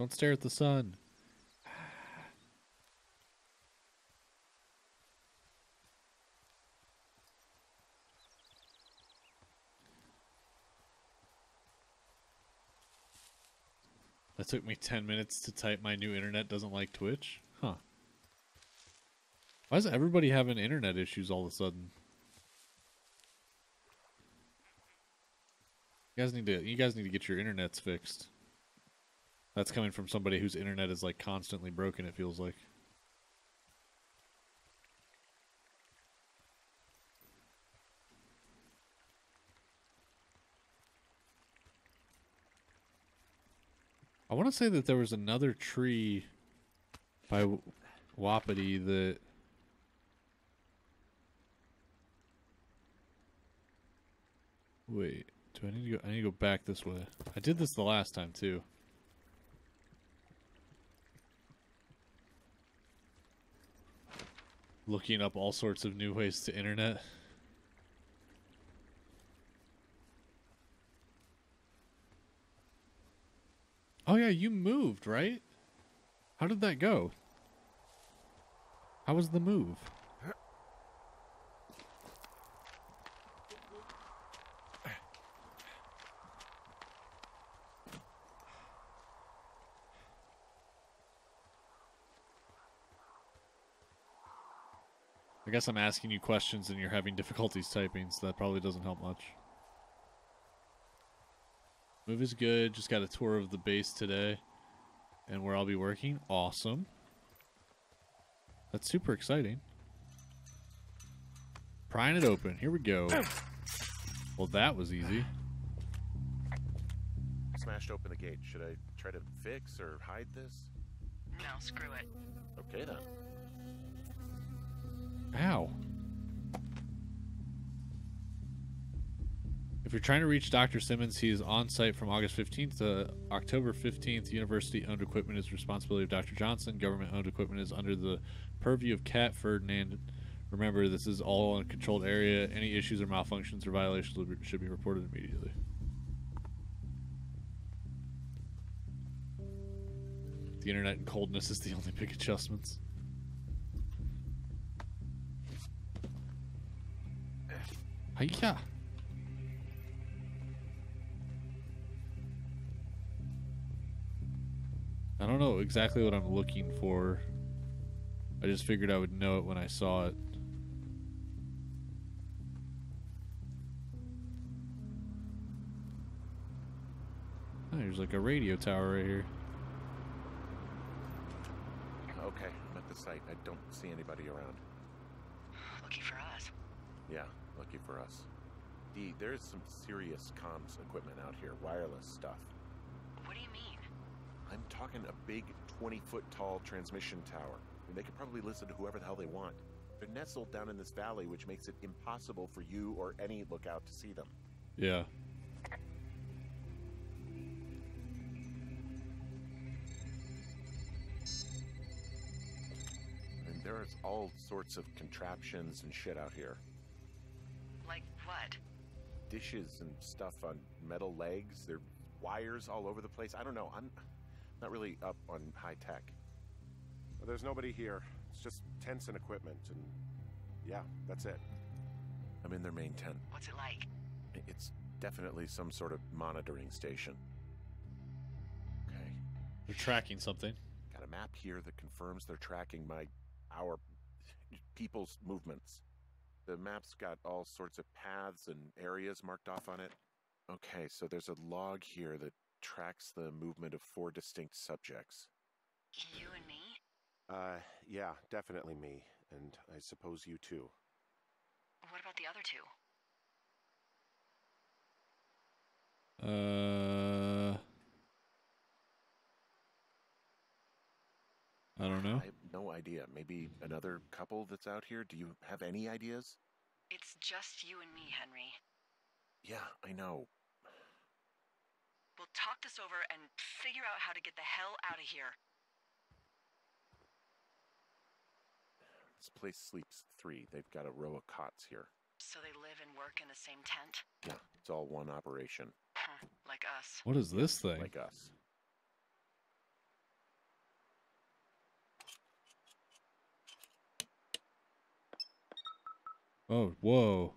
Don't stare at the sun. That took me 10 minutes to type my new internet doesn't like Twitch. Huh. Why is everybody having internet issues all of a sudden? You guys need to you guys need to get your internets fixed. That's coming from somebody whose internet is like constantly broken it feels like. I want to say that there was another tree by Wapiti that Wait, do I need to go I need to go back this way. I did this the last time too. Looking up all sorts of new ways to internet. Oh yeah, you moved, right? How did that go? How was the move? I guess I'm asking you questions and you're having difficulties typing, so that probably doesn't help much. Move is good. Just got a tour of the base today and where I'll be working. Awesome. That's super exciting. Prying it open. Here we go. Well, that was easy. Smashed open the gate. Should I try to fix or hide this? No, screw it. Okay then. Ow. If you're trying to reach Dr. Simmons, he is on site from August 15th to October 15th. University owned equipment is responsibility of Dr. Johnson. Government owned equipment is under the purview of Cat Ferdinand. Remember, this is all in a controlled area. Any issues or malfunctions or violations should be reported immediately. The internet and coldness is the only big adjustments. Hiya. I don't know exactly what I'm looking for. I just figured I would know it when I saw it. Oh, there's like a radio tower right here. Okay, I'm at the site. I don't see anybody around. Lucky for us. Yeah, lucky for us. D, there's some serious comms equipment out here, wireless stuff. What do you mean? I'm talking a big 20 foot tall transmission tower. And they can probably listen to whoever the hell they want. They're nestled down in this valley, which makes it impossible for you or any lookout to see them. Yeah. And there's all sorts of contraptions and shit out here. Like what? Dishes and stuff on metal legs. There are wires all over the place. I don't know. I'm not really up on high tech. There's nobody here. It's just tents and equipment, and yeah, that's it. I'm in their main tent. What's it like? It's definitely some sort of monitoring station. Okay. They're tracking something. Got a map here that confirms they're tracking my our people's movements. The map's got all sorts of paths and areas marked off on it. Okay, so there's a log here that tracks the movement of four distinct subjects. You and me? Uh, yeah, definitely me. And I suppose you too. What about the other two? Uh, I don't know. I have no idea. Maybe another couple that's out here? Do you have any ideas? It's just you and me, Henry. Yeah, I know. We'll talk this over and figure out how to get the hell out of here. This place sleeps three. They've got a row of cots here. So they live and work in the same tent? Yeah, it's all one operation, like us. What is this thing? like us. Oh, whoa.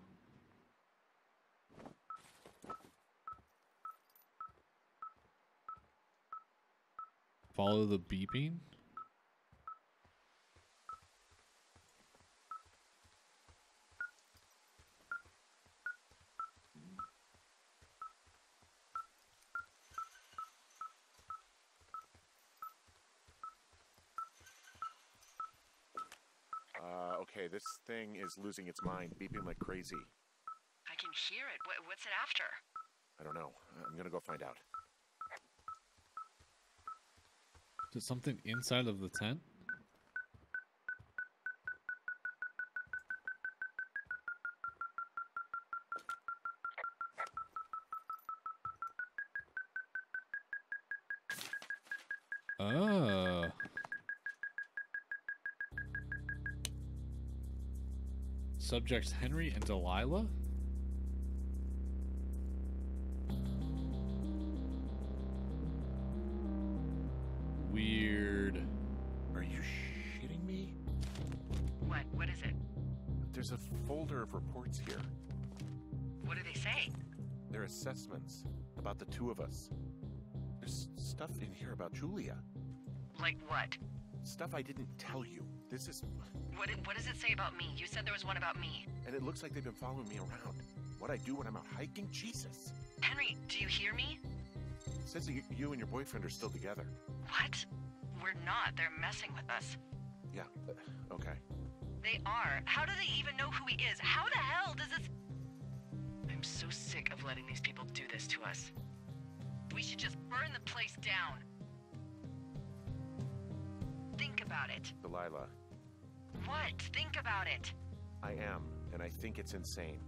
Follow the beeping? Uh, okay, this thing is losing its mind, beeping like crazy. I can hear it. What, what's it after? I don't know. I'm gonna go find out. Is it something inside of the tent? Subjects Henry and Delilah? Weird. Are you shitting me? What? What is it? There's a folder of reports here. What do they say? They're assessments about the two of us. There's stuff in here about Julia. Like what? Stuff I didn't tell you. This is. What, did- what does it say about me? You said there was one about me. And it looks like they've been following me around. What I do when I'm out hiking? Jesus. Henry, do you hear me? It says that you, you and your boyfriend are still together. What? We're not. They're messing with us. Yeah, uh, okay. They are. How do they even know who he is? How the hell does this. I'm so sick of letting these people do this to us. We should just burn the place down. Think about it. Delilah, What? Think about it. I am, and I think it's insane.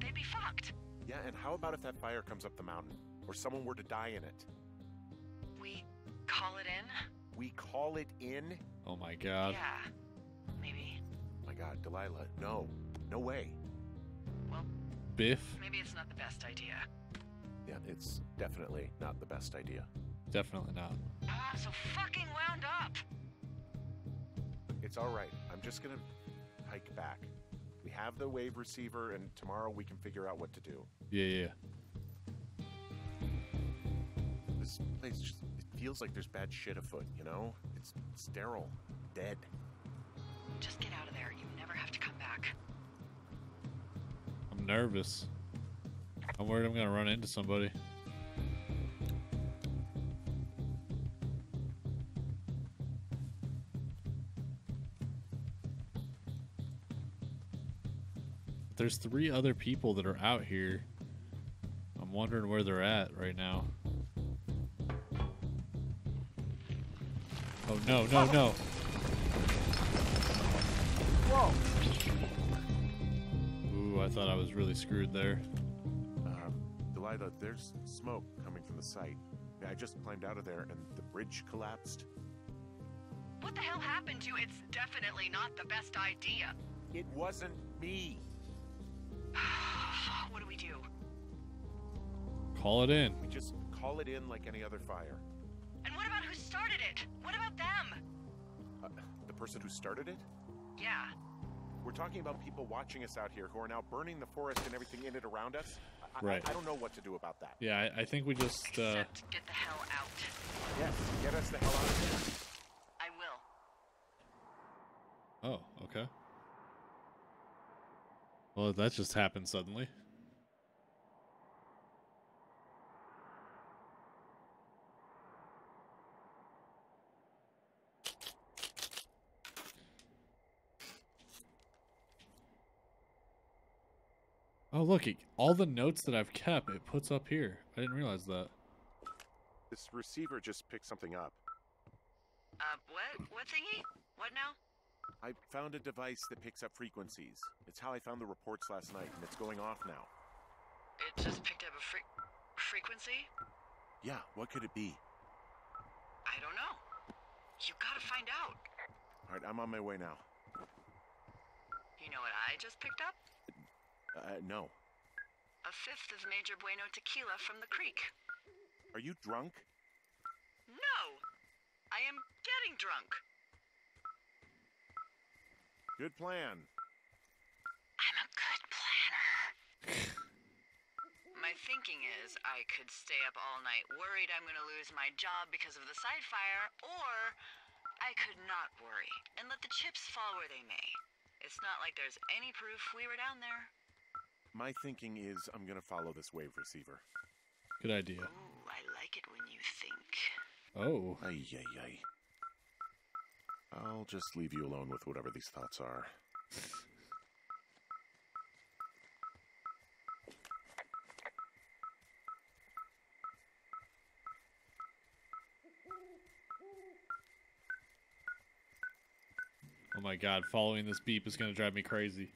They'd be fucked. Yeah, and how about if that fire comes up the mountain? Or someone were to die in it? We call it in? We call it in? Oh my god. yeah. Maybe. Oh my god, Delilah, no. No way. Well, Biff? maybe it's not the best idea. Yeah, it's definitely not the best idea. Definitely not. Ah, so fucking wound up. It's all right. I'm just gonna hike back. We have the wave receiver, and tomorrow we can figure out what to do. Yeah, yeah. This place just it feels like there's bad shit afoot, you know? It's sterile, dead. Just get out of there. You never have to come back. I'm nervous. I'm worried I'm gonna run into somebody. There's three other people that are out here. I'm wondering where they're at right now. Oh no, no, no. Whoa! Ooh, I thought I was really screwed there. Um, Delilah, there's smoke coming from the site. I just climbed out of there, and the bridge collapsed. What the hell happened to you? It's definitely not the best idea. It wasn't me. What do we do? Call it in. We just call it in like any other fire. And what about who started it? What about them? Uh, the person who started it? Yeah. We're talking about people watching us out here who are now burning the forest and everything in it around us. I, I- Right. I, don't know what to do about that. Yeah, I, I think we just. Uh, get the hell out. Yes, get us the hell out of here. I will. oh, okay. Well, that just happened suddenly. Oh, look, it, all the notes that I've kept, it puts up here. I didn't realize that. This receiver just picked something up. Uh, what? What thingy? What now? I found a device that picks up frequencies. It's how I found the reports last night, and it's going off now. It just picked up a fre- frequency? Yeah, what could it be? I don't know. You gotta find out. All right, I'm on my way now. You know what I just picked up? Uh, no. A fifth of Major Bueno tequila from the creek. Are you drunk? No! I am getting drunk. Good plan. I'm a good planner. my thinking is I could stay up all night worried I'm gonna lose my job because of the side fire, or I could not worry and let the chips fall where they may. It's not like there's any proof we were down there. My thinking is I'm gonna follow this wave receiver. Good idea. Ooh, I like it when you think. Oh. Ay, ay, ay. I'll just leave you alone with whatever these thoughts are. Oh my god, following this beep is gonna drive me crazy.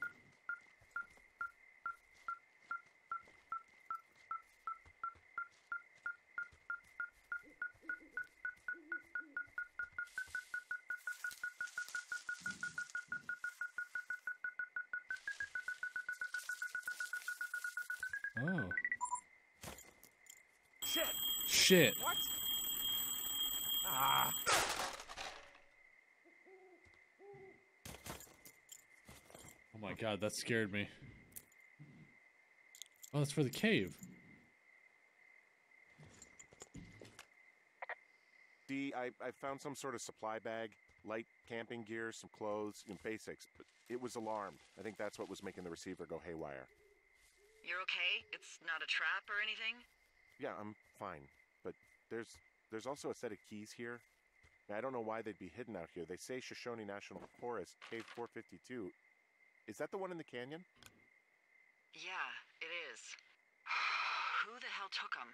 Shit. What? Ah! Oh my god, that scared me. Oh, that's for the cave. See, I, I found some sort of supply bag, light camping gear, some clothes, and basics, but it was alarmed. I think that's what was making the receiver go haywire. You're okay? It's not a trap or anything? Yeah, I'm fine. But there's there's also a set of keys here. I don't know why they'd be hidden out here. They say Shoshone National Forest, Cave 452. Is that the one in the canyon? Yeah, it is. Who the hell took them?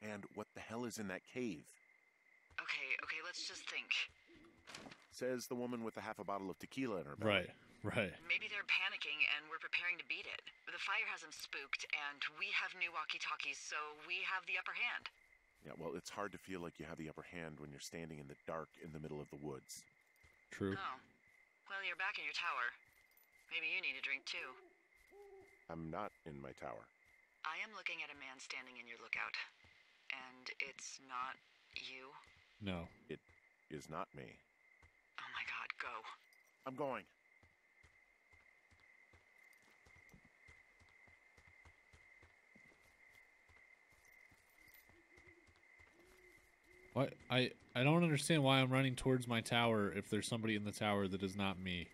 And what the hell is in that cave? Okay, okay, let's just think. Says the woman with a half a bottle of tequila in her belly. Right, right. Maybe they're panicking and we're preparing to beat it. The fire has them spooked, and we have new walkie talkies, so we have the upper hand. Yeah, well, it's hard to feel like you have the upper hand when you're standing in the dark in the middle of the woods. True. Oh. Well, you're back in your tower. Maybe you need a drink too. I'm not in my tower. I am looking at a man standing in your lookout. And it's not you. No. It is not me. Oh my god, go. I'm going. What? I I don't understand why I'm running towards my tower if there's somebody in the tower that is not me.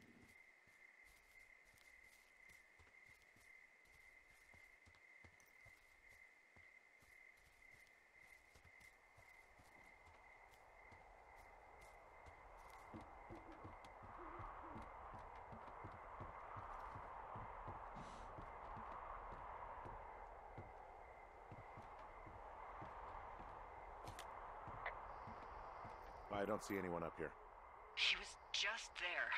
I don't see anyone up here. He was just there.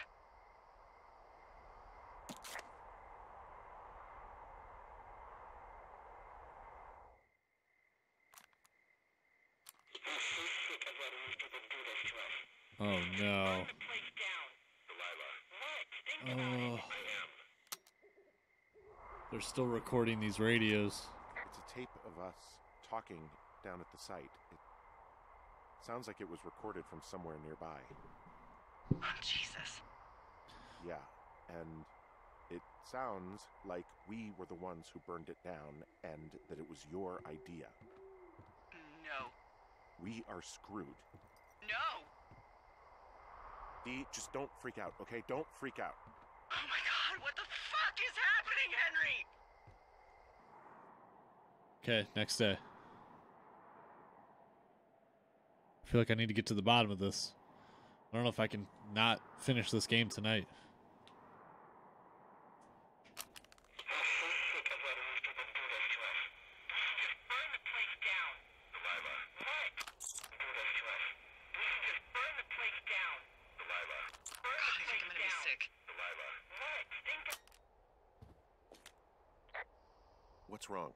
Oh no. Oh. They're still recording these radios. It's a tape of us talking down at the site. It sounds like it was recorded from somewhere nearby. Oh, Jesus. Yeah, and It sounds like we were the ones who burned it down and that it was your idea. No. We are screwed. No! Dee, just don't freak out, okay? Don't freak out. Oh my god, what the fuck is happening, Henry? Okay, next day. I feel like I need to get to the bottom of this. I don't know if I can not finish this game tonight. God, I think I'm gonna be sick. What's wrong?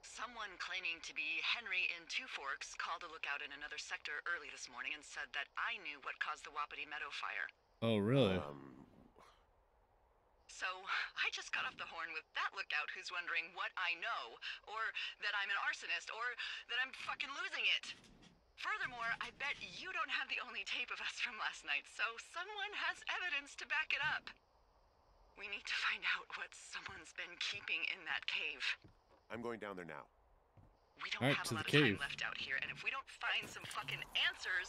Someone claiming to be Henry in Two Forks called a lookout in another sector early this morning and said that I knew what caused the Wapiti Meadow fire. Oh, really? Um, So I just got off the horn with that lookout who's wondering what I know, or that I'm an arsonist, or that I'm fucking losing it. Furthermore, I bet you don't have the only tape of us from last night, so someone has evidence to back it up. We need to find out what someone's been keeping in that cave. I'm going down there now. We don't Alright, have to a the lot of cave. time left out here, and if we don't find some fucking answers,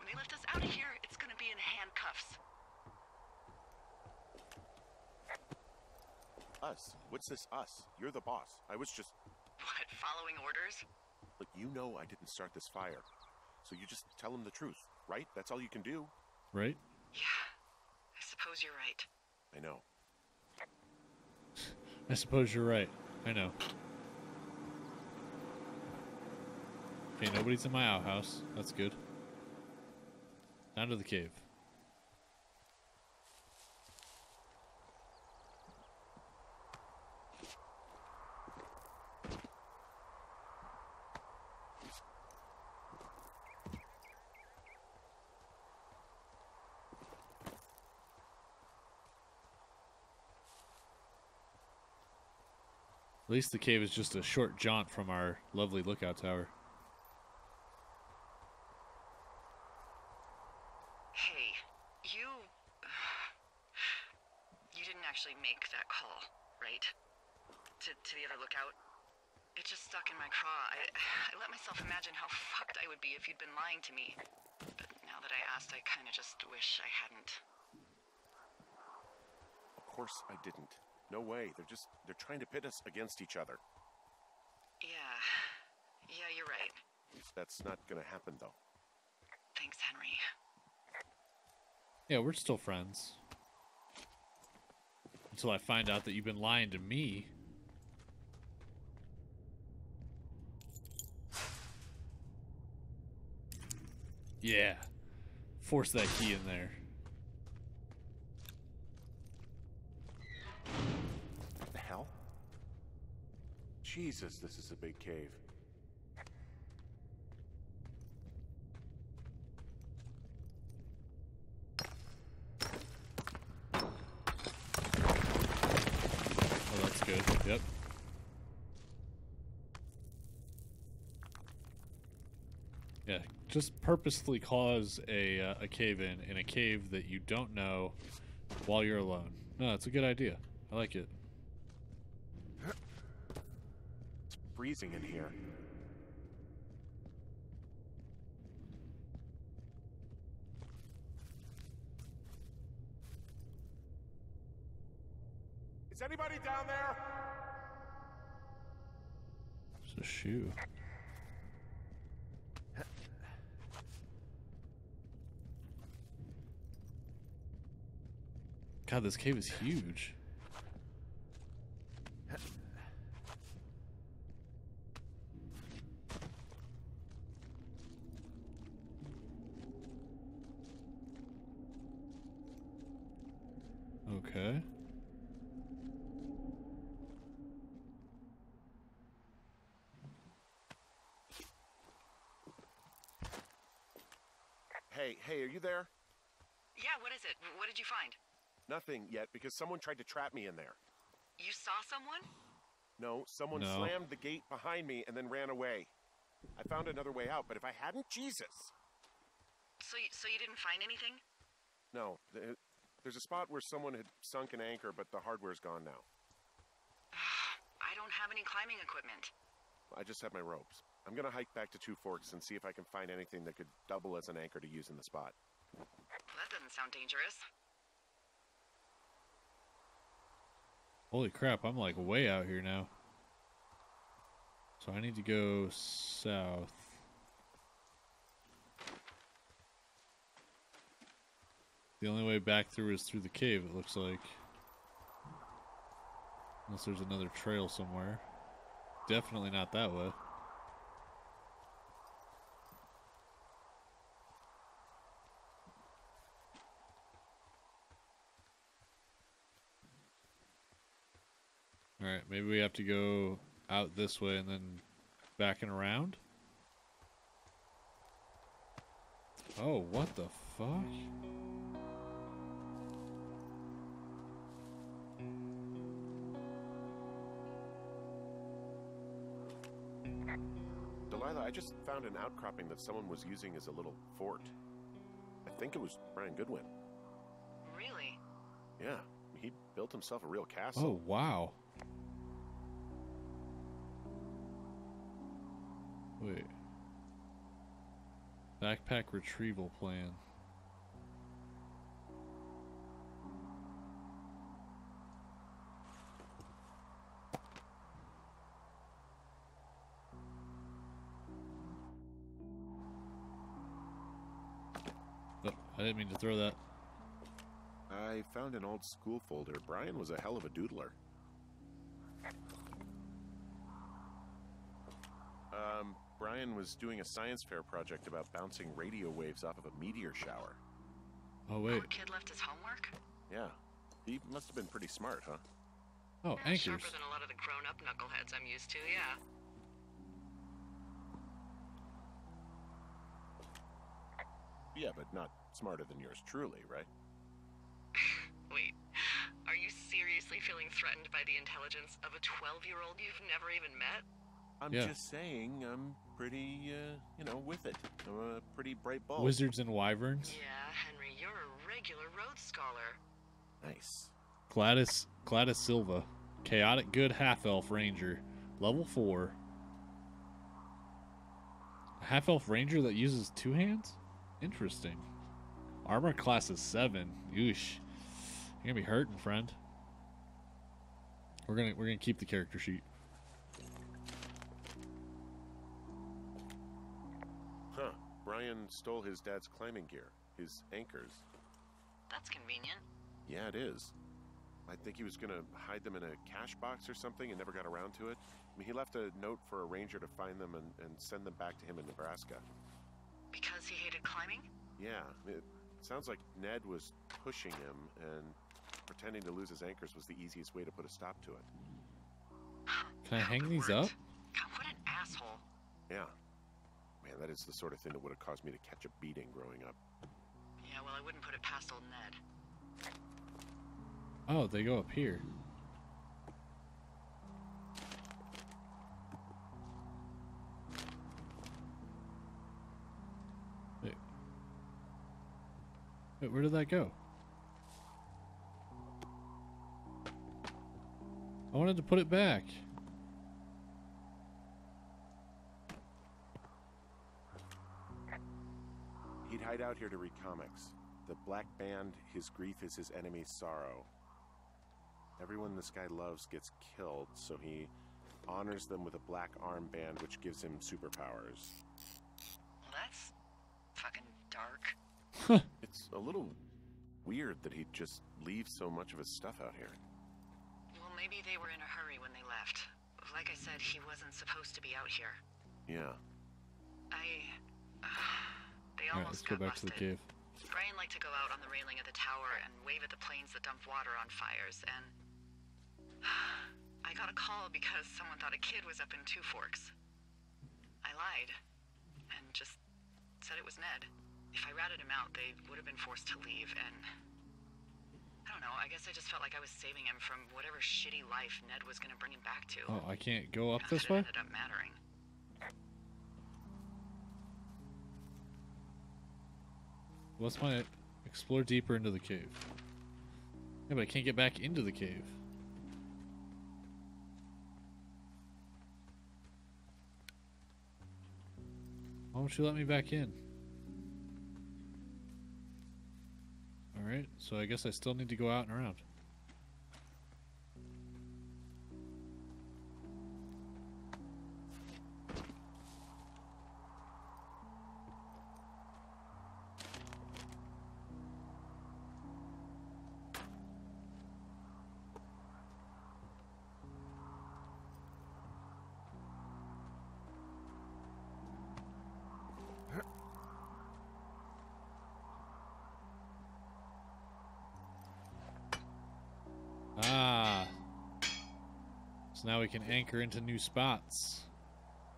when they lift us out of here, it's gonna be in handcuffs. Us? What's this us? You're the boss. I was just. What, following orders? Look, you know I didn't start this fire. So you just tell them the truth, right? That's all you can do. Right? Yeah, I suppose you're right. I know. I suppose you're right. I know. Okay, nobody's in my outhouse. That's good. Down to the cave. At least the cave is just a short jaunt from our lovely lookout tower. Hey, you. You didn't actually make that call, right? To, to the other lookout? It just stuck in my craw. I, I let myself imagine how fucked I would be if you'd been lying to me. But now that I asked, I kind of just wish I hadn't. Of course I didn't. No way. They're just. They're trying to pit us against each other. Yeah. Yeah, you're right. That's not gonna happen, though. Thanks, Henry. Yeah, we're still friends. Until I find out that you've been lying to me. Yeah. Force that key in there. Jesus, this is a big cave. Oh, that's good. Yep. Yeah, just purposefully cause a uh, a cave in in a cave that you don't know while you're alone. No, it's a good idea. I like it. It's freezing in here. Is anybody down there? It's a shoe. God, this cave is huge. Okay. Hey, hey, are you there? Yeah, what is it? What did you find? Nothing yet because someone tried to trap me in there. You saw someone? No, someone No. slammed the gate behind me and then ran away. I found another way out, but if I hadn't, Jesus. So, you, so you didn't find anything? No, There's a spot where someone had sunk an anchor, but the hardware's gone now. I don't have any climbing equipment. I just have my ropes. I'm gonna hike back to Two Forks and see if I can find anything that could double as an anchor to use in the spot. Well, that doesn't sound dangerous. Holy crap, I'm like way out here now. So I need to go south. The only way back through is through the cave, it looks like. Unless there's another trail somewhere. Definitely not that way. Alright, maybe we have to go out this way and then back and around? Oh, what the fuck? Delilah, I just found an outcropping that someone was using as a little fort. I think it was Brian Goodwin. Really? Yeah, he built himself a real castle. Oh, wow. Wait. Backpack retrieval plan. Oh, I didn't mean to throw that. I found an old school folder. Brian was a hell of a doodler. Um, Brian was doing a science fair project about bouncing radio waves off of a meteor shower. Oh, Oh, wait. a kid left his homework? Yeah. He must have been pretty smart, huh? Oh, Yeah, anchors. Sharper than a lot of the grown-up knuckleheads I'm used to, yeah. Yeah, but not smarter than yours truly, right? Wait, are you seriously feeling threatened by the intelligence of a 12-year-old you've never even met? I'm Yeah. just saying I'm pretty, uh, you know, with it. I'm a pretty bright bulb. Wizards and wyverns. Yeah, Henry, you're a regular Rhodes Scholar. Nice. Gladys Gladys Silva, chaotic good half elf ranger, level four. A half elf ranger that uses two hands? Interesting. Armor class is seven. Oosh. You're gonna be hurting, friend. We're gonna we're gonna keep the character sheet. Brian stole his dad's climbing gear, his anchors. That's convenient. Yeah, it is. I think he was gonna hide them in a cache box or something and never got around to it. I mean, he left a note for a ranger to find them and, and send them back to him in Nebraska. Because he hated climbing? Yeah, it sounds like Ned was pushing him, and pretending to lose his anchors was the easiest way to put a stop to it. Can I hang these worked. up? God, what an asshole. Yeah. Man, that is the sort of thing that would have caused me to catch a beating growing up. Yeah, well, I wouldn't put it past old Ned. Oh, they go up here. Wait. Wait, where did that go? I wanted to put it back. Hide out here to read comics. The Black Band, his grief is his enemy's sorrow. Everyone this guy loves gets killed, so he honors them with a black armband which gives him superpowers. Well, that's fucking dark. It's a little weird that he'd just leave so much of his stuff out here. Well, maybe they were in a hurry when they left. Like I said, he wasn't supposed to be out here. Yeah. I. Uh, they Alright, almost let's go back to the cave. Brian liked to go out on the railing of the tower and wave at the planes that dump water on fires, and I got a call because someone thought a kid was up in Two Forks. I lied and just said it was Ned. If I ratted him out, they would have been forced to leave, and I don't know. I guess I just felt like I was saving him from whatever shitty life Ned was going to bring him back to. Oh, I can't go up Not this way? Ended up mattering. What's my explore deeper into the cave? Yeah, but I can't get back into the cave. Why won't you let me back in? Alright, so I guess I still need to go out and around. Now we can anchor into new spots.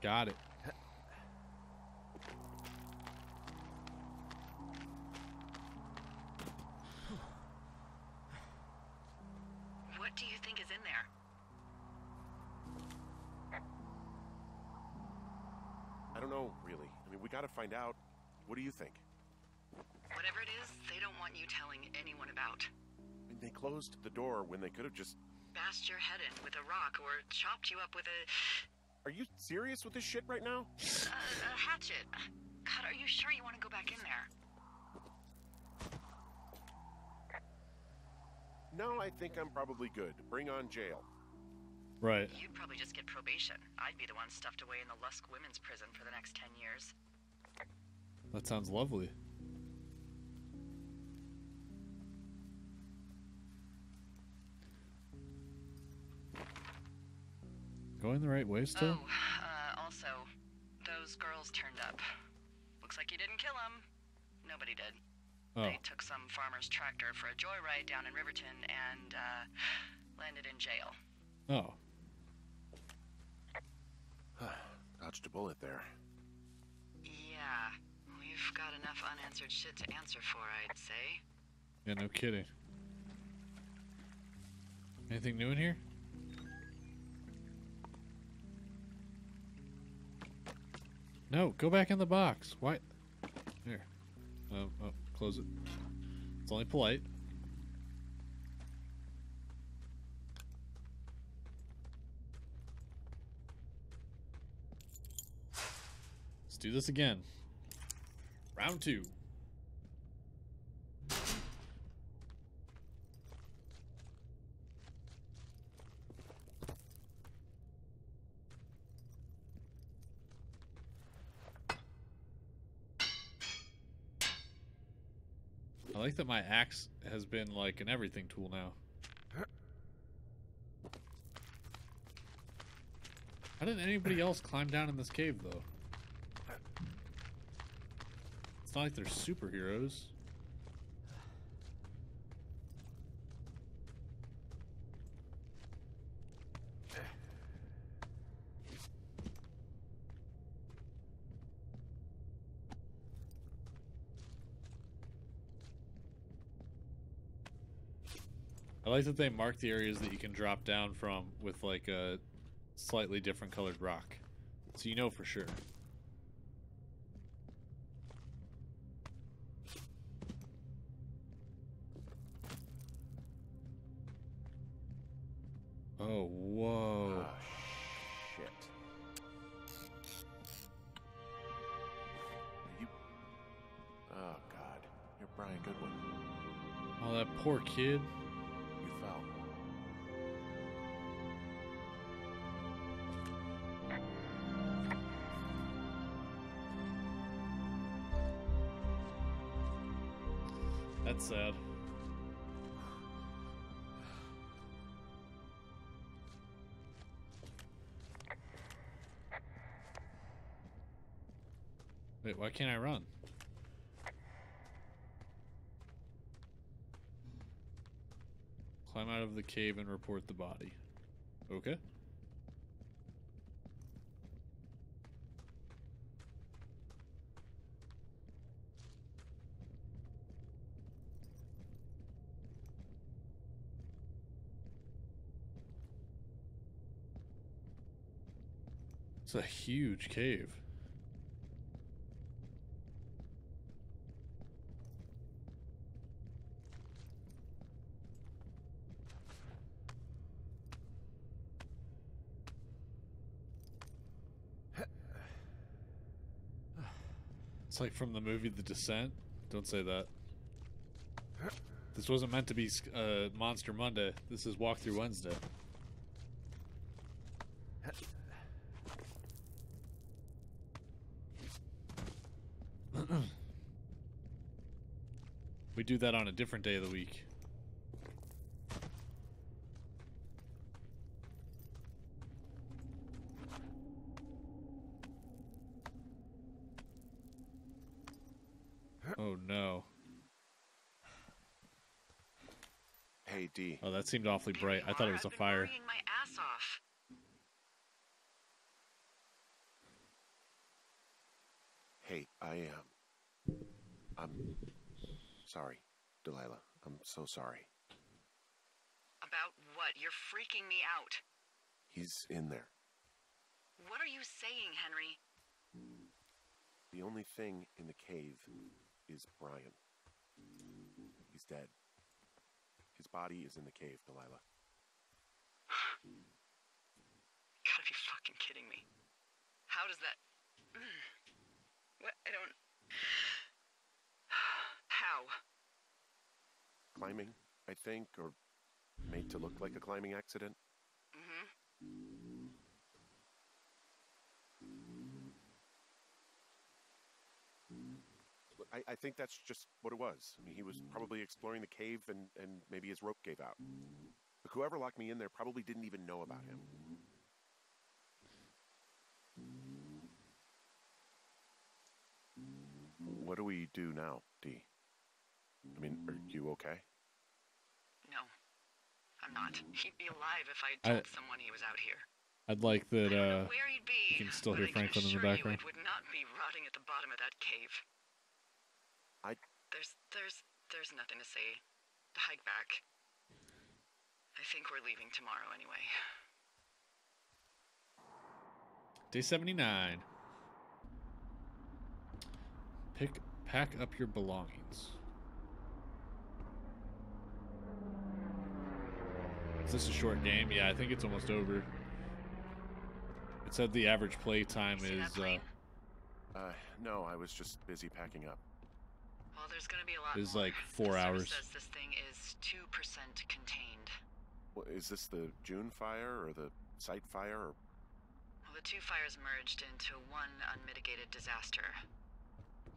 Got it. Bashed your head in with a rock or chopped you up with a, Are you serious with this shit right now? a, a hatchet. God, are you sure you want to go back in there? No, I think I'm probably good. Bring on jail. Right. You'd probably just get probation. I'd be the one stuffed away in the Lusk Women's Prison for the next ten years. That sounds lovely. Going the right way still? Oh, uh, also, those girls turned up. Looks like you didn't kill them. Nobody did. Oh. They took some farmer's tractor for a joyride down in Riverton and uh, landed in jail. Oh. Dodged a bullet there. Yeah, we've got enough unanswered shit to answer for, I'd say. Yeah, no kidding. Anything new in here? No, go back in the box. Why? Here. Oh, oh, close it. It's only polite. Let's do this again. Round two. Like that my axe has been like an everything tool now. How did anybody else climb down in this cave though? It's not like they're superheroes. I like that they mark the areas that you can drop down from with like a slightly different colored rock. So you know for sure. Oh, whoa. Ah, shit. You. Oh, God. You're Brian Goodwin. Oh, that poor kid. Why can't I run? Climb out of the cave and report the body. Okay. It's a huge cave. It's like from the movie The Descent. Don't say that. This wasn't meant to be uh, Monster Monday. This is Walkthrough Wednesday. we do that on a different day of the week. Oh no. Hey, D. Oh, that seemed awfully bright. I thought it was a I've been fire. my ass off. Hey, I am. I'm sorry, Delilah. I'm so sorry. About what? You're freaking me out. He's in there. What are you saying, Henry? The only thing in the cave is Brian. He's dead. His body is in the cave, Delilah. Gotta be fucking kidding me. How does that. What? I don't. How? Climbing, I think, or made to look like a climbing accident. Mm-hmm. Look, I, I think that's just what it was. I mean, he was probably exploring the cave and, and maybe his rope gave out. But whoever locked me in there probably didn't even know about him. What do we do now, D? I mean, are you okay? No. I'm not. He'd be alive if I I- told someone he was out here. I'd like that. I don't Uh, know where he'd be. you can still hear Franklin in the assure you background. it would not be rotting at the bottom of that cave. I- There's, there's, there's nothing to say. Hike back. I think we're leaving tomorrow anyway. day seventy nine. Pick pack up your belongings. Is this a short game? Yeah, I think it's almost over. It said the average play time You see that is uh. Uh, no, I was just busy packing up. Well, there's gonna be a lot It's more. like four the hours. Says this thing is two percent contained. Well, is this the June fire or the site fire? Or... Well, the two fires merged into one unmitigated disaster.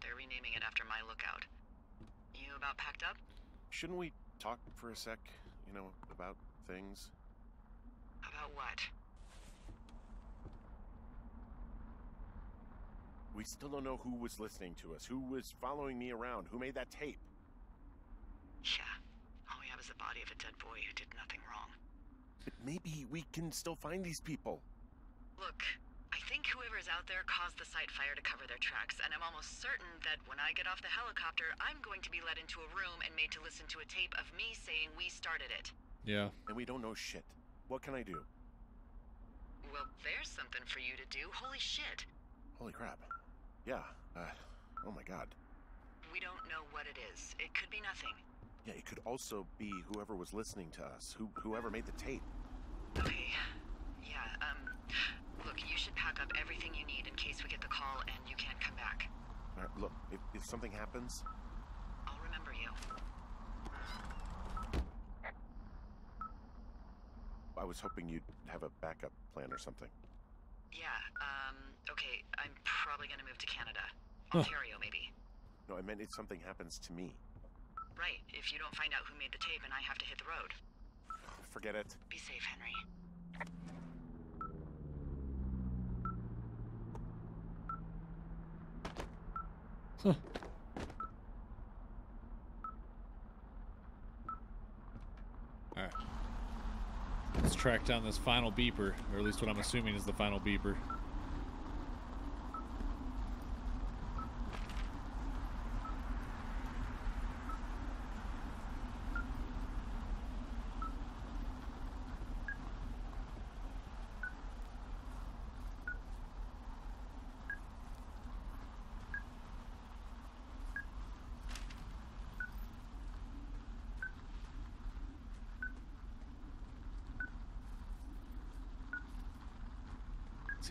They're renaming it after my lookout. You about packed up? Shouldn't we talk for a sec? You know, about things? About what? We still don't know who was listening to us, who was following me around, who made that tape. Yeah. All we have is the body of a dead boy who did nothing wrong. But maybe we can still find these people. Look, I think whoever's out there caused the site fire to cover their tracks, and I'm almost certain that when I get off the helicopter, I'm going to be led into a room and made to listen to a tape of me saying we started it. yeah. And we don't know shit. What can I do? Well, there's something for you to do. Holy shit. Holy crap. Yeah, uh, oh my god. We don't know what it is. It could be nothing. Yeah, it could also be whoever was listening to us, who whoever made the tape. Okay. Yeah, um, look, you should pack up everything you need in case we get the call and you can't come back. All right, look, if, if something happens, I'll remember you. I was hoping you'd have a backup plan or something. Yeah, um, okay, I'm probably gonna move to Canada. Huh. Ontario, maybe. No, I meant if something happens to me. Right, if you don't find out who made the tape and I have to hit the road. Forget it. Be safe, Henry. Huh. All right. Let's track down this final beeper, or at least what I'm assuming is the final beeper.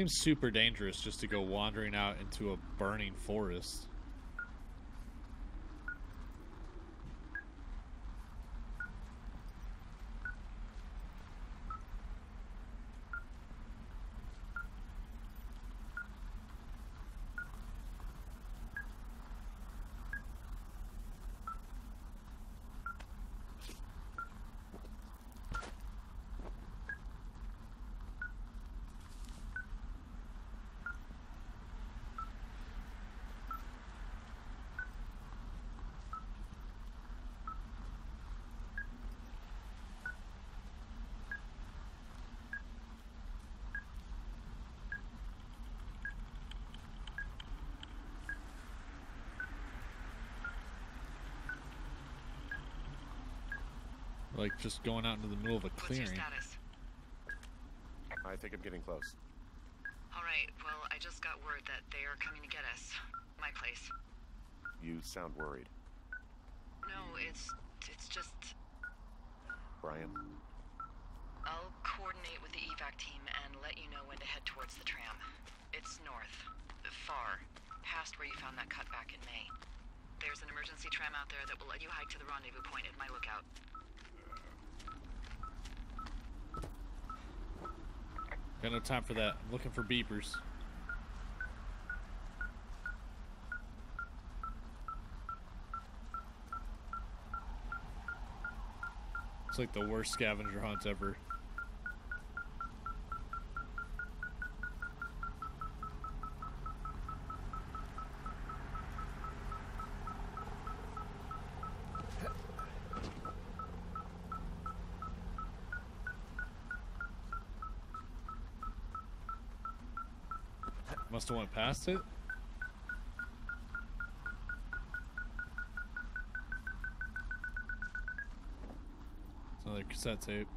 Seems super dangerous just to go wandering out into a burning forest. Just going out into the middle of a clearing. I think I'm getting close. All right. Well, I just got word that they are coming to get us. My place. You sound worried. No, it's it's just Brian, I'll coordinate with the evac team and let you know when to head towards the tram. It's north, far, past where you found that cut back in May. There's an emergency tram out there that will let you hike to the rendezvous point at my lookout. Got no time for that. I'm looking for beepers. It's like the worst scavenger hunt ever. Have went past it. It's another cassette tape.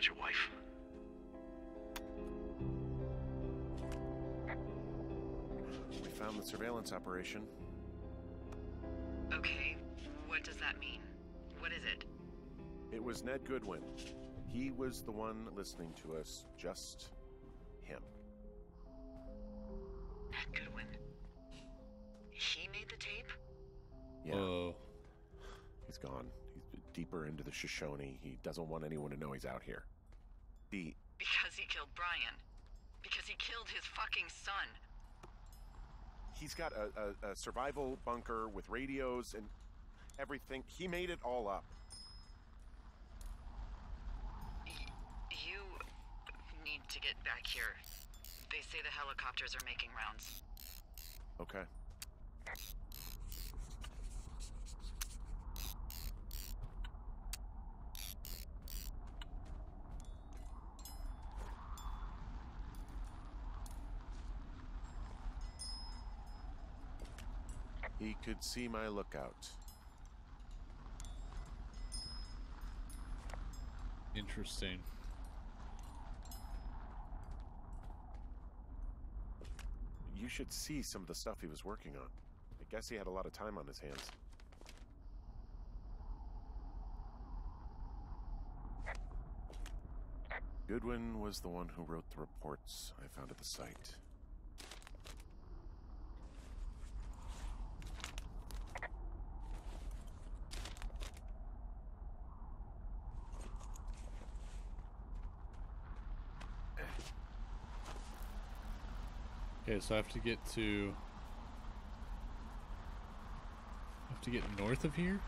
About your wife. we found the surveillance operation. Okay, what does that mean? What is it? It was Ned Goodwin. He was the one listening to us, just the Shoshone. He doesn't want anyone to know he's out here. The Because he killed Brian. Because he killed his fucking son. he's got a, a, a survival bunker with radios and everything. He made it all up. Y- you need to get back here. They say the helicopters are making rounds. Okay. He could see my lookout. Interesting. You should see some of the stuff he was working on. I guess he had a lot of time on his hands. Goodwin was the one who wrote the reports I found at the site. So I have to get to... I have to get north of here?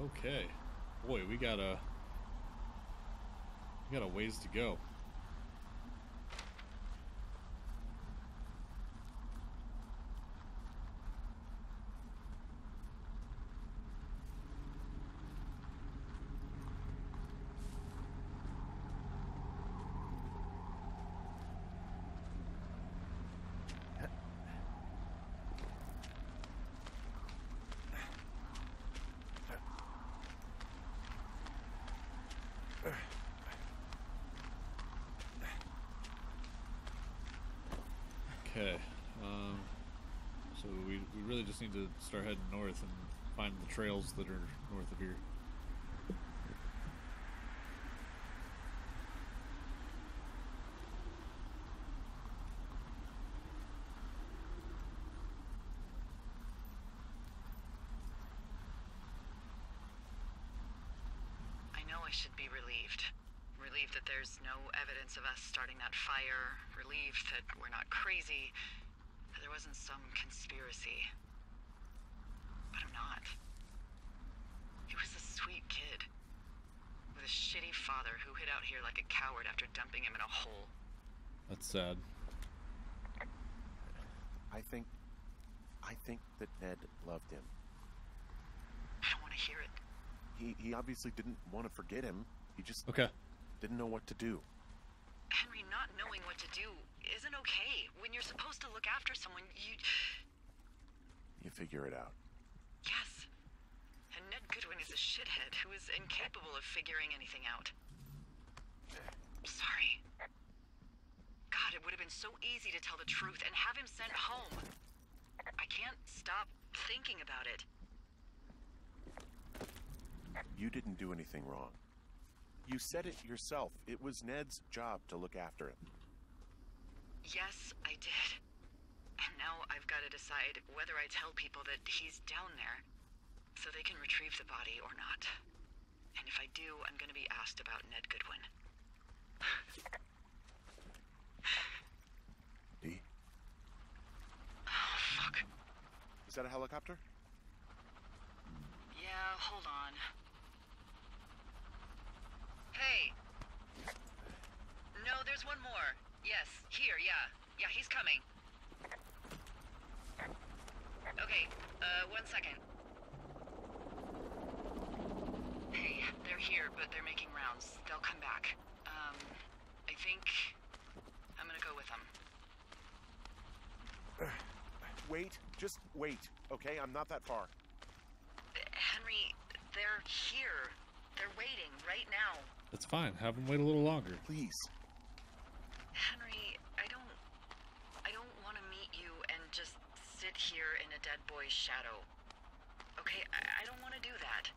Okay. Boy, we got a... We got a ways to go. Start heading north and find the trails that are north of here. I know I should be relieved. Relieved that there's no evidence of us starting that fire. Relieved that we're not crazy. That there wasn't some conspiracy. But I'm not. He was a sweet kid. With a shitty father who hid out here like a coward after dumping him in a hole. That's sad. I think. I think that Ned loved him. I don't want to hear it. He, he obviously didn't want to forget him. He just Okay. didn't know what to do. Henry, not knowing what to do isn't okay. When you're supposed to look after someone, you. You figure it out. Yes. And Ned Goodwin is a shithead who is incapable of figuring anything out. Sorry. God, it would have been so easy to tell the truth and have him sent home. I can't stop thinking about it. You didn't do anything wrong. You said it yourself. It was Ned's job to look after him. Yes, I did. And now I've got to decide whether I tell people that he's down there so they can retrieve the body or not. And if I do, I'm going to be asked about Ned Goodwin. D? Oh, fuck. Is that a helicopter? Yeah, hold on. Hey! No, there's one more. Yes, here, yeah. Yeah, he's coming. Okay, uh, one second. Hey, they're here, but they're making rounds. They'll come back. I think I'm gonna go with them. Wait, just wait, okay? I'm not that far. Henry, they're here. They're waiting right now. That's fine. Have them wait a little longer. Please. Henry, I don't. I don't want to meet you and just sit here in a dead boy's shadow. Okay, I, I don't want to do that.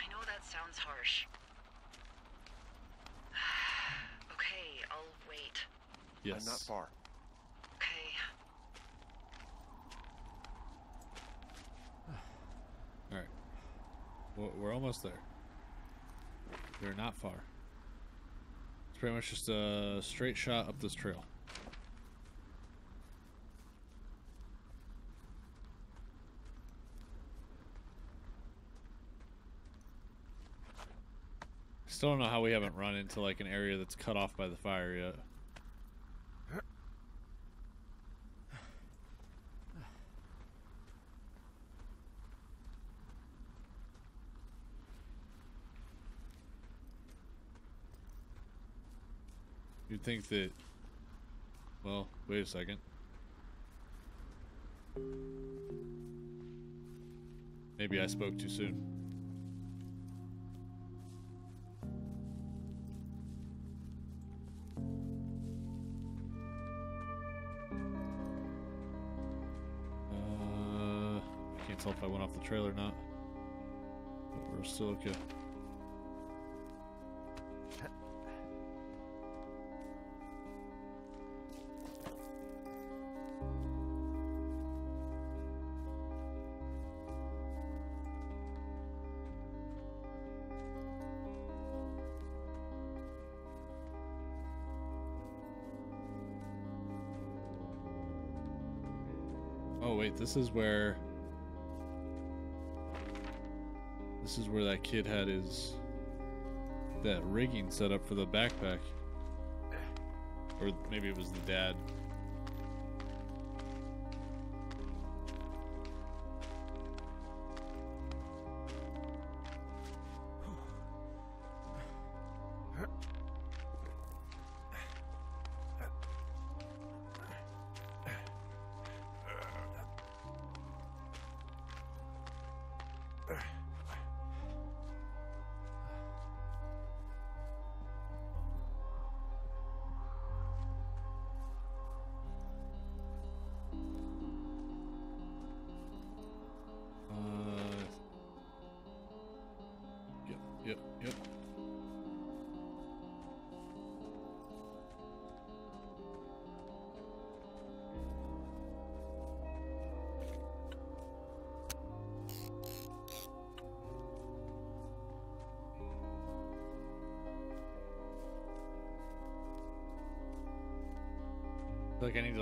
I know that sounds harsh. okay, I'll wait. Yes. I'm not far. Okay. All right. Well, we're almost there. We're not far. It's pretty much just a straight shot up this trail. Still don't know how we haven't run into like an area that's cut off by the fire yet. You'd think that. Well, wait a second. Maybe I spoke too soon. Uh, I can't tell if I went off the trail or not. But we're still okay. This is where This is where that kid had his that rigging set up for the backpack. Or maybe it was the dad.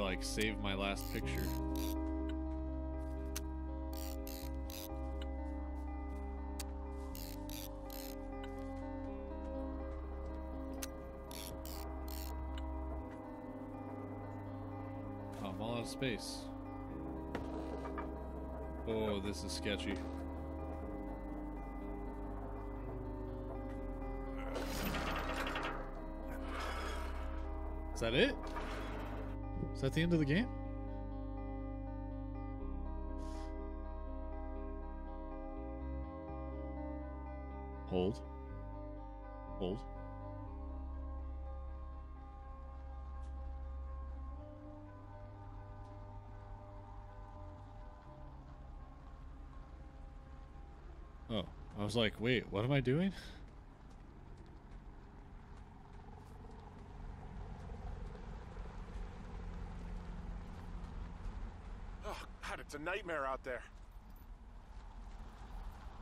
Like save my last picture. Oh, I'm all out of space. Oh, this is sketchy. Is that it? Is that the end of the game? Hold. Hold. Oh, I was like, wait, what am I doing? Oh, God, it's a nightmare out there.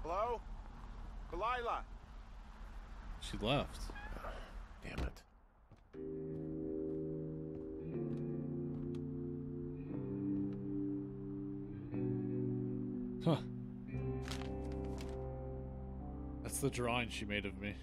Hello? Delilah? She left. Damn it. Huh. That's the drawing she made of me.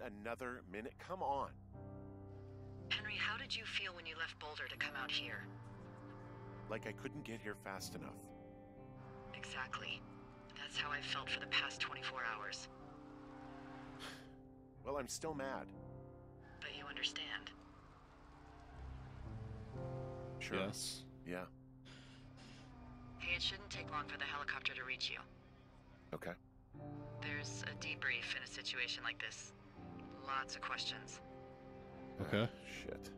Not another minute. Come on. Henry, how did you feel when you left Boulder to come out here? Like I couldn't get here fast enough. Exactly. That's how I felt for the past 24 hours. Well, I'm still mad. But you understand. Sure. Yes. Yeah. Hey, it shouldn't take long for the helicopter to reach you. Okay. There's a debrief in a situation like this. Lots of questions. Okay. Shit.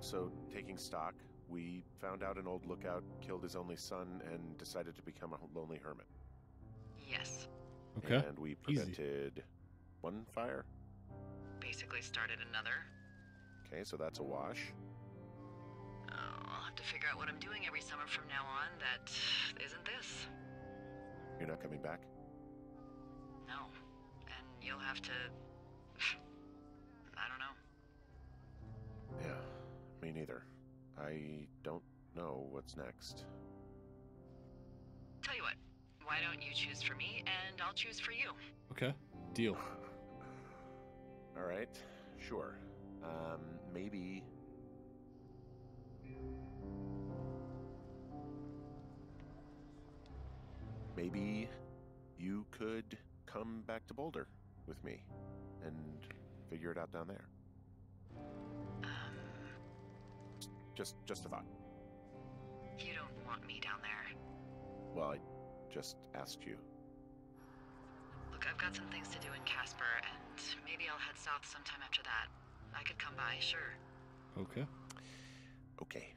So, taking stock, we found out an old lookout killed his only son and decided to become a lonely hermit. Yes. Okay. And we Easy. prevented one fire. Basically started another. Okay, so that's a wash. Oh, I'll have to figure out what I'm doing every summer from now on that isn't this. You're not coming back? No. And you'll have to. Yeah, me neither. I don't know what's next. Tell you what, why don't you choose for me and I'll choose for you? Okay. Deal. All right, sure. Um, maybe. Maybe you could come back to Boulder with me and figure it out down there. Just, just a thought. you don't want me down there. Well, I just asked you. Look, I've got some things to do in Casper, and maybe I'll head south sometime after that. I could come by, sure. Okay. Okay.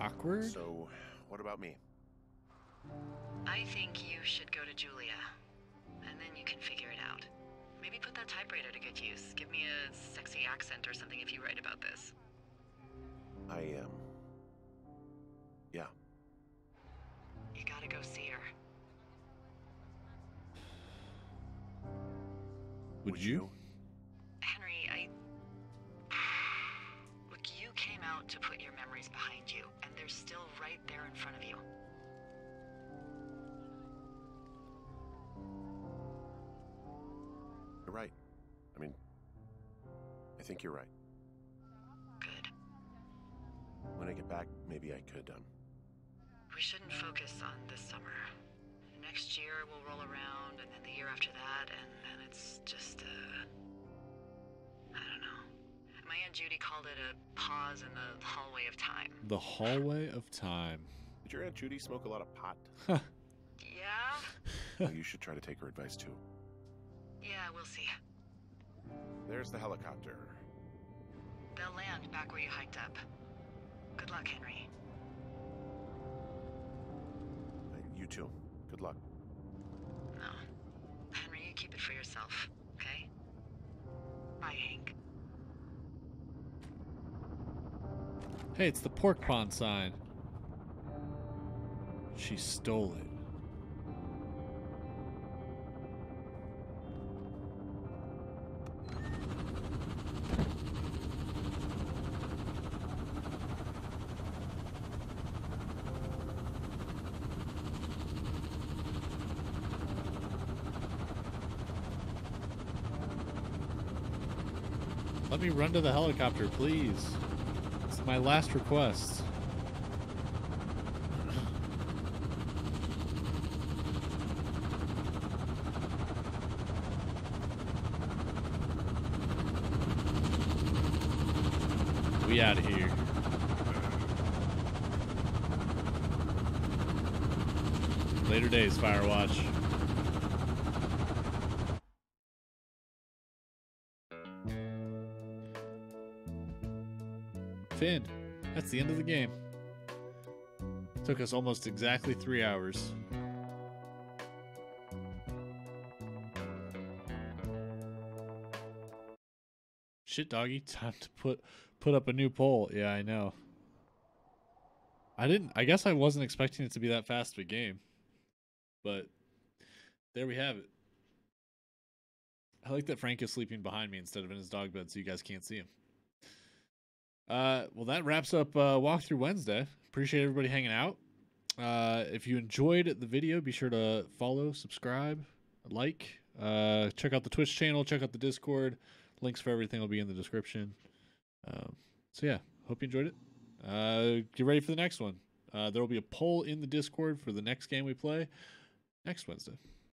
Awkward. So, what about me? I think you should go to Julia. And and then you can figure it out. Maybe put that typewriter to good use. Give me a sexy accent or something if you write about this. I um. Yeah. You gotta go see her. Would, you? Henry, I. Look, you came out to put your memories behind you, and they're still right there in front of you. You're right. I mean, I think you're right. When I get back, maybe I could um. We shouldn't focus on this summer. Next year we'll roll around, and then the year after that, and then it's just uh I don't know. My Aunt Judy called it a pause in the hallway of time. The hallway of time. Did your aunt Judy smoke a lot of pot? Yeah? well, you should try to take her advice too. Yeah, we'll see. There's the helicopter. They'll land back where you hiked up. Good luck, Henry. You too. Good luck. No. Henry, you keep it for yourself, okay? Bye, Hank. Hey, it's the pork pond sign. She stole it. Me run to the helicopter, please. It's my last request. We out of here. Later days, Firewatch. The end of the game. Took us almost exactly three hours. Shit, doggy, time to put put up a new poll. Yeah, I know. I didn't. I guess I wasn't expecting it to be that fast of a game, but there we have it. I like that Frank is sleeping behind me instead of in his dog bed, so you guys can't see him. Uh, well, that wraps up uh, Walkthrough Wednesday. Appreciate everybody hanging out. Uh, if you enjoyed the video, be sure to follow, subscribe, like. Uh, check out the Twitch channel. Check out the Discord. Links for everything will be in the description. Um, so yeah, hope you enjoyed it. Uh, get ready for the next one. Uh, there will be a poll in the Discord for the next game we play next Wednesday.